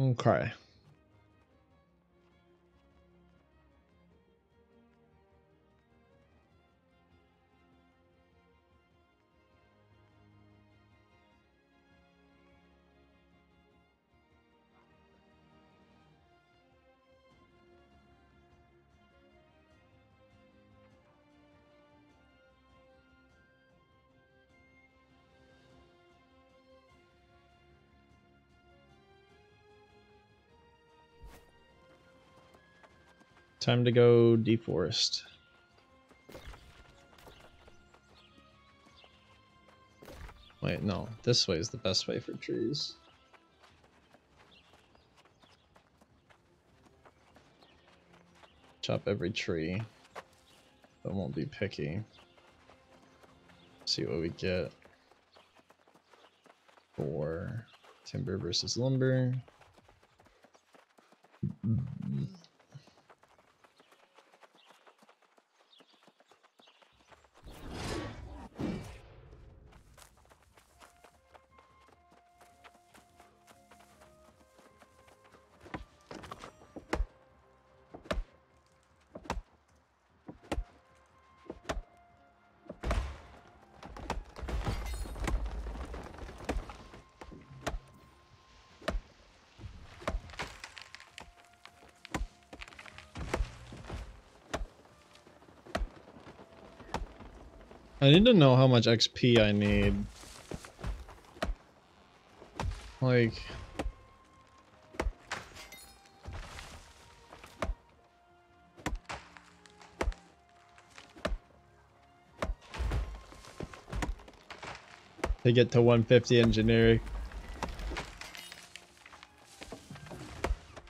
Okay. Time to go deforest. Wait, no. This way is the best way for trees. Chop every tree. But won't be picky. See what we get. For timber versus lumber. I need to know how much XP I need. Like... To get to 150 engineering.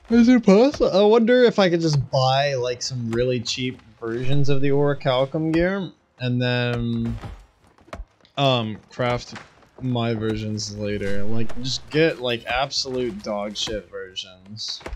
Is it possible? I wonder if I could just buy like some really cheap versions of the Orichalcum gear and then um craft my versions later. Like just get like absolute dog shit versions.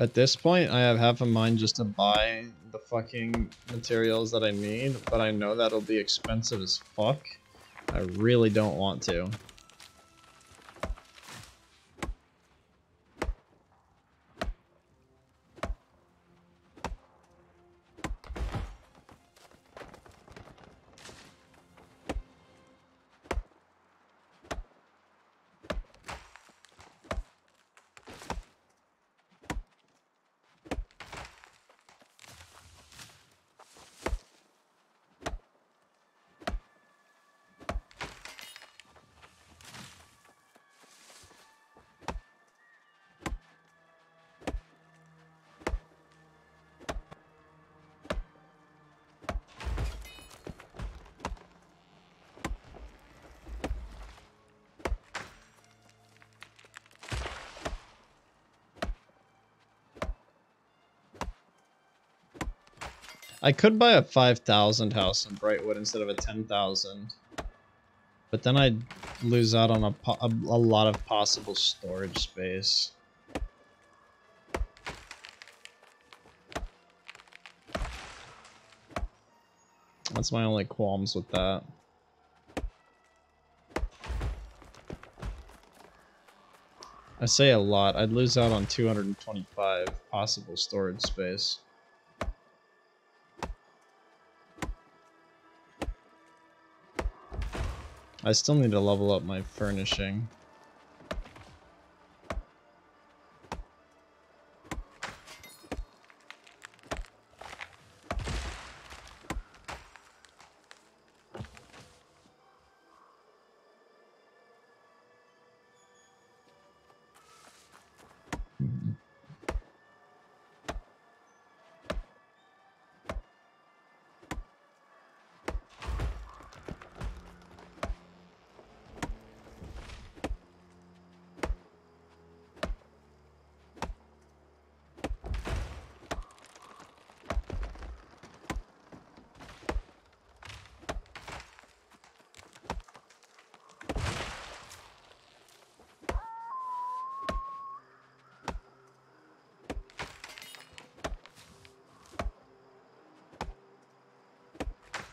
At this point, I have half a mind just to buy the fucking materials that I need, but I know that'll be expensive as fuck. I really don't want to. I could buy a 5,000 house in Brightwood instead of a 10,000. But then I'd lose out on a, a, a lot of possible storage space. That's my only qualms with that. I say a lot. I'd lose out on 225 possible storage space. I still need to level up my furnishing.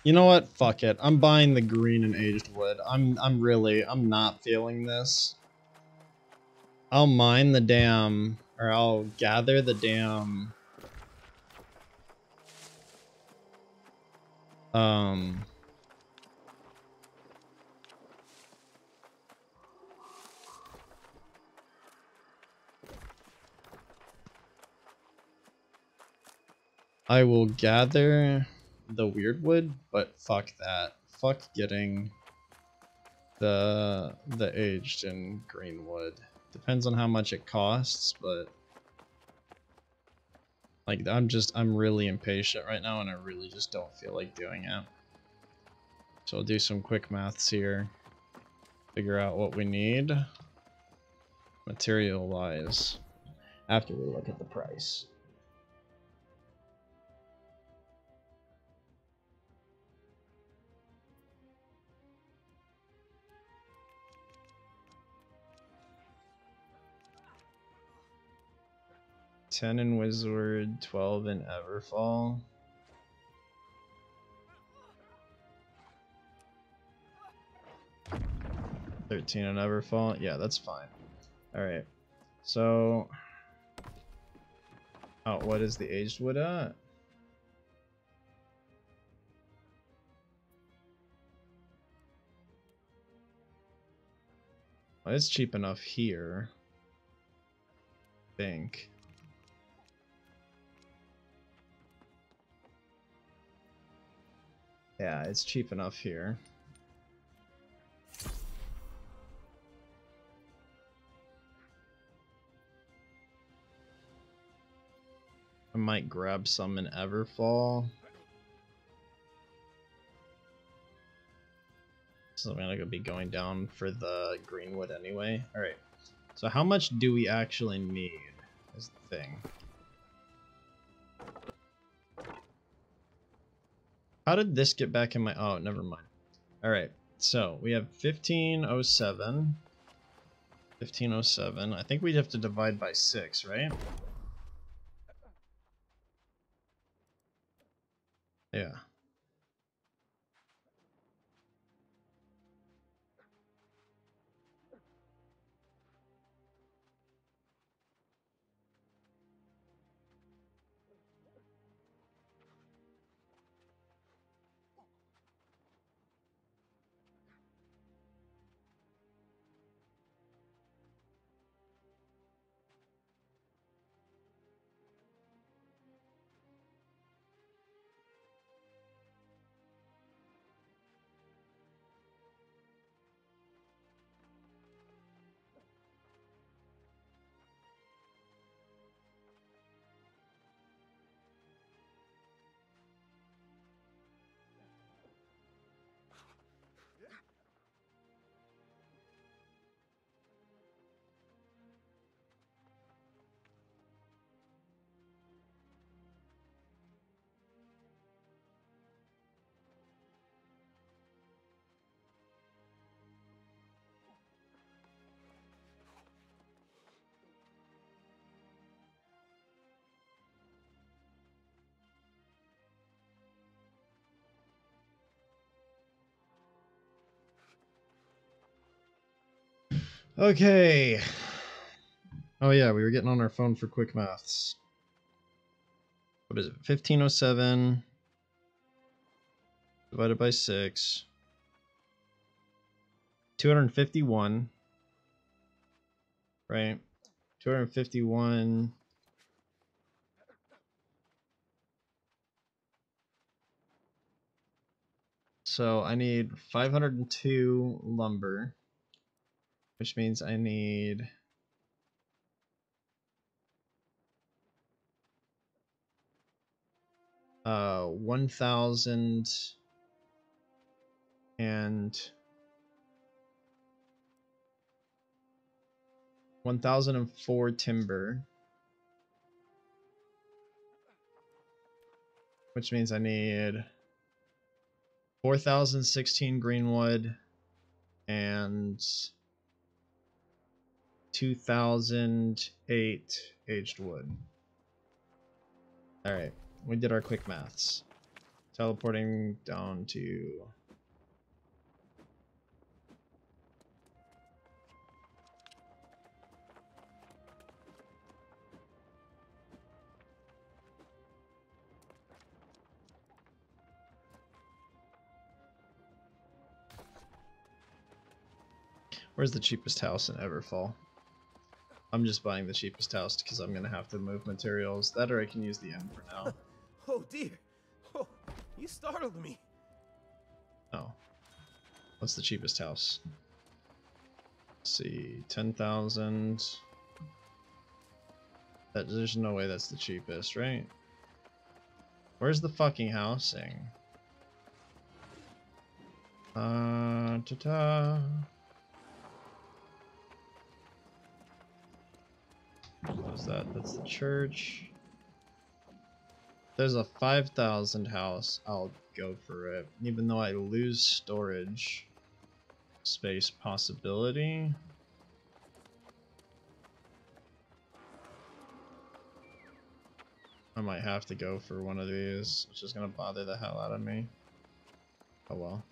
You know what? Fuck it. I'm buying the green and aged wood. I'm I'm really I'm not feeling this. I'll mine the damn or I'll gather the damn um I will gather the wyrdwood, but fuck that. Fuck getting the the aged and green wood. Depends on how much it costs, but like I'm just I'm really impatient right now and I really just don't feel like doing it. So I'll do some quick maths here. Figure out what we need material wise after we look at the price. Ten in Windsward, twelve in Everfall. Thirteen in Everfall. Yeah, that's fine. All right. So, oh, what is the aged wood at? Well, it's cheap enough here. I think. Yeah, it's cheap enough here. I might grab some in Everfall. So I'm gonna be going down for the Greenwood anyway. Alright. So how much do we actually need is the thing. How did this get back in my... Oh, never mind. All right. So we have 1507. 1507. I think we'd have to divide by 6, right? Yeah. Okay. Oh yeah, we were getting on our phone for quick maths. What is it? 1507 divided by 6. 251. Right? 251 So I need 502 lumber, which means I need uh 1000 and 1004 timber which means I need 4016 greenwood and 2008 aged wood. All right, we did our quick maths. Teleporting down to Where's the cheapest house in Everfall? I'm just buying the cheapest house because I'm gonna have to move materials. That or I can use the M for now. Oh dear. Oh, you startled me. Oh. What's the cheapest house? Let's see, 10,000. That There's no way that's the cheapest, right? Where's the fucking housing? Uh, ta-ta. What's that? That's the church. There's a 5,000 house. I'll go for it. Even though I lose storage space possibility. I might have to go for one of these, which is going to bother the hell out of me. Oh well.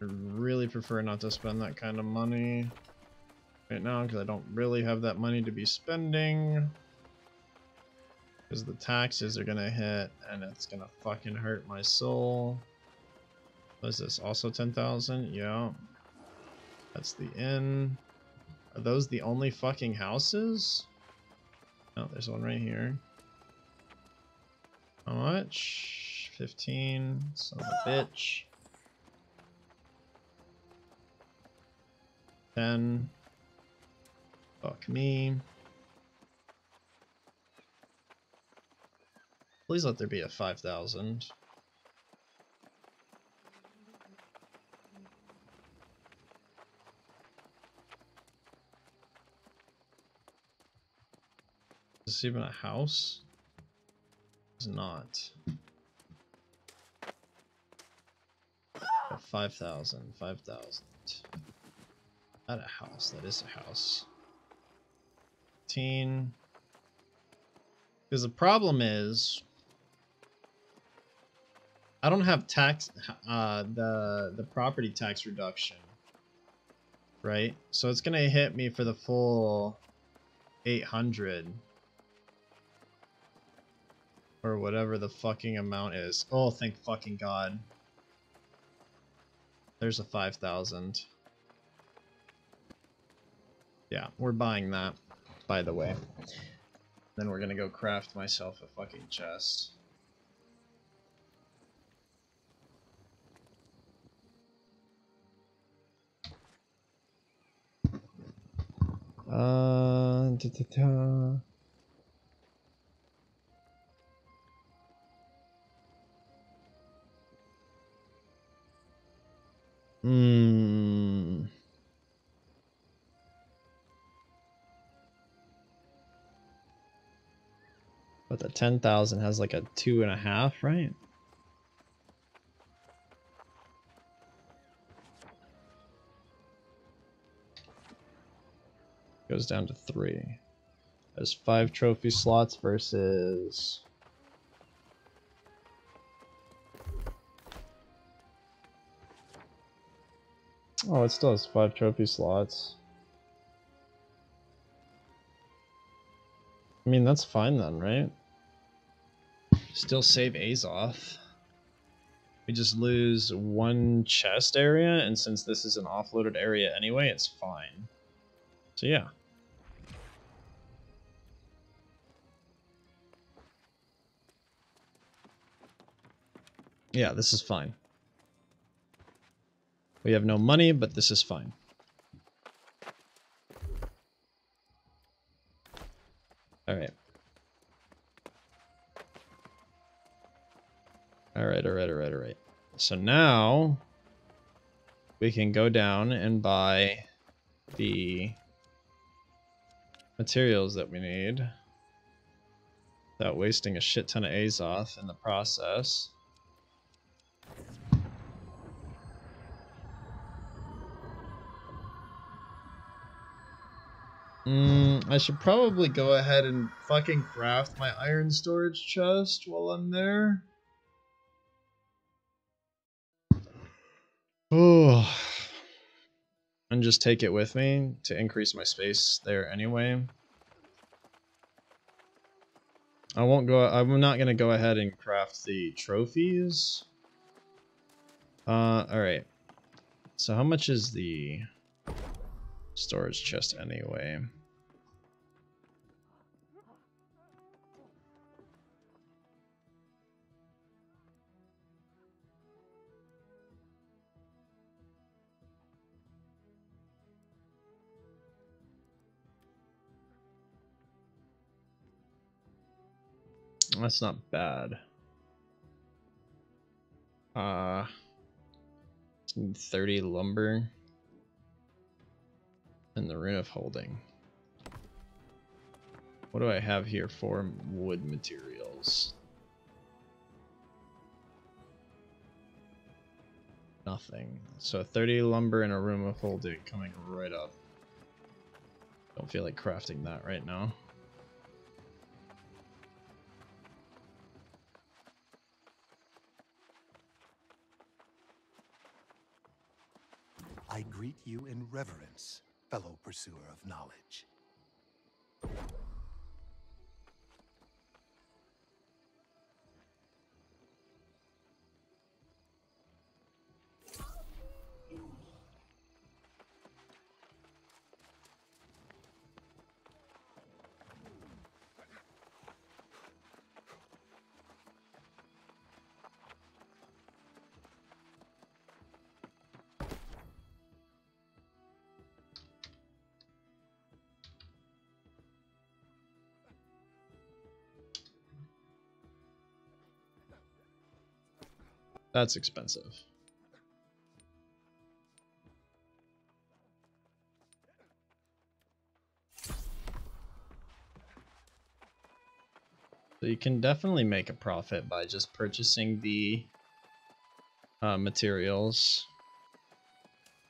I really prefer not to spend that kind of money right now because I don't really have that money to be spending. Because the taxes are gonna hit and it's gonna fucking hurt my soul. What is this? Also 10,000? Yeah. That's the inn. Are those the only fucking houses? No, there's one right here. How much? 15. Son of a bitch. 10. Fuck me. Please let there be a 5,000. Is this even a house? It's not. 5,000, 5,000. Not a house, that is a house. 15. Because the problem is, I don't have tax, uh, the the property tax reduction, right? So it's gonna hit me for the full 800 or whatever the fucking amount is. Oh, thank fucking god. There's a 5,000. Yeah, we're buying that by the way. Then we're gonna go craft myself a fucking chest. Uh, da -da -da. Hmm. But the 10,000 has like a two and a half, right? Goes down to three. There's five trophy slots versus Oh, it still has five trophy slots. I mean, that's fine then, right? Still save Azoth. We just lose one chest area, and since this is an offloaded area anyway, it's fine. So yeah. Yeah, this is fine. We have no money, but this is fine. Alright. Alright, alright, alright, alright. So now we can go down and buy the materials that we need without wasting a shit ton of Azoth in the process. Mm, I should probably go ahead and fucking craft my iron storage chest while I'm there. Oh. And just take it with me to increase my space there anyway. I won't go, I'm not to go ahead and craft the trophies. Uh, alright. So how much is the storage chest anyway? That's not bad. Uh, 30 lumber and the rune of holding. What do I have here for wood materials? Nothing. So 30 lumber and a rune of holding coming right up. Don't feel like crafting that right now. I greet you in reverence, fellow pursuer of knowledge. That's expensive. So you can definitely make a profit by just purchasing the uh, materials.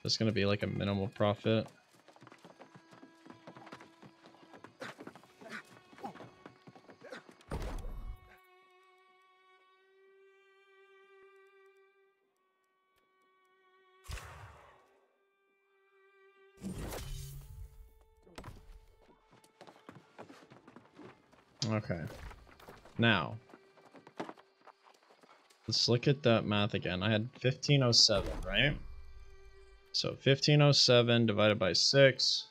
It's going to be like a minimal profit. Okay. Now, let's look at that math again. I had 1507, right? So 1507 divided by 6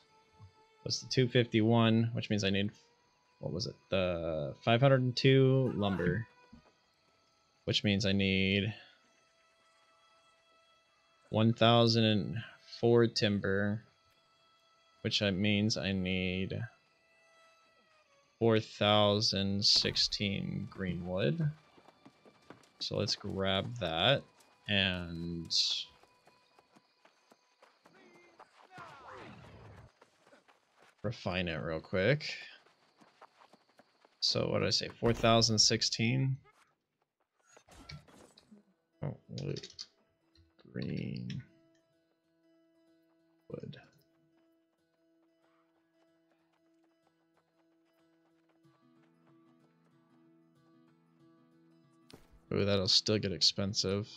was the 251, which means I need, what was it, the 502 lumber, which means I need 1004 timber, which uh, means I need 4016 greenwood. So let's grab that and refine it real quick. So what did I say? 4016. Oh, green wood. Ooh, that'll still get expensive.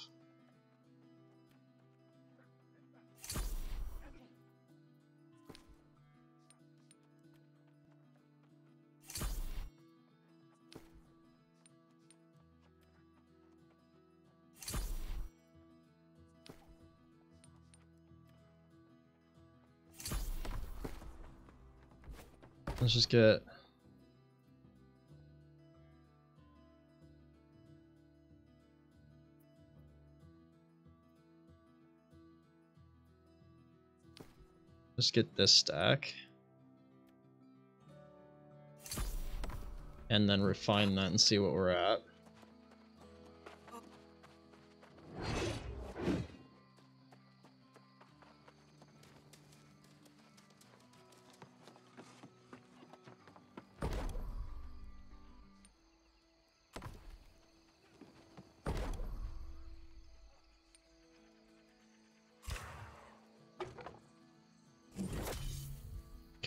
Let's just get Just get this stack. And then refine that and see what we're at.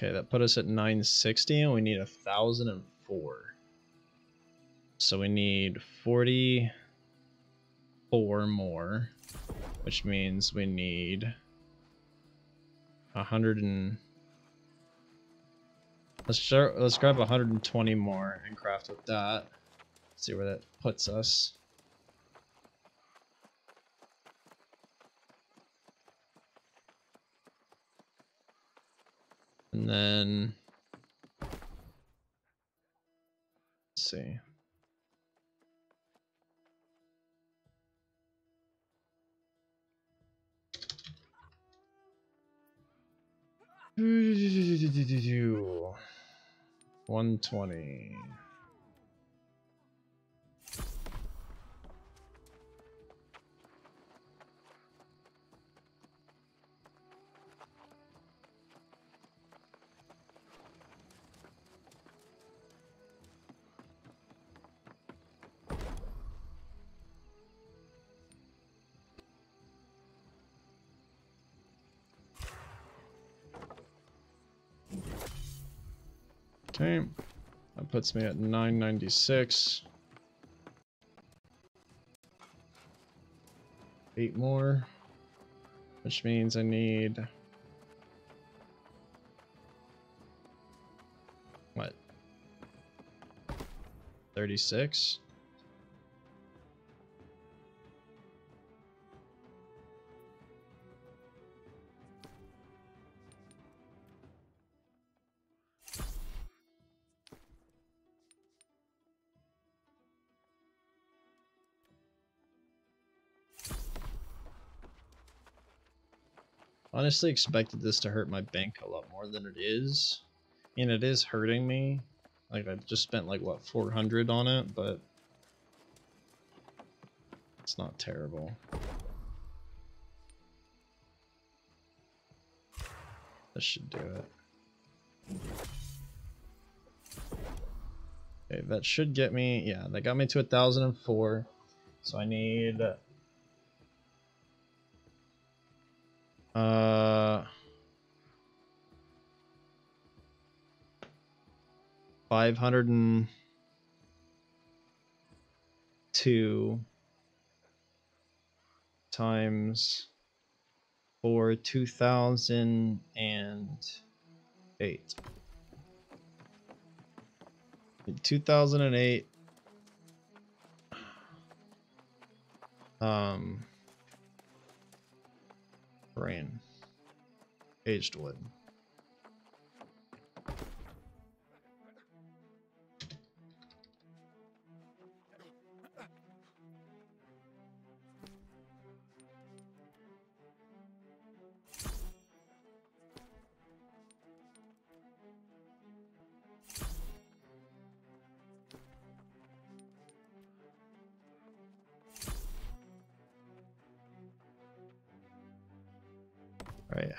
Okay, that put us at 960 and we need a thousand and four. So we need 44 more, which means we need a hundred and let's start let's grab 120 more and craft with that. See where that puts us. And then let's see. One twenty. Okay, that puts me at 996. Eight more, which means I need what? 36. Honestly expected this to hurt my bank a lot more than it is. And it is hurting me. Like I just spent like what 400 on it, but it's not terrible. This should do it. Okay, that should get me, yeah, that got me to a 1004. So I need Uh, five hundred and two times for two thousand and eight. Two thousand and eight. Um. Rain. Aged wood.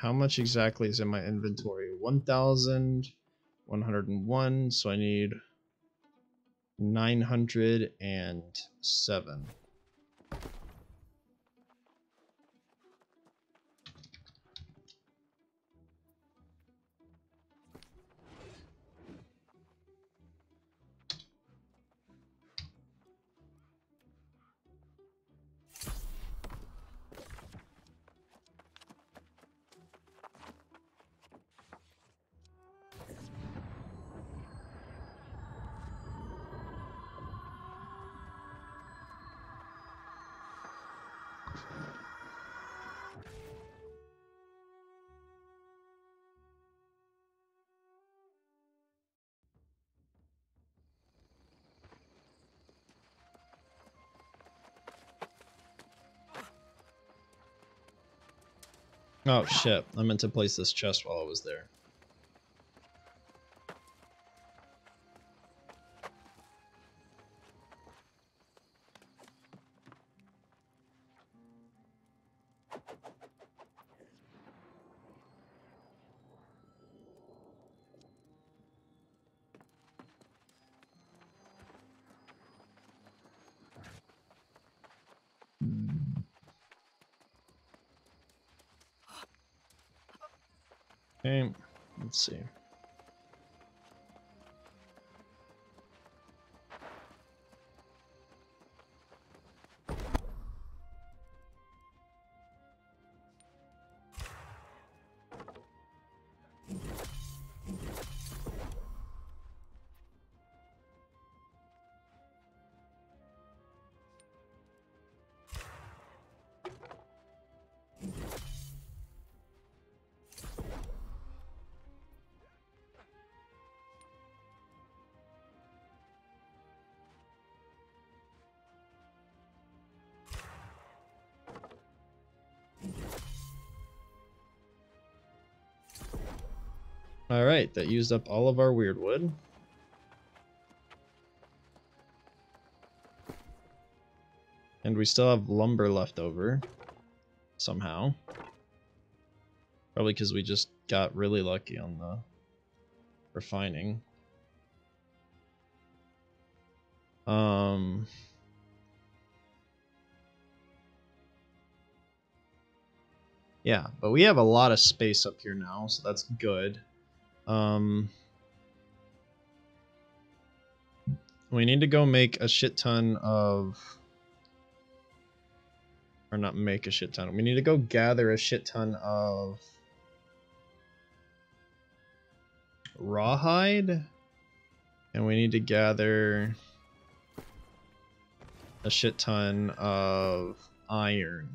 How much exactly is in my inventory? 1,101, so I need 907. Oh shit, I meant to place this chest while I was there. Let's see. Alright, that used up all of our wyrdwood. And we still have lumber left over. Somehow. Probably because we just got really lucky on the refining. Um... Yeah, but we have a lot of space up here now, so that's good. Um, we need to go make a shit ton of, or not make a shit ton. We need to go gather a shit ton of rawhide, and we need to gather a shit ton of iron.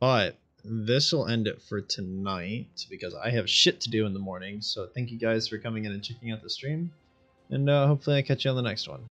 But this will end it for tonight because I have shit to do in the morning. So thank you guys for coming in and checking out the stream. And uh, hopefully I catch you on the next one.